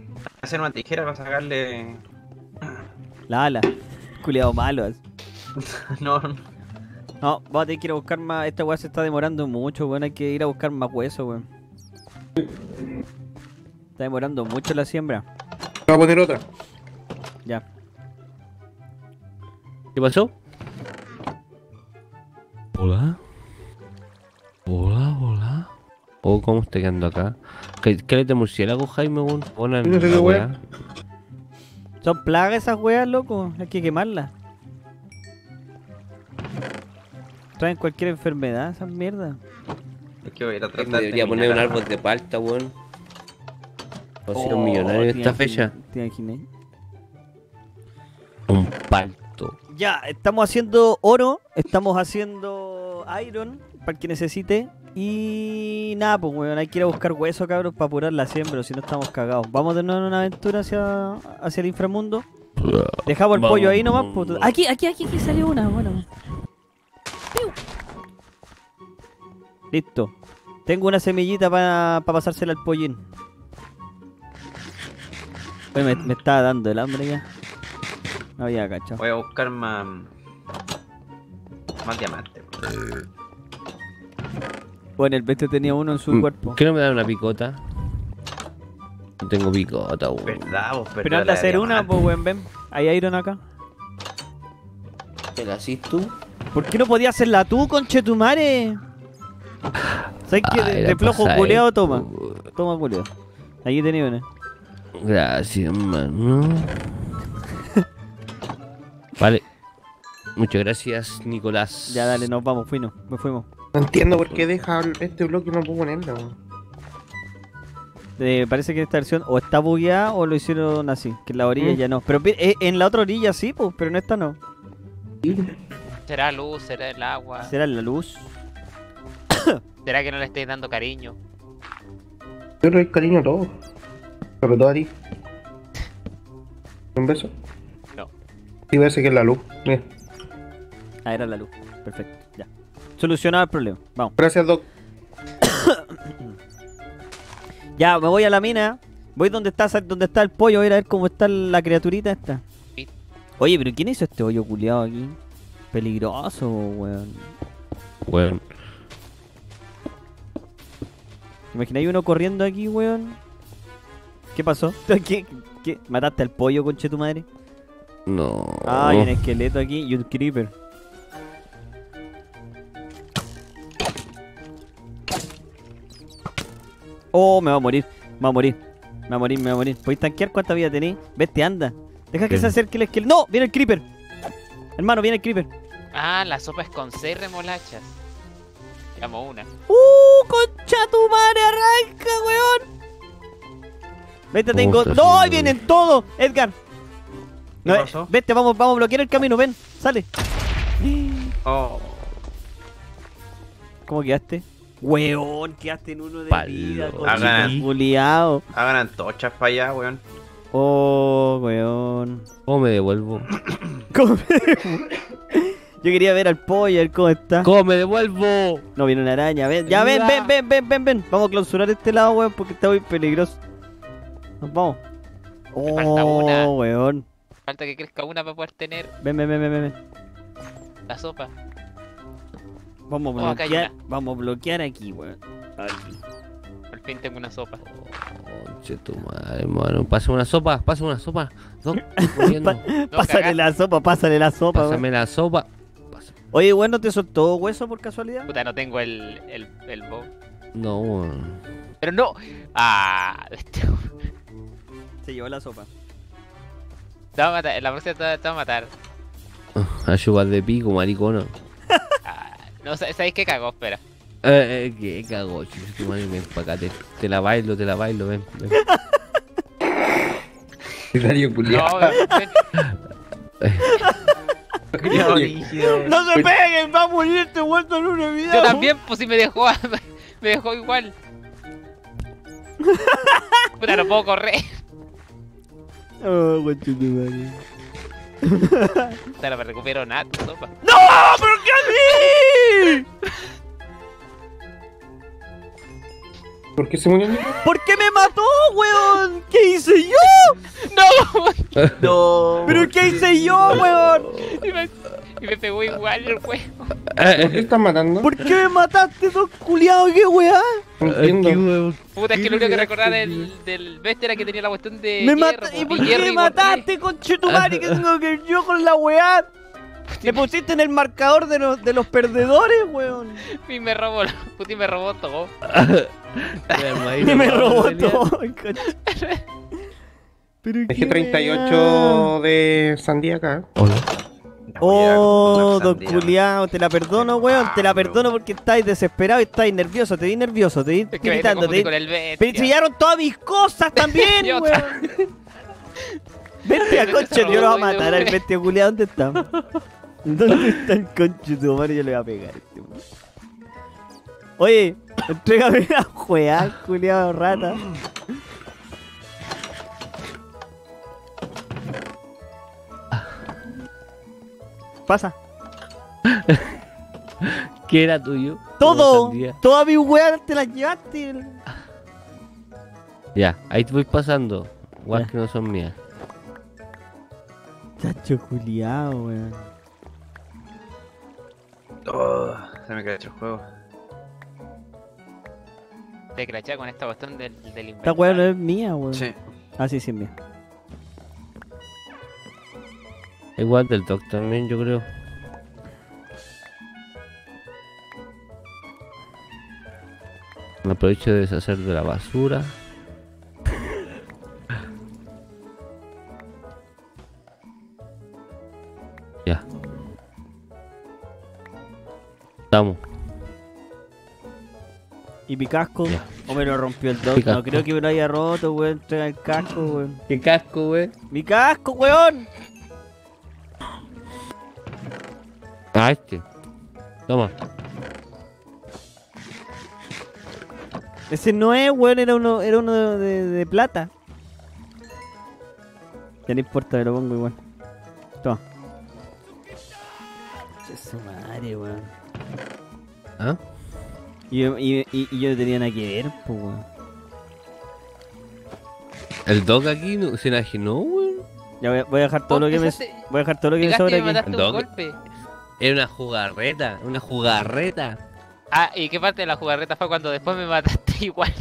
Hacer una tijera para sacarle. La ala. Culeado malo. así. No, no. No, vamos a tener que ir a buscar más. Esta weá se está demorando mucho, weón. Hay que ir a buscar más hueso, weón. Está demorando mucho la siembra. Voy a poner otra. Ya. ¿Qué pasó? Hola. Hola, hola. Oh, ¿cómo está quedando acá? ¿Qué, qué eres de murciélago, Jaime? weón? Hola, no sé qué weá. Son plagas esas weas, loco. Hay que quemarlas. Traen cualquier enfermedad, esas mierdas. Es que voy a ir a tratar de debería poner un árbol de palta, weón. O ser Oh, un millonario en ¿te esta fecha. ¿Te imaginas? Un palto. Ya, estamos haciendo oro, estamos haciendo iron para el que necesite. Y nada, pues weón, hay que ir a buscar hueso, cabros, para apurar la siembra, si no estamos cagados. Vamos de nuevo en una aventura hacia, hacia el inframundo. Dejamos el pollo ahí nomás. pues. Aquí, aquí, aquí, aquí salió una, bueno. Piu. Listo. Tengo una semillita para pasársela al pollín. Oye, me, me estaba dando el hambre ya. No había cachado. Voy a buscar más. Más diamantes. Bueno, el bestia tenía uno en su Mm, cuerpo. ¿Qué no me da una picota? No tengo picota, weón. ¿Verdad, vos? Pero anda a hacer una, pues weón, ven. Hay iron acá. ¿Te la haces tú? ¿Por qué no podías hacerla tú, conchetumare? ¿Sabes qué? De, de flojo culeado, toma. Toma, culeado. Aquí tenía una. Gracias, mano. vale. Muchas gracias, Nicolás. Ya, dale, nos vamos, fuimos, me fuimos. No entiendo por qué deja este bloque y no puedo ponerlo. Eh, parece que esta versión o está bugueada o lo hicieron así, que en la orilla Mm. ya no. Pero eh, en la otra orilla sí, pues, pero en esta no. ¿Será luz? ¿Será el agua? ¿Será la luz? ¿Será que no le estáis dando cariño? Yo le doy cariño a todos. Sobre todo a ti. ¿Un beso? No. Sí, parece que es la luz. Mira. Ah, era la luz. Perfecto. Solucionado el problema. Vamos. Gracias, Doc. Ya, me voy a la mina. Voy donde está, donde está el pollo, a ver, a ver cómo está la criaturita esta. Oye, pero ¿quién hizo este hoyo culiado aquí? Peligroso, weón. Weón. ¿Imagináis uno corriendo aquí, weón? ¿Qué pasó? ¿Qué, qué? ¿Mataste al pollo, conche tu madre? No. Ah, hay un esqueleto aquí y un creeper. Oh, me va a morir. Me va a morir. Me va a morir, me va a morir. ¿Podéis tanquear cuánta vida tenéis? Vete, anda. Deja que se acerque el esqueleto. ¡No! ¡Viene el creeper! Hermano, viene el creeper. Ah, la sopa es con seis remolachas. Digamos una. ¡Uh! ¡Concha tu madre! ¡Arranca, weón! Vete, tengo. ¡No! ¡Ahí vienen todos! Edgar. No, eh, pasó? vete, vamos, vamos a bloquear el camino, ven, sale. Oh, ¿Cómo quedaste? Weón, quedaste en uno de Palo. vida, Hagan. Juliado. hagan antochas para allá, weón. Oh, weón. ¿Cómo me devuelvo? ¿Cómo? Yo quería ver al pollo, a ver cómo está. ¿Cómo me devuelvo? No, viene una araña. Ven, ya ven, ven, ven, ven, ven, ven. Vamos a clausurar este lado, weón, porque está muy peligroso. Nos vamos. Me falta una. Oh, weón. Falta que crezca una para poder tener Ven, ven, ven, ven, ven. la sopa. Vamos a Oh, bloquear. Vamos a bloquear aquí, weón. Aquí. Al fin tengo una sopa. Conche tu madre, hermano. Pásame una sopa, pásame una sopa. No, pásale la sopa, pásale la sopa. Pásame la sopa. Pásame- Oye, weón, ¿no te soltó hueso por casualidad? Puta, no tengo el, el, el bow. No, weón. Pero no. Ah, este- Se llevó la sopa. te va a matar. La próxima te, va a matar. Ayuda de pico, maricona. Ah, no, sa- ¿sabéis qué cago? Espera. Eh, eh, qué cago, chico, tu madre, ven pa' acá, te, te la bailo, te la bailo, ven, ven. Darío culiao. No. ¡No se peguen! ¡Va a morir este vuelto en una vida! Yo también, pues si me dejó. Me dejó igual. Puta, no puedo correr. Oh, conchetumare. Puta, no me recupero nada. ¡No! ¿Pero qué a mí? ¿Por qué se murió? ¿Por qué me mató, weón? ¿Qué hice yo? ¡No! No. ¿Pero qué hice yo, weón? Y me, y me pegó igual el juego. ¿Por qué estás matando? ¿Por qué me mataste, dos culiados? ¿Qué weá? No entiendo. Puta, es que lo único que recordaba del, del bestia era que tenía la cuestión de. Me hierro, ¿Y por qué me mataste, conchetumare? ¿Qué tengo que ver yo con la weá? Me pusiste en el marcador de los, de los perdedores, weón. Y me robó, puta, y me robó todo. Y me robó todo, Dejé qué weá. 38 de sandía acá. Oh, don culiao, te la perdono, weón, te la perdono porque estáis desesperado y estáis nervioso, te vi nervioso, te vi Es que me gritando, te bestia. Pero chillaron todas mis cosas también, weón. Pero concha, se yo lo voy a matar al bestia culiao, ¿dónde está? ¿Dónde está el tu madre? Yo le voy a pegar este. Oye, entrégame la juega, culiao rata. Pasa. ¿Qué era tuyo? Todo, todas mis weas te las llevaste. Ya, ahí te voy pasando. Ya. que no son mías. Chacho culiao, weón. Oh, se me cae el juego. Te crachá con esta cuestión del, del Esta weá no es mía, weón. Sí. Ah, sí, sí, es mía. Igual del Doc también, yo creo. Me aprovecho de deshacer de la basura. ya. Estamos. ¿Y mi casco? Ya. ¿O me lo rompió el dog? No creo que me lo haya roto, weón. Entrega el casco, weón. ¿Qué casco, güey? ¡Mi casco, weón! Ah, este. Toma. Ese no es, weón. Era uno, era uno de, de- de plata. Ya no importa, me lo pongo igual. Toma. Su madre, weón. ¿Ah? Y, yo- y, y- y yo no tenía nada que ver, pues, weón. El dog aquí no, se güey. Ya voy a, voy a dejar todo lo que me, voy a dejar todo lo que me sobra aquí. mataste un Dog. golpe. Era una jugarreta, una jugarreta. Ah, ¿y qué parte de la jugarreta fue cuando después me mataste igual?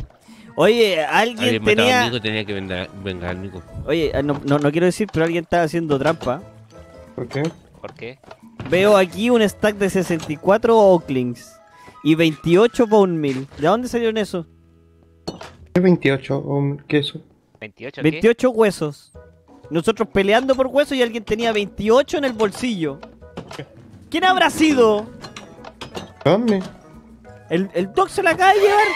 Oye, alguien tenía. Nico, tenía que vengar, Nico. Oye, ah, no, no, no quiero decir, pero alguien estaba haciendo trampa. ¿Por qué? ¿Por qué? Veo aquí un stack de 64 Oaklings y 28 Bone Meal. ¿De dónde salieron esos? ¿Qué 28? o ¿Qué es eso? 28, ¿qué? 28 huesos. Nosotros peleando por huesos y alguien tenía 28 en el bolsillo. ¿Quién habrá sido? ¿Dónde? ¿El, el Doc se la acaba de llevar?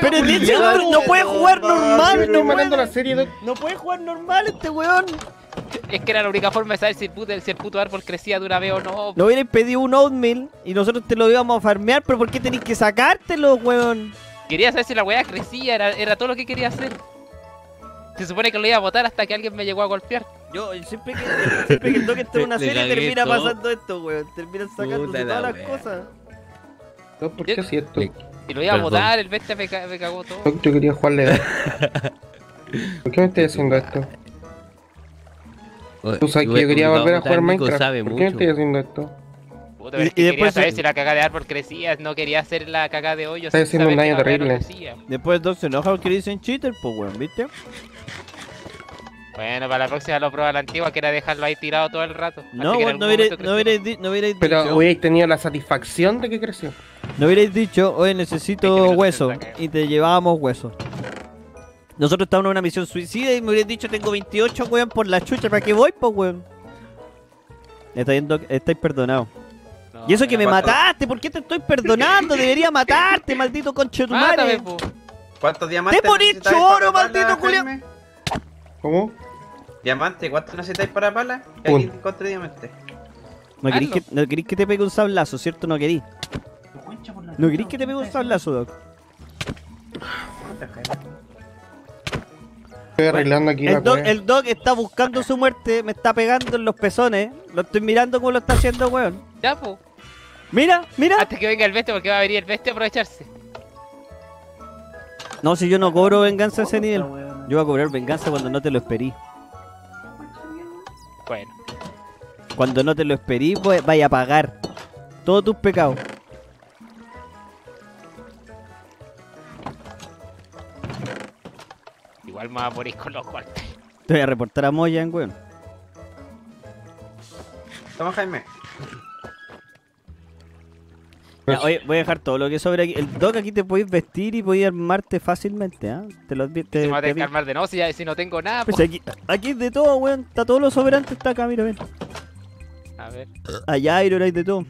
Pero no, no puede jugar normal, no la puede, serie, Doc. no puede jugar normal este weón. Es que era la única forma de saber si el puto, si el puto árbol crecía de una vez o no. Lo hubierais pedido un oatmeal y nosotros te lo íbamos a farmear, pero ¿por qué tenéis que sacártelo, weón? Quería saber si la weá crecía, era, era todo lo que quería hacer. Se supone que lo iba a botar hasta que alguien me llegó a golpear. Yo siempre que, siempre que el Doc está en una serie termina todo. pasando esto, weón. Terminan sacando la todas las wea. cosas. ¿Por qué así esto? Le- Y lo iba a botar, el bestia me, ca- me cagó todo. Yo quería jugarle. ¿Por qué me estás haciendo esto? Tú sabes que yo quería volver a jugar Minecraft. Sabe ¿Por qué me estás haciendo esto? Puta, Y- es que y después saber se- si la cagada de árbol crecía, no quería hacer la cagada de hoyo. Está haciendo un daño terrible. Después Doc se enoja porque le dicen cheater, pues weón, ¿viste? Bueno, para la próxima lo prueba la antigua, que era dejarlo ahí tirado todo el rato. No, no hubierais momento no creciera. hubierais di- no hubierais Pero dicho. hubierais tenido la satisfacción de que creció. No hubierais dicho, oye, necesito 20 minutos hueso. Y te llevábamos hueso. Nosotros estábamos en una misión suicida y me hubierais dicho, tengo 28, weón, por la chucha. ¿Para qué voy, pues, weón? Estáis, estáis perdonados. No, y eso que me mataste, ¿por qué te estoy perdonando? Debería matarte, maldito conche de tu Mátame, madre. po. ¿Cuántos diamantes ¡Te necesitáis choro, maldito culiao! ¿Cómo? Diamante, ¿cuántos necesitáis para pala? Un. aquí encontré diamante. No querís, que, no querís que te pegue un sablazo, ¿cierto? No querís. No querís que te pegue un sablazo, Doc. Estoy arreglando aquí la El doc, cueva. el doc está buscando su muerte, me está pegando en los pezones. Lo estoy mirando como lo está haciendo, weón. Ya, po. Mira, mira. Antes que venga el bestia, porque va a venir el bestia a aprovecharse. No, si yo no cobro venganza a ese nivel. Yo voy a cobrar venganza cuando no te lo esperí. Bueno, Cuando no te lo esperí, pues, vaya a pagar todos tus pecados. igual me va a morir con los golpes. Te voy a reportar a Moyan, weón. Toma, Jaime. Ya, oye, voy a dejar todo lo que sobra aquí. El doc aquí te podéis vestir y podéis armarte fácilmente, ¿ah? Te lo te- Se me va a te tener que armar de no, si, ya- si no tengo nada, po. Pues aquí, aquí es de todo, weón. Está todo lo soberante, está acá, mira, ven. A ver. Allá Iron hay de todo.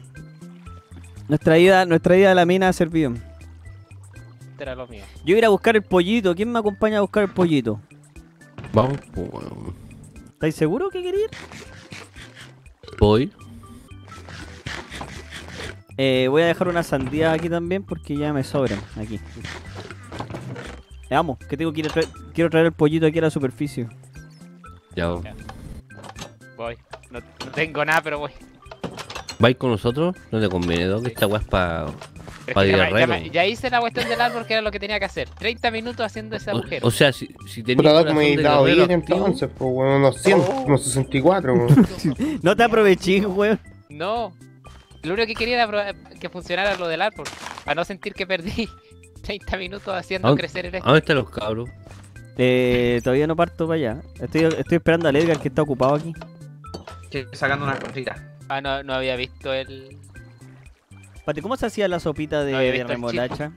Nuestra ida, nuestra ida a la mina ha servido. Este era lo mío. Yo voy a ir a buscar el pollito. ¿Quién me acompaña a buscar el pollito? Vamos, pues, weón. ¿Estáis seguros que queréis? ir? Voy. Eh, voy a dejar una sandía aquí también porque ya me sobran aquí. Vamos, que tengo que ir a traer, quiero traer el pollito aquí a la superficie. Ya. Voy. No, no tengo nada, pero voy. ¿Vais con nosotros? No te conviene, Doc. Esta weá es para. Pero Pa' ya, ya, ya hice la cuestión del árbol que era lo que tenía que hacer. 30 minutos haciendo ese agujero. O, o sea, si, si tenías corazón me he de dado bien entonces, pues, weón, unos 100, unos 64, weón. No te aproveché, weón. No. Lo único que quería era que funcionara lo del árbol. Para no sentir que perdí 30 minutos haciendo ¿A crecer el ¿A dónde están los cabros? Eh, todavía no parto para allá. Estoy, estoy esperando al Edgar que está ocupado aquí. Estoy sacando una cosita. Ah, no, no había visto el. Pati, ¿cómo se hacía la sopita de, No remolacha?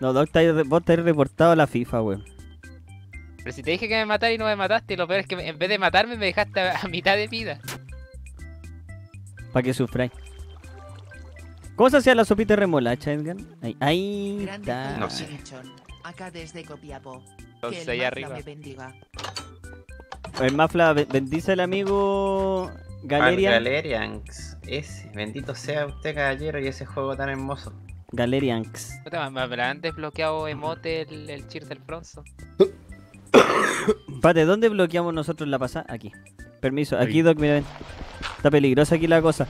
No, Doc, vos estáis reportado a la FIFA, weón. Pero si te dije que me matara y no me mataste, lo peor es que en vez de matarme me dejaste a mitad de vida. Para que sufráis. ¿Cómo se hacía la sopita de remolacha, Edgar? Ahí, está. No sé. Acá desde Copiapó. Que el Mafla arriba. me bendiga. El Mafla be- bendice el amigo Galeria. Galerians. Ese. Bendito sea usted, caballero, y ese juego tan hermoso. Galerianx. Me me habrán desbloqueado emote el, el cheer del bronzo. Pate, ¿dónde bloqueamos nosotros la pasada? Aquí. Permiso, aquí. Doc, mira, ven. Está peligrosa aquí la cosa.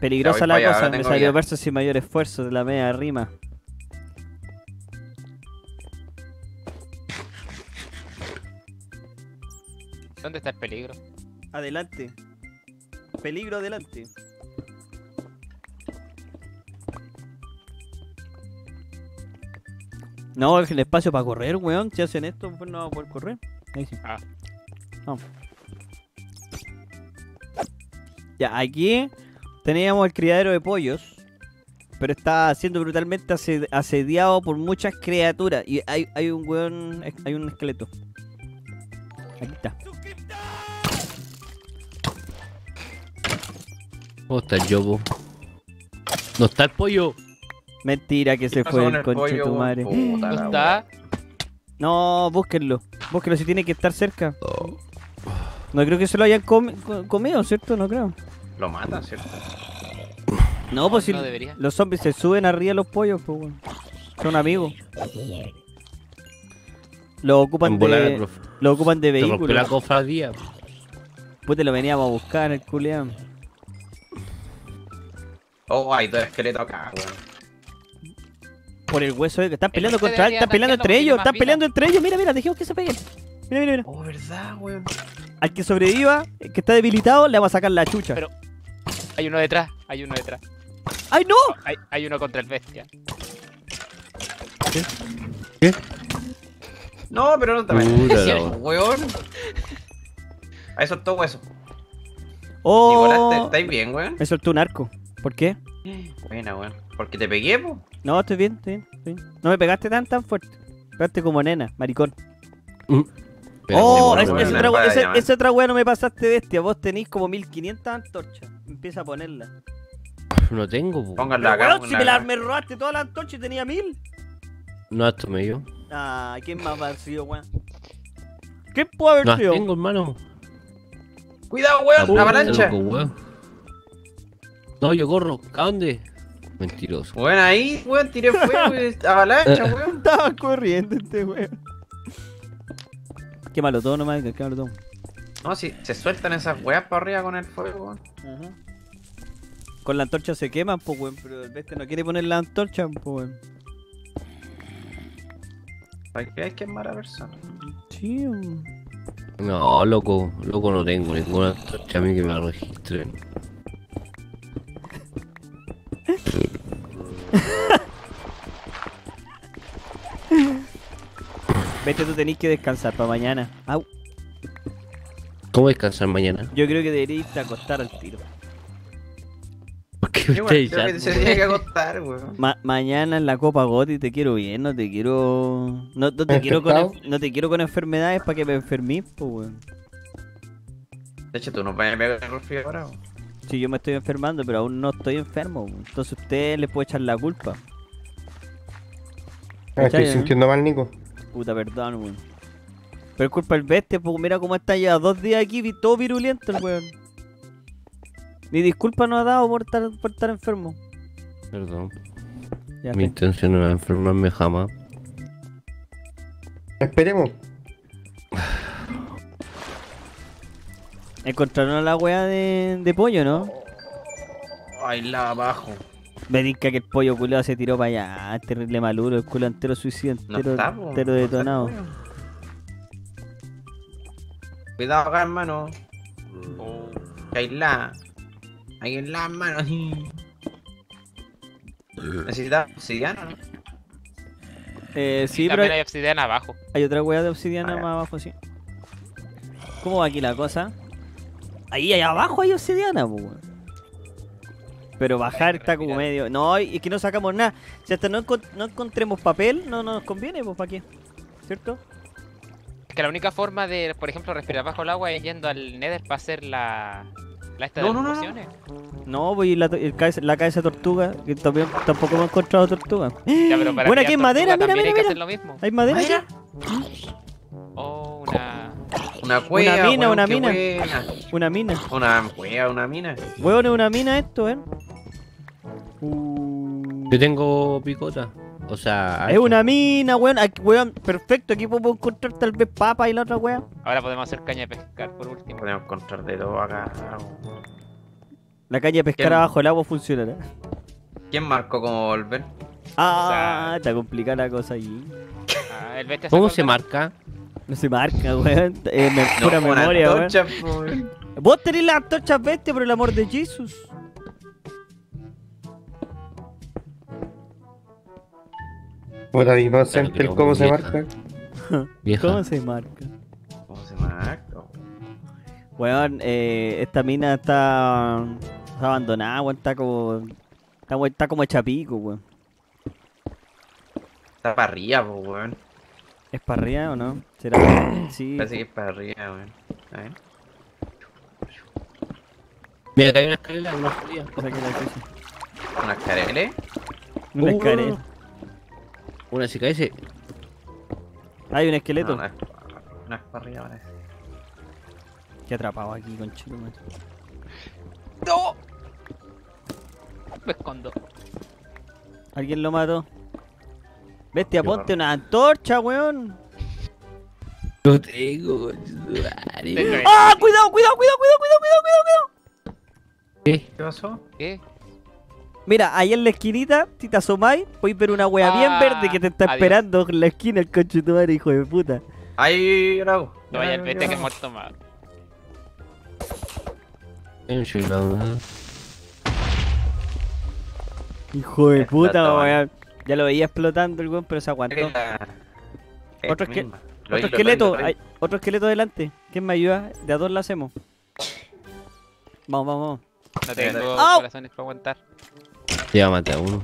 Peligrosa la allá, cosa, me salió verso sin mayor esfuerzo de la media rima. ¿Dónde está el peligro? Adelante. Peligro adelante. No, el espacio para correr, weón. Si hacen esto, pues no va a poder correr. Ahí sí. Ah. Vamos. Ya, aquí teníamos el criadero de pollos. Pero está siendo brutalmente ased- asediado por muchas criaturas. Y hay, hay un weón. Hay un esqueleto. Aquí está. ¿Cómo está el yobo? No está el pollo. Mentira que se ¿Qué pasó fue el conche tu madre. Puta ¿No está? No, búsquenlo. Búsquenlo si tiene que estar cerca. No creo que se lo hayan comi- co- comido, ¿cierto? No creo. Lo matan, ¿cierto? No, pues si No debería. los zombies se suben arriba los pollos, pues. Son amigos. Lo ocupan de... profe. Lo ocupan de rompió la cofradía. Pues te lo veníamos a buscar, el culiao. Oh, hay dos esqueletos acá, weón. Por el hueso, eh, que están El peleando este contra están peleando entre ellos, están peleando entre ellos. Mira, mira, dejemos que se peguen. Mira, mira, mira. Oh, verdad, weón. Al que sobreviva, el que está debilitado, le vamos a sacar la chucha. Pero- Hay uno detrás, hay uno detrás. ¡Ay, no! Hay, hay uno contra el bestia. No, pero no te metas. weón. A eso es todo hueso. ¡Oh! Nicolás, ¿te- ¿estáis bien, weón? Me soltó un arco. ¿Por qué? Buena, weón. Porque te pegué, po. No, estoy bien, estoy bien, estoy bien. No me pegaste tan tan fuerte. Pegaste como nena, maricón. Pero oh, se es- muere, esa, weón. otra, no me pasaste bestia. Vos tenés como 1500 antorchas. Empieza a ponerla. No tengo, po. Pónganla acá. weón, si una- me, la, me robaste todas las antorchas y tenía 1000. No las tomé yo. Ah, ¿quién más va a sido, weón? ¿Quién puede haber No sido? tengo, hermano. Cuidado, weón. Ah, avalancha. loco, weón. No, yo corro. ¿A dónde? Mentiroso. Weón, ahí, weón, tiré fuego y avalancha, weón. Estaba corriendo este weón. Quémalo todo nomás, que quémalo todo. No, si se sueltan esas weas para arriba con el fuego, weón. Con la antorcha se queman, pues weón, pero el bestia no quiere poner la antorcha, pues weón. ¿Para qué hay que quemar a persona? Sí, weón. No, loco. Loco no tengo ninguna antorcha a mí que me la registren. Vete, tú tenés que descansar para mañana. Au. ¿Cómo descansar mañana? Yo creo que deberías irte a acostar al tiro. ¿Por qué me estáis creo que se tiene que acostar, weón. Ma- mañana en la Copa Goti te quiero bien, no te quiero. No, no te quiero con no te quiero con enfermedades para que me enfermís, pues weón. De hecho, tú no puedes pegar el resfriado ahora, weón. Si yo me estoy enfermando, pero aún no estoy enfermo, weón. entonces usted le puede echar la culpa. Me estoy sintiendo mal, Nico. Puta, perdón, weón. Pero es culpa del bestia, pues mira cómo está ya dos días aquí, vi- todo virulento el weón. Ni disculpa no ha dado por estar, por estar enfermo. Perdón. Ya Mi está. intención no era enfermarme jamás. Esperemos. Encontraron a la weá de, de pollo, ¿no? Ay, la abajo. Me diga que el pollo culeado se tiró para allá. Ah, Terrible maluro, el culo entero suicida, No entero, está, po. entero No detonado. Cuidado acá, hermano. Oh, Que Hay la. Hay en la mano. Necesita obsidiana. Eh, sí, pero también hay, hay obsidiana abajo. hay otra weá de obsidiana más abajo, sí. ¿Cómo va aquí la cosa? Ahí, ahí abajo hay obsidiana, weón. Pero bajar está como medio. No, es que no sacamos nada. Si hasta no, encon- no encontremos papel, no, no nos conviene, pues, ¿para qué? ¿Cierto? Es que la única forma de, por ejemplo, respirar bajo el agua es yendo al Nether para hacer la. La esta No, de no, las no, no. voy la, to- el cabeza- la cabeza de tortuga, que también, tampoco hemos encontrado tortuga. Ya, pero para Bueno, aquí tortuga madera, mira, también mira, hay que mira. hacer lo mismo. ¿Hay madera? ¿Madera? Oh, una. Una cueva. mina, weón, una mina. buena. Una mina. Una cueva, una mina. Hueón es una mina esto, ¿eh? Uh, Yo tengo picota. O sea, es una mina, weón. Aquí, weón, perfecto. Aquí podemos encontrar tal vez papa y la otra weón. Ahora podemos hacer caña de pescar por último. Podemos encontrar de todo acá. La calle de pescar ¿Quién? abajo el agua funcionará. ¿Quién marcó cómo volver? Ah, está complicada la cosa ahí. Ah, el ¿Cómo se marca? No se marca, weón. Es me- pura una memoria, weón. antorcha, weón. Vos tenés las antorchas bestia por el amor de Jesús. Puta, inocente, el cómo se marca. ¿Cómo se marca? ¿Cómo se marca? Weón, eh, esta mina está, está abandonada, weón. Está como. Está, como hecha pico, weón. Está para arriba, weón. ¿Es para arriba o no? ¿Será? Sí. Parece que es para arriba, weón. A ver. Mira, acá hay una escalera, una fría. o sea que la cosa. ¿Una escarele? Una Uh, escalera. Una se cae ese. Hay un No, esqueleto. una es una es para arriba, parece. Que atrapado aquí, con chico, ¡No! Me escondo. ¿Alguien lo mató? Bestia, Qué ponte raro. una antorcha, weón. No tengo, el- ¡Ah! ¡Cuidado, cuidado, cuidado, cuidado, cuidado, cuidado, cuidado! ¿Qué? ¿Qué pasó? ¿Qué? Mira, ahí en la esquinita, si te asomáis, podéis ver una wea bien Ah, verde que te está adiós. esperando en la esquina el coche de tu madre, hijo de puta. Ahí, Raúl. No vaya al bestia que es muerto más. Hijo de puta, weón. Ya lo veía explotando el weón, pero se aguantó. Otro esque- Otro esqueleto, hay otro esqueleto delante. ¿Quién me ayuda? De a dos lo hacemos. Vamos, vamos, vamos. No tengo ¡Au! corazones para aguantar. Ya maté a uno.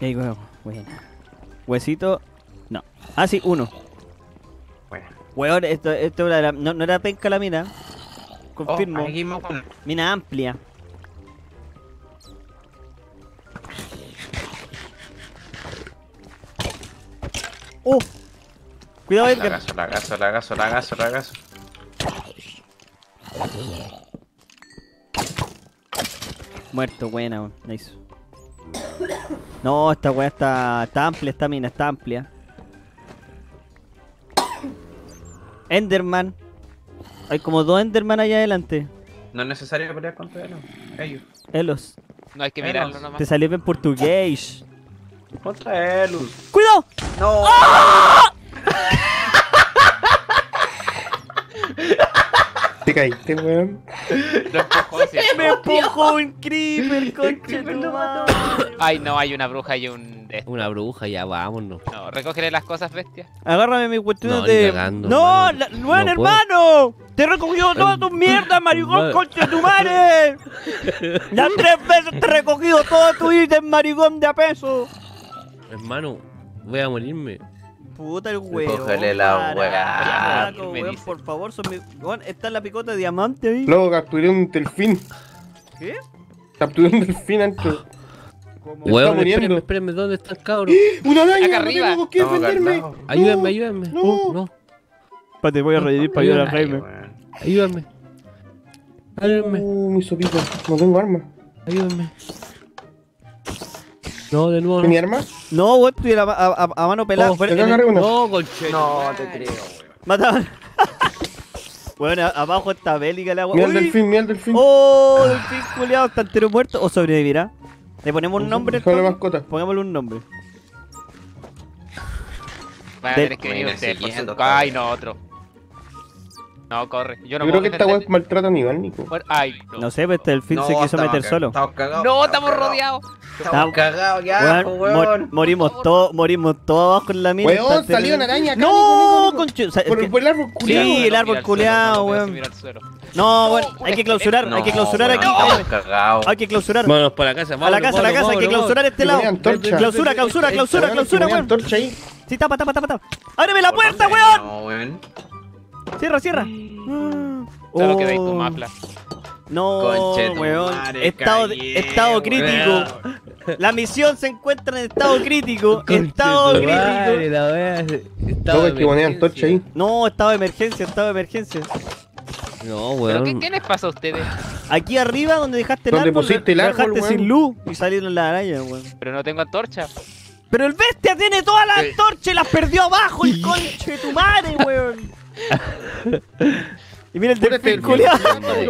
Ahí, weón. Buena. Huesito. No. Ah, sí, uno. Bueno. Weón, esto, esto era, no, no era penca la mina. Confirmo. Oh, aquí me pone- Mina amplia. ¡Oh! Cuidado, La Edgar. gaso, la gaso, la gaso, la gaso, la gaso. Muerto, buena, weón. Nice. No, esta weá está, está amplia, esta mina está amplia. Enderman. Hay como dos Enderman allá adelante. No es necesario pelear contra ellos. Ellos. Elos. No hay que mirarlo nomás. Te salió en portugués. Contra ellos. ¡Cuidado! No. Te caíste, weón. Lo empujó, sí. Me empujó un creeper, madre. Ay, no, hay una bruja y un. Una bruja, ya vámonos. No, recógele las cosas, bestia. Agárrame mi cuestión No, de. cagando, ¡No! la- No ¡Buen puedo. hermano! ¡Te he recogido todas tus mierdas, maricón, de tu madre! ¡Ya tres veces te he recogido todo tu ítem, maricón de a peso! Hermano, voy a morirme. Puta el weón. Cógele la dice. por favor, son mi... weón, está la picota de diamante ahí. Luego capturé un delfín. ¿Qué? Capturé un delfín antes. ¿Cómo? está Weón, muriendo. espérenme, espérenme, ¿dónde está el cabro? ¡Una araña! Acá no arriba. tengo que Estamos defenderme! calmados. Ayúdenme, ayúdenme. no. No, Espérate, voy a revivir para ayudar a Jaime. weón. ayúdenme. Ayúdenme, Uh, mi sopita. No tengo arma. ayúdenme. No, de nuevo. ¿Tiene No, arma? No, weón, estoy a, a- mano pelada. Oh, el- no, conche. No te creo, weón. Mataban. bueno, abajo está bélica la Mira el Uy. delfín, mira el delfín. ¡Oh! Delfín culiado, está entero muerto. ¿O sobrevivirá? ¿Le ponemos un nombre? Solo entonces? mascota. Pongámosle un nombre. Van a tener que venir ustedes por su... siguiendo, Ay, no, otro. No, corre. Yo no Yo creo que esta weá defender- maltrata a Nival, Nico. Ay, no. No sé, pues este delfín se quiso meter solo. Estamos cagados. No, estamos rodeados. Estamos cagados, ya, Weón, weón. mor- morimos todos, morimos todos abajo en la mina. Weón, salió una araña acá. ¡No! Nico, Nico, Nico. conche- o sea, es Por, que- por el árbol Sí, culiado. el Mira árbol no puedes weón. No, bueno, un hay que clausurar, hay que clausurar aquí. weón, Jaime. estamos cagados. Hay que clausurar. Vámonos para la casa, A la casa, a la casa, hay que clausurar este lado. Clausura, clausura, clausura, Weón, clausura, weón. antorcha ahí. Sí, tapa, tapa, tapa, tapa. ¡Ábreme la ¿Por puerta, weón! No, weón. Cierra, cierra. Ah. Solo que veis tu Oh. mapla. No, tu weón. madre, Estado, estado weón. crítico. La misión se encuentra en estado crítico. Estado tu crítico. madre, la wea, estado de emergencia. ahí. No, estado de emergencia, estado de emergencia. No, ¿Pero qué, weón. qué les pasa a ustedes? Aquí arriba donde dejaste el Donde árbol, pusiste el lo árbol, dejaste weón. sin luz y salieron las arañas, weón. Pero no tengo antorcha. Pero el bestia tiene todas las Eh. antorchas y las perdió abajo, el conche de tu madre, weón. y mira el delfín, culiado.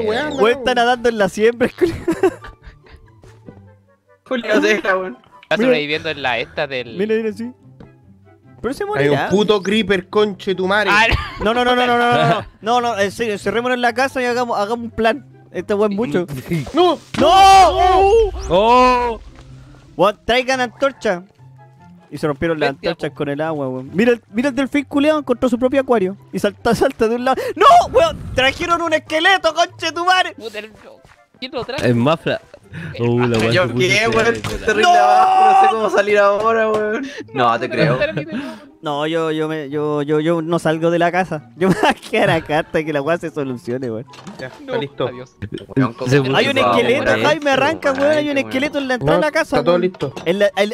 Weón está nadando en la siembra, Julio deja. Está sobreviviendo en la esta del. Mira, mira, sí. Pero se morirá. Hay un puto creeper, conche tu madre. Ah, no, no, no, no, no, no, no. No, no, en serio, cerrémonos en la casa y hagamos, hagamos un plan. Este weón mucho. ¡No! ¡No! ¡Oh! ¡Oh! Traigan antorcha. Y se rompieron las Bestia, antorchas con el agua, weón. Mira, el- mira el delfín culeado, encontró su propio acuario. Y salta, salta de un lado. ¡No! Weón, trajeron un esqueleto, conche tu madre. puta, el- ¿Quién lo trae? Es mafla. Oh, la Yo puso qué, weón. terrible. Terrible abajo, no sé cómo salir ahora, weón. No, te creo. No, yo, yo, me, yo, yo, yo no salgo de la casa. Yo me voy a quedar acá hasta que la weá se solucione, weón. Ya, está listo. Adiós. Weón, ¿cómo Se que Hay un esqueleto? Jaime, arranca, weón. Hay un Weón. esqueleto en la entrada No, de la casa. está todo weón. listo.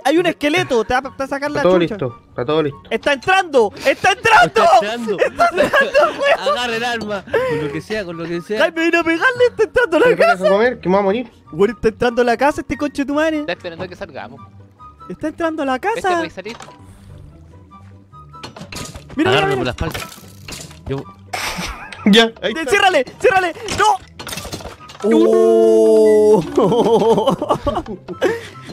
Hay un esqueleto, te va, te va a sacar la Está todo listo. Está todo listo. ¡Está entrando! ¡Está entrando! Está entrando. Agarra el arma. Con lo que sea, con lo que sea. Jaime, vino a pegarle, está entrando a ¿Qué la casa. comer? ¿Qué me va a morir? Weón, está entrando a la casa este coche de tu madre. Está esperando a que salgamos. Está entrando a la ¿Este casa. puede salir? Mira, mira, Agárralo por mira. la espalda. Yo, Ya, ahí está. ¡Ciérrale! ¡Ciérrale! ¡No! ¡Oh!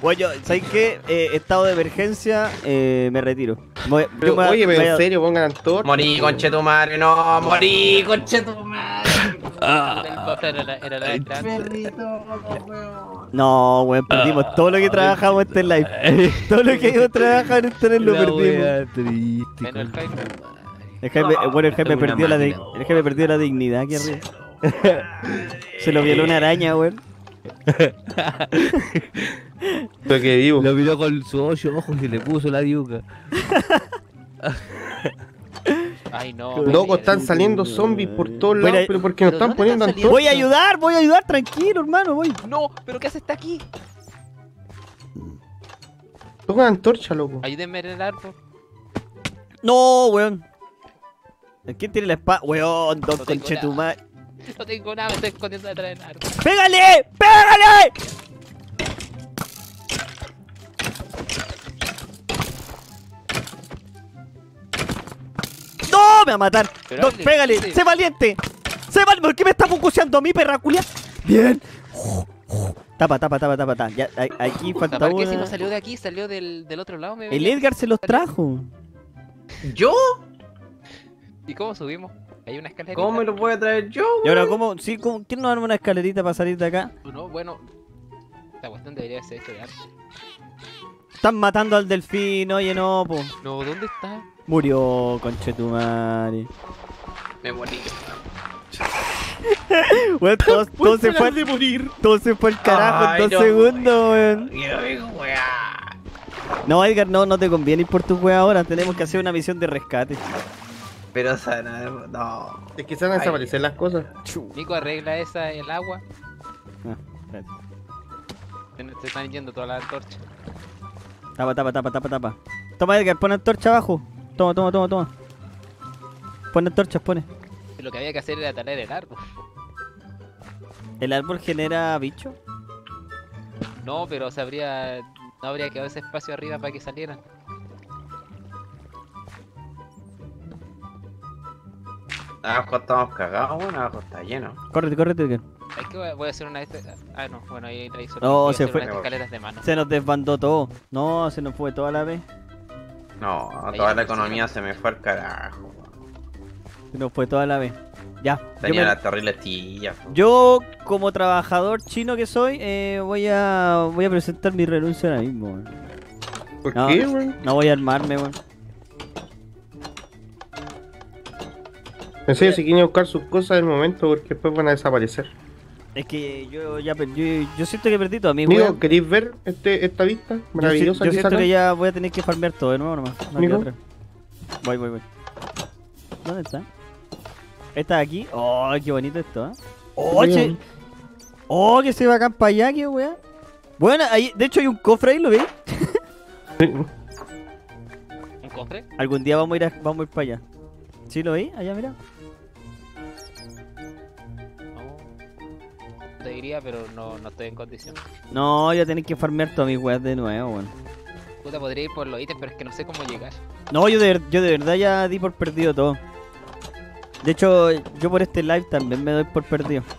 bueno, yo, ¿sabes qué? Eh, estado de emergencia, eh, me retiro. Voy- yo Pero, me- oye, pero en serio, pongan antorcha. Morí, conchetumare, no, morí, conchetumare. Buffer era la, era la entrada. No, weón, perdimos todo lo que trabajamos en este live. Todo lo que hemos trabajado en este live lo perdimos. wea triste. Menos el Jaime. El jefe, eh, bueno, el una perdió la máquina. el jefe perdió la dignidad aquí arriba. Se lo violó una araña, weón. Pero que vivo. Lo miró con sus ocho ojos y le puso la diuca. Ay, no. Loco, están saliendo zombies por todos lados, Bueno, pero porque nos ¿pero están poniendo están. Voy a ayudar, voy a ayudar, tranquilo, hermano, voy. No, pero ¿qué hace está aquí? Pongan antorcha, loco. Ayúdenme en el árbol. No, weón. ¿Quién tiene la espada? Weón, don No conchetumar. No tengo nada, me estoy escondiendo detrás del árbol. ¡Pégale! ¡Pégale! ¡No! Me va a matar. Pero hable, pégale. sí. ¡Sé valiente! ¡Sé valiente! ¿Por qué me está focuseando a mí, perra culia? Bien. Tapa, tapa, tapa, tapa, tapa. Ya, aquí falta ¿Por qué si no salió de aquí? Salió del, del otro lado. Me El. Edgar se los trajo. ¿Yo? ¿Y cómo subimos? Hay una escalera. ¿Cómo me lo voy a traer yo? Y ahora, ¿cómo? Sí, ¿cómo? ¿Quién nos arma una escalerita para salir de acá? No, bueno. La cuestión debería ser hecho de arte. Están matando al delfín, oye, no, po. No, ¿dónde está? Murió, conchetumare. Me morí. Weón, todo, todo se fue, de morir. todo se fue al carajo Ay, en dos no. segundos, weón. Weá. No, Edgar, no, no te conviene ir por tu wea ahora. Tenemos que hacer una misión de rescate. Pero, o sea, no, no. Es que se van a desaparecer las cosas. Nico arregla esa, el agua. Ah, espérate. Se están yendo todas las antorchas. Tapa, tapa, tapa, tapa, tapa. Toma, Edgar, pon antorcha abajo. Toma, toma, toma, toma. Pon antorchas, pone. Lo que había que hacer era talar el árbol. ¿El árbol genera bicho? No, pero se habría, no habría quedado ese espacio arriba para que salieran. Abajo estamos cagados, bueno, abajo está lleno. Córrete, córrete, Edgar. Es que voy a hacer una de estas. Ah, no, bueno, ahí la hizo. No, voy a se hacer fue. unas escaleras de mano. Se nos desbandó todo. No, se nos fue toda la vez. No, toda la no economía se me fue al carajo. Se nos fue toda la vez. Ya. Yo, Tenía me- po. yo, como trabajador chino que soy, eh, voy a voy a presentar mi renuncia ahora mismo. weón. ¿Por No. qué, weón? No voy a armarme, weón. En serio, si quieren buscar sus cosas del momento, porque después van a desaparecer. Es que yo ya yo, yo siento que perdí todo mi Amigo. ¿queréis ver este, esta vista Yo, si- maravillosa yo que siento sacan? que ya voy a tener que farmear todo de nuevo nomás. No. Voy, voy, voy. ¿Dónde está? ¿Está aquí? Oh, qué bonito esto, ¿eh? Oh, che. Bien. Oh, que se va acá para allá, qué weá. Bueno, ahí, de hecho hay un cofre ahí, ¿lo veis? ¿Un cofre? Algún día vamos a ir, a- vamos a ir para allá. ¿Sí lo veis? Allá, mira. Te diría, pero no, no estoy en condición. No, ya tenéis que farmear todas mis weas de nuevo, weón. Puta, podría ir por los ítems, pero es que no sé cómo llegar. No, yo de, yo de verdad ya di por perdido todo. De hecho, yo por este live también me doy por perdido.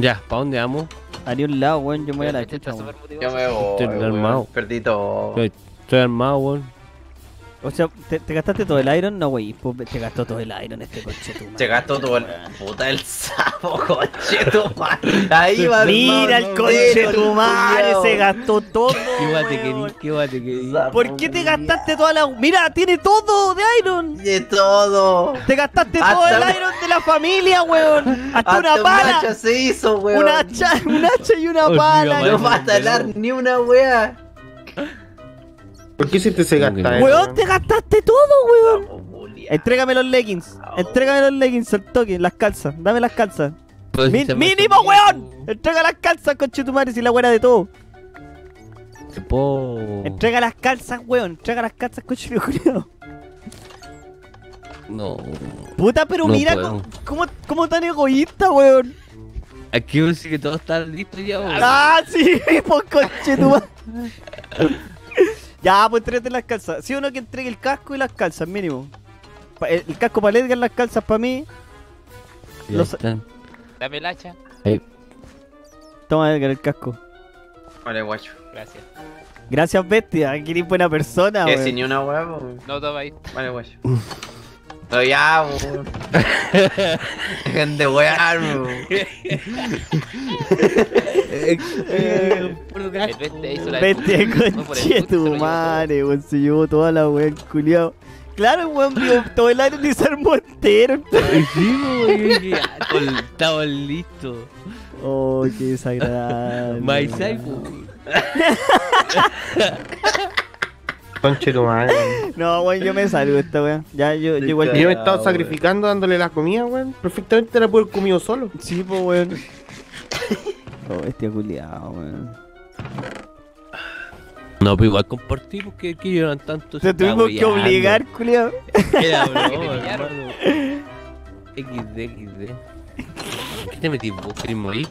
Ya, ¿para dónde vamos? A ni un lado, weón, yo me voy a la Realmente chucha, weón. Yo me voy. Estoy armado. Perdí todo. Estoy, estoy armado, weón. O sea, ¿te, te gastaste todo el iron? No, wey, pues te gastó todo el iron este coche tu Se gastó todo el. Puta el sapo, coche tu madre. Ahí va Mira el coche tu madre, se gastó todo. ¿Qué guate querís? ¿Qué guate querís? ¿Por qué te gastaste toda la.? Mira, tiene todo de iron. De todo. Te gastaste Hasta todo el una- iron de la familia, weón. Hasta, Hasta una un pala. hacha se hizo, weón. Una hacha, un hacha y una pala. No va a talar ni una wea. ¿Por qué hiciste ese ¿Cómo que gasta, no? eh, Weón, te gastaste todo, weón. Entrégame los leggings. Entrégame los leggings al toque, las calzas. Dame las calzas. Pues, Mi- me ¡Mínimo, weón! Entrega las calzas, conche tu madre, si la weá de todo. Se po- Entrega las calzas, weón. Entrega las calzas, coche de culiao. No. Puta, pero No mira cómo, cómo tan egoísta, weón. Aquí a decir que todo está listo ya, weón. Ah, sí, pues coche tu madre. Ya, pues entregate las calzas. Sí o no que entregue el casco y las calzas, mínimo. pa- el, el casco para Edgar, las calzas para mí. Los-. Dame el hacha. Ahí. Toma Edgar el casco. Vale, guacho. Gracias. Gracias, bestia. Que eres buena persona, Que weón. si ni una weón. No, toma ahí. Vale, guacho. Pero ya, weón. Dejen de wear, weón. Se lo tu llevó madre, weón. Se llevó toda la weón, culiao. Claro, weón vio todo el aire y se armó entero. Sí, col- Estamos listos. Oh, qué desagradable. My weón. cipher. Conche tu madre. No, weón, yo me salgo de esta weón. Ya, yo, yo igual. Y yo me he estado weón. sacrificando dándole la comida, weón. Perfectamente la puedo haber comido solo. Sí, pues, weón. Oh, bestia culiao, weón. No, pero igual compartí porque que lloran tanto. Te tuvimos que obligar, culiao. Era broma. XD, XD. ¿Qué te metís vos? ¿Querés morir?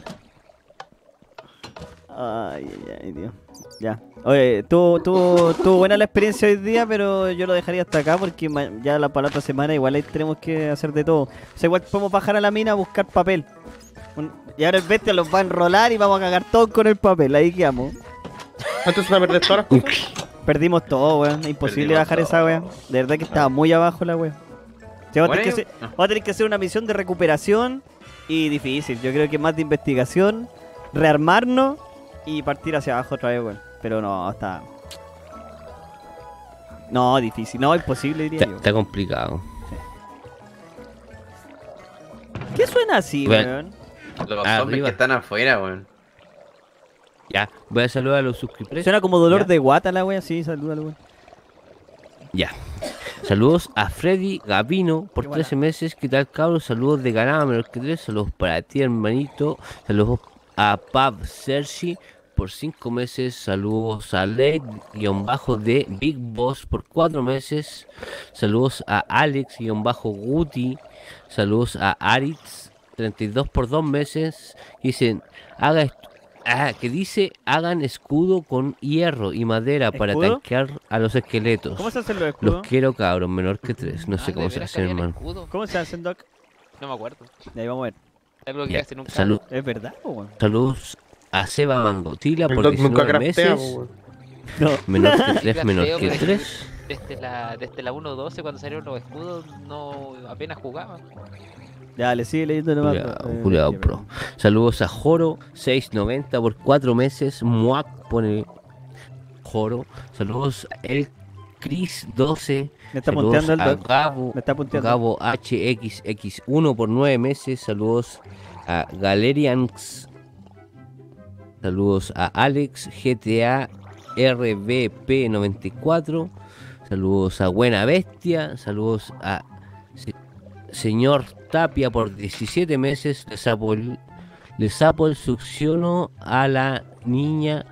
Ay, ay, ay, Dios. Ya. Oye, tuvo, tuvo, tuvo buena la experiencia hoy día, pero yo lo dejaría hasta acá porque ya la, para la otra semana igual ahí tenemos que hacer de todo. O sea, igual podemos bajar a la mina a buscar papel. Un- y ahora el bestia los va a enrolar y vamos a cagar todo con el papel. Ahí quedamos. Entonces van a perder todas las cosas. Perdimos todo, weón. Imposible Perdimos bajar todo. esa weón. De verdad que estaba muy abajo la weón. Sí, vamos, a tener que Bueno, hacer, no. vamos a tener que hacer una misión de recuperación y difícil. Yo creo que más de investigación, rearmarnos y partir hacia abajo otra vez, weón. Pero no, está. No, difícil. No, imposible diría Está, yo. está complicado. ¿Qué suena así, weón? Los zombies que están afuera, weón. Ya, voy a saludar a los suscriptores. Suena como dolor Ya. de guata la weón. Sí, salúdalo, weón. Ya. Saludos a Freddy Gavino por Qué buena. 13 meses. ¿Qué tal, cabros? Saludos de Ganada menor que 3. Saludos para ti, hermanito. Saludos a Pab Sergi por 5 meses. Saludos a Led-de Big Boss por 4 meses. Saludos a Alex-Guti. Saludos a Aritz 32 por 2 meses. Dicen, haga ah, que dice hagan escudo con hierro y madera para ¿Escudo? tanquear a los esqueletos. ¿Cómo se hacen los escudos? Los quiero cabros, menor que 3. No Ah, sé ¿de cómo se hacen, hermano. ¿Cómo se hacen, Doc? No me acuerdo. De ahí vamos a ver. Algo que Ya, hace nunca. salud- ¿Es verdad, saludos a Seba Mangotila por Doc nunca 19 craftea, meses. weón. No. Menor que 3, Craftea, menor que pero- 3. Desde la, desde la 1.12 cuando salieron los escudos no apenas jugaba. Ya, le sigue leyendo nomás. Culeado, eh, culeado ya, pro. Saludos a Joro, 690 por 4 meses. Muac pone Joro. Saludos a El Chris 12. Me está Saludos punteando el. Gabo, Me está punteando. Gabo HXX1 por 9 meses. Saludos a Galerians. Saludos a Alex GTA RBP94. Saludos a Buena Bestia. Saludos a se- Señor Tapia por 17 meses. Le sapo el, le sapo el succiono a la niña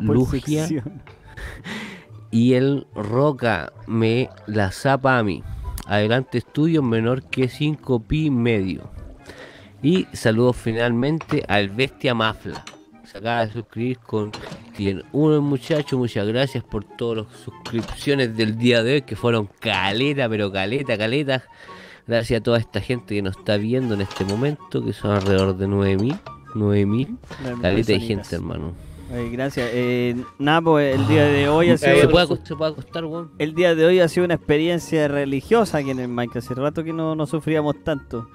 Lugia. y el Roca me la zapa a mí. Adelante estudio menor que 5 pi medio. Y saludos finalmente al Bestia Mafla. Se acaba de suscribir con 101 muchachos. Muchas gracias por todas las suscripciones del día de hoy que fueron caleta, pero caleta, caleta. Gracias a toda esta gente que nos está viendo en este momento, que son alrededor de 9000. 9000. No, Caleta de gente, hermano. Gracias. Eh, nada, pues el día de hoy ha sido... ¿Se puede, acostar- se puede acostar? El día de hoy ha sido una experiencia religiosa aquí en el Minecraft. Hace rato que no, no sufríamos tanto.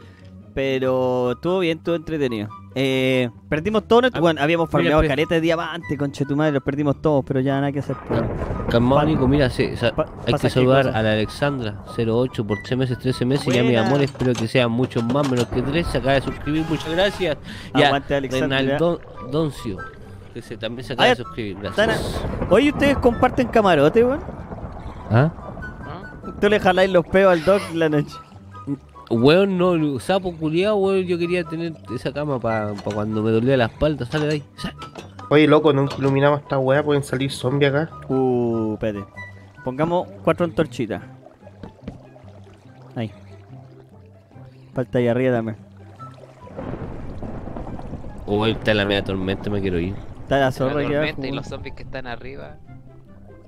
Pero estuvo bien, estuvo entretenido. Eh, perdimos todo nuestro... Ah, Bueno, habíamos farmeado pre- careta de diamante, conche tu madre, los perdimos todos, pero ya nada que hacer. pues. Calmado, Nico, mira, Pa- hay que saludar a la Alexandra 08 por 3 meses, 13 meses. Ya, mi Buena. amor, espero que sean muchos más, menos que 3. Se acaba de suscribir, muchas gracias. Ya, Aguante, Alexandra. Reinaldo Doncio, que se, también se acaba de suscribir, gracias. Oye, ¿ustedes comparten camarote, weón? ¿Ah? Tú le jaláis los peos al dog la noche. Weón, no, sapo culiado, weón. Yo quería tener esa cama para cuando me dolía la espalda. Sale de ahí. sal. Oye, loco, no iluminamos esta weá, pueden salir zombies acá. Uh, espérate. Pongamos cuatro antorchitas. Ahí. Falta ahí arriba también. O está en la media tormenta, me quiero ir. Está la La zorra aquí tormenta abajo, y los zombies que están arriba.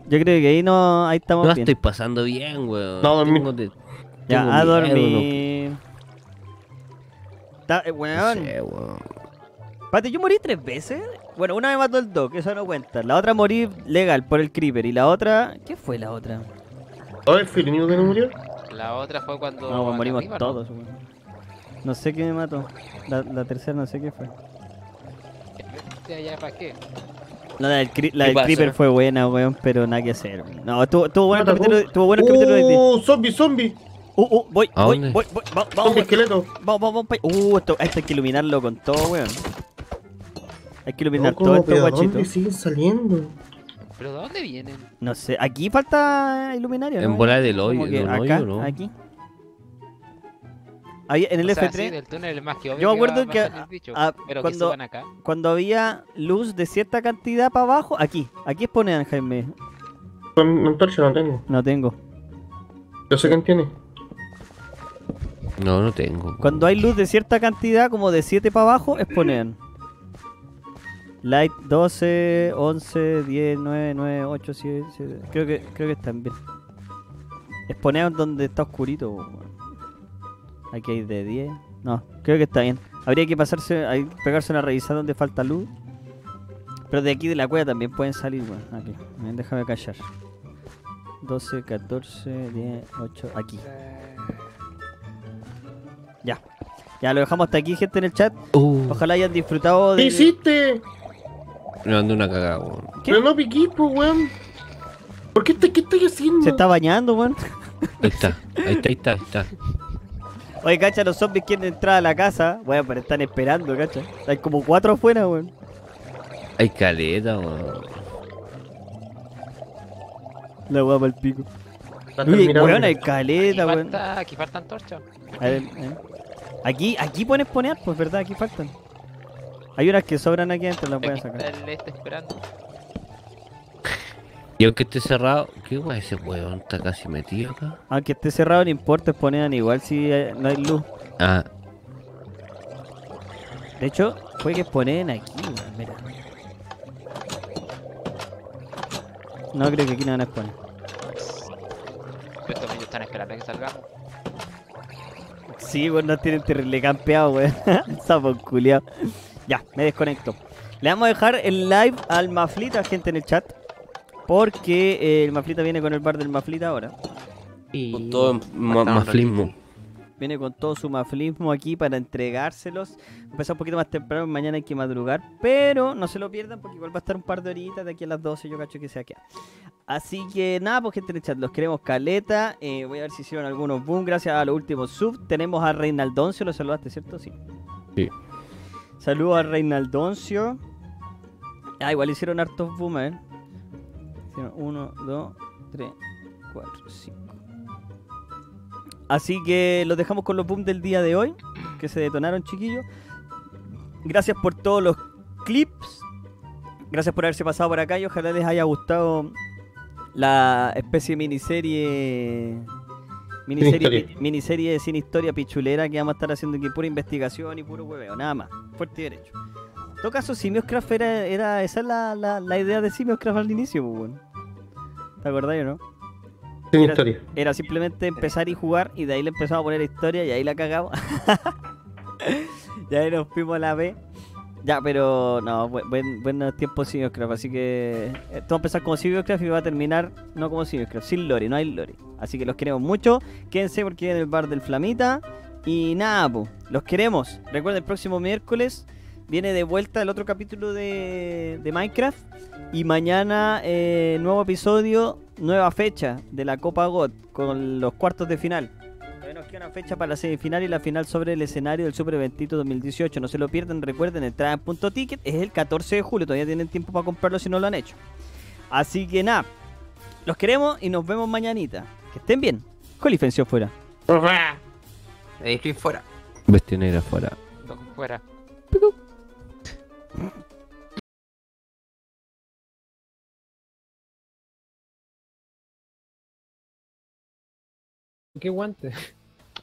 Yo creo que ahí no, ahí estamos No bien. estoy pasando bien, weón. No, dormir. Ya, a miedo, dormir. Eh, no weón. sé, weón. Pate, yo morí tres veces. Bueno, una me mató el Doc, eso no cuenta. La otra morí legal por el Creeper. Y la otra. ¿Qué fue la otra? ¿Oh, el que no murió? La otra fue cuando. No, pues morimos arriba, ¿no? todos, weón. No sé qué me mató. La, la tercera no sé qué fue. Ya, ya, ¿para qué? No, la del, cri- la ¿Qué del? Creeper fue buena, weón, pero nada que hacer. No, estuvo, estuvo bueno el capítulo, estuvo bueno el capítulo de día. ¡Uh, zombie, zombie! Uh, uh, voy, ¿A voy, dónde? voy, voy, va- vamos, esqueleto. vamos, vamos, vamos, pa'. Uh, esto, esto hay que iluminarlo con todo, weón. Hay que iluminar Loco, todo esto, pero guachito. ¿dónde siguen saliendo? ¿Pero de dónde vienen? No sé, aquí falta iluminario, ¿no? En bola del hoyo, Como que de un acá, hoyo, ¿no? aquí. Ahí en el O sea, F3, sí, del túnel más que obvio Yo me va- acuerdo va a que, salir bicho, ah, pero cuando- que suban acá. cuando había luz de cierta cantidad para abajo, aquí, aquí exponían, Jaime. Con antorcha no tengo. No tengo. Yo sé quién tiene. No, no tengo. Cuando hay luz de cierta cantidad, como de 7 para abajo, exponean. Light 12, 11, 10, 9, 9, 8, 7, 7. Creo que, creo que están bien. Exponean donde está oscurito. Aquí hay de 10. No, creo que está bien. Habría que pasarse, ahí, pegarse una revisada donde falta luz. Pero de aquí de la cueva también pueden salir, weón. Aquí, Ven, déjame callar. 12, 14, 10, 8, aquí. Ya. Ya lo dejamos hasta aquí, gente en el chat. Uh, Ojalá hayan disfrutado ¿Qué de. hiciste? me mandó una cagada, weón. ¿Qué? Pero no pues, weón. ¿Por qué, te, qué estoy haciendo? Se está bañando, weón. Ahí está, ahí está, ahí está, ahí está. Oye, cacha, los zombies quieren entrar a la casa. Bueno, pero están esperando, cacha. Hay como cuatro afuera, weón. Hay caleta, weón. La guapa el pico. Uy, weón, hay Aquí, caleta, weón. falta, aquí faltan torchas. A ver, eh. Aquí, aquí pueden poner, pues verdad, aquí faltan. Hay unas que sobran aquí adentro, las voy a está sacar. el este esperando. Y aunque esté cerrado, ¿qué weón ese weón? Está casi metido acá. Aunque esté cerrado, no importa, ponen igual si no hay luz. Ah, De hecho, puede que ponen aquí, weón, mira. No creo que aquí no van a exponer. Estos niños están esperando a que salgamos. Sí, weón, nos tienen terrible campeado, weón. Sapo culiao. Ya, me desconecto. Le vamos a dejar el live al Maflita, gente en el chat. Porque eh, el Maflita viene con el bar del Maflita ahora. con todo ma- maflismo. Viene con todo su maflismo aquí para entregárselos. Empezar un poquito más temprano, mañana hay que madrugar. Pero no se lo pierdan porque igual va a estar un par de horitas de aquí a las 12. Yo cacho que se va a quedar. Así que nada, pues gente en el chat, los queremos caleta. Eh, voy a ver si hicieron algunos boom. Gracias a los últimos subs. Tenemos a Reinaldoncio, lo saludaste, ¿cierto? Sí. Sí. Saludos a Reinaldoncio. Ah, igual hicieron hartos boom, eh. Hicieron 1, 2, 3, 4, 5. Así que los dejamos con los boom del día de hoy, que se detonaron, chiquillos. Gracias por todos los clips. Gracias por haberse pasado por acá y ojalá les haya gustado la especie de miniserie. Miniserie, pi- miniserie sin historia pichulera que vamos a estar haciendo aquí pura investigación y puro hueveo, nada más. Fuerte y derecho. En todo caso, Simioscraft era, era esa es la, la, la idea de Simioscraft al inicio, pues, bueno. ¿Te acordás o no? Sin Mira. historia. Era simplemente empezar y jugar y de ahí le empezamos a poner historia y ahí la cagamos. y ahí nos fuimos a la B. Ya, pero no, buen, buen, buenos tiempos Simioscraft, así que eh, esto va a empezar como Simioscraft y va a terminar no como Simioscraft, sin Lore, no hay Lore. Así que los queremos mucho, quédense porque viene el bar del Flamita. Y nada, po, los queremos. Recuerden, el próximo miércoles viene de vuelta el otro capítulo de, de Minecraft. Y mañana, eh, nuevo episodio, nueva fecha de la Copa GOT con los cuartos de final. Todavía nos queda una fecha para la semifinal y la final sobre el escenario del Super Eventito 2018. No se lo pierdan, recuerden, entrar en punto ticket. Es el 14 de julio, todavía tienen tiempo para comprarlo si no lo han hecho. Así que nada, los queremos y nos vemos mañanita. Que estén bien. Colifencio fuera. Estoy fuera. Afuera. Dos fuera. ¿Qué guante?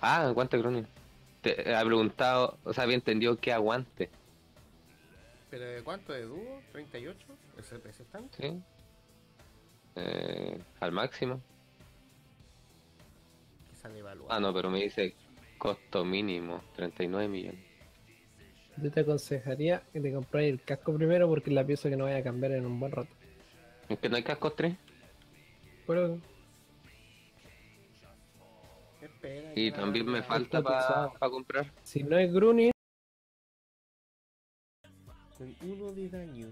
Ah, aguante Cronin. Te ha preguntado, o sea, había entendido que aguante. ¿Pero de cuánto? ¿De dúo? ¿38? ¿Ese, ese están? ¿Sí? Eh, al máximo. Ah, no, pero me dice costo mínimo, 39 millones. Yo te aconsejaría que te compráis el casco primero porque es la pieza que no vaya a cambiar en un buen rato. ¿Es que no hay cascos 3? Pero Espera, Y también me falta para comprar. si no es Gruni, Con uno de daño.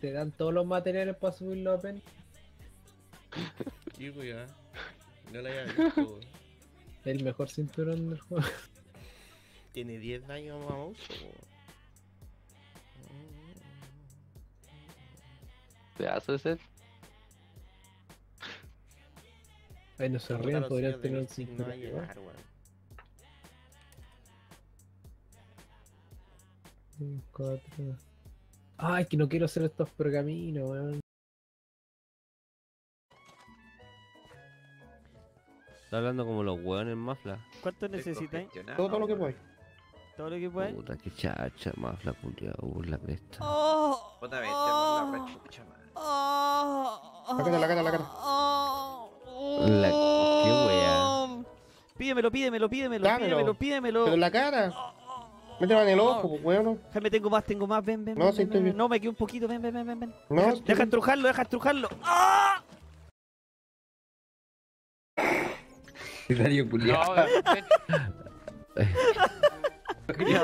te dan todos los materiales para subirlo a pen. Digo ya. No la había visto. El mejor cinturón del juego. Tiene 10 daños vamos. Pedazo de set. Ay, no se ríen, podrían tener un cinturón. igual. Tres, cuatro. Ay, que no quiero hacer estos pergaminos, weón. Está hablando como los hueones Mafla. ¿Cuánto necesitáis? Todo, todo lo que puedes. Todo lo que puedes. Puta, que chacha, Mafla, culiao, uh, la cresta. Oh, Puta tenemos la rechucha, madre. oh, La cara, la cara, la cara. Oh, La- qué wea. Pídemelo, pídemelo, pídemelo, Dámelo. pídemelo, pídemelo. Pero en la cara. Mételo en el ojo, pues weón. Jaime, tengo más, tengo más, ven, ven. No, ven, sí, ven, estoy ven, bien. No, me quedé un poquito, ven, ven, ven, ven. ven. No, Deja, estoy deja bien. estrujarlo, deja estrujarlo. ¡Ah! Dario No,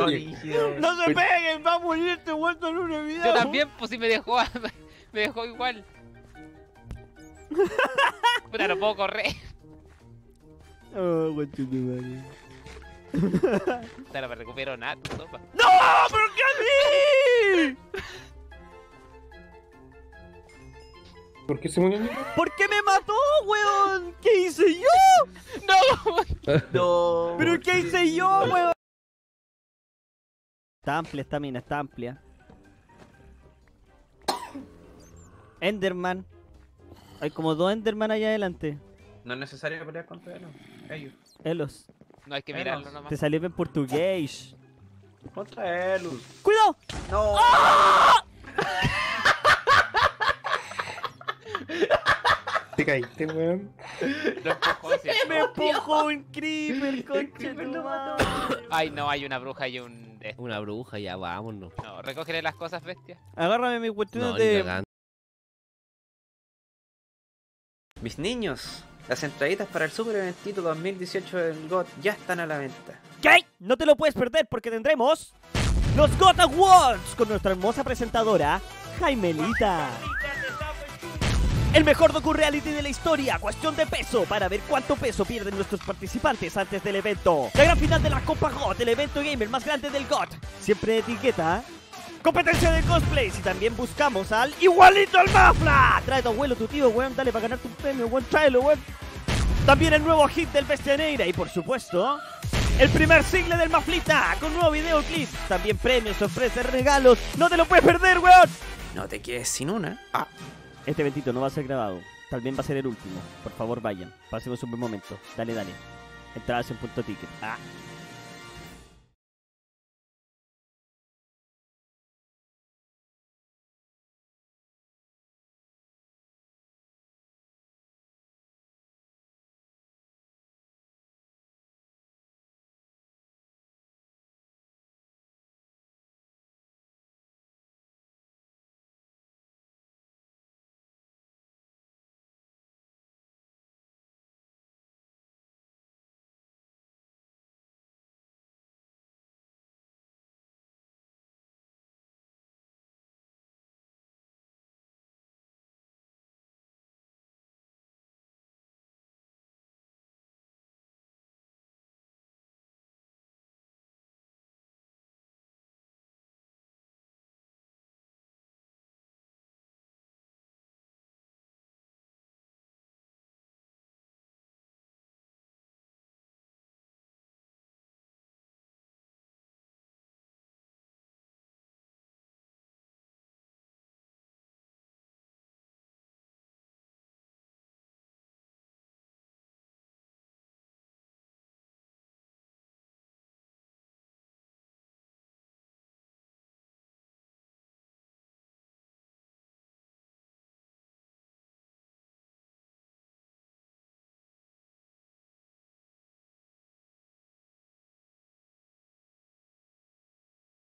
ven, ¡No se peguen! ¡Va a morir este vuelto en un video! yo también, pues si me dejó, me dejó igual. Puta, no puedo correr. Oh. Puta, no me recupero nada, sopa. ¡No! ¿Pero qué así? ¿Por qué se murió? ¿Por qué me mató, weón? ¿Qué hice yo? ¡No! No. ¿Pero qué hice yo, weón? Está amplia esta mina, está amplia. Enderman. Hay como dos Enderman allá adelante. No es necesario pelear contra ellos. Ellos. Elos. No hay que Menos. mirarlo nomás. Te salió en portugués. Contra ellos. ¡Cuidado! No. Te caíste, weón. Lo empujó. Me empujó un creeper, conche. Ay, no, hay una bruja y un... Una bruja, ya vámonos. No, recógele las cosas, bestia. Agárrame mi cuestión No, ni de. Mis niños, las entraditas para el Super Eventito 2018 del GOT ya están a la venta. ¿Qué? No te lo puedes perder porque tendremos los God Awards con nuestra hermosa presentadora, Jaimelita. El mejor docu-reality de la historia, cuestión de peso, para ver cuánto peso pierden nuestros participantes antes del evento. La gran final de la Copa GOT, el evento gamer más grande del GOT. Siempre etiqueta. Competencia de cosplays y también buscamos al igualito al Mafla. Trae tu abuelo, tu tío, weón, dale para ganarte un premio, weón, tráelo, weón. También el nuevo hit del Bestia Negra y por supuesto, el primer single del Maflita con nuevo videoclip. También premios, sorpresas, regalos. No te lo puedes perder, weón. No te quedes sin una. Ah, Este eventito no va a ser grabado. También va a ser el último. Por favor, vayan. Pasemos un buen momento. Dale, dale. Entradas en punto ticket. Ah.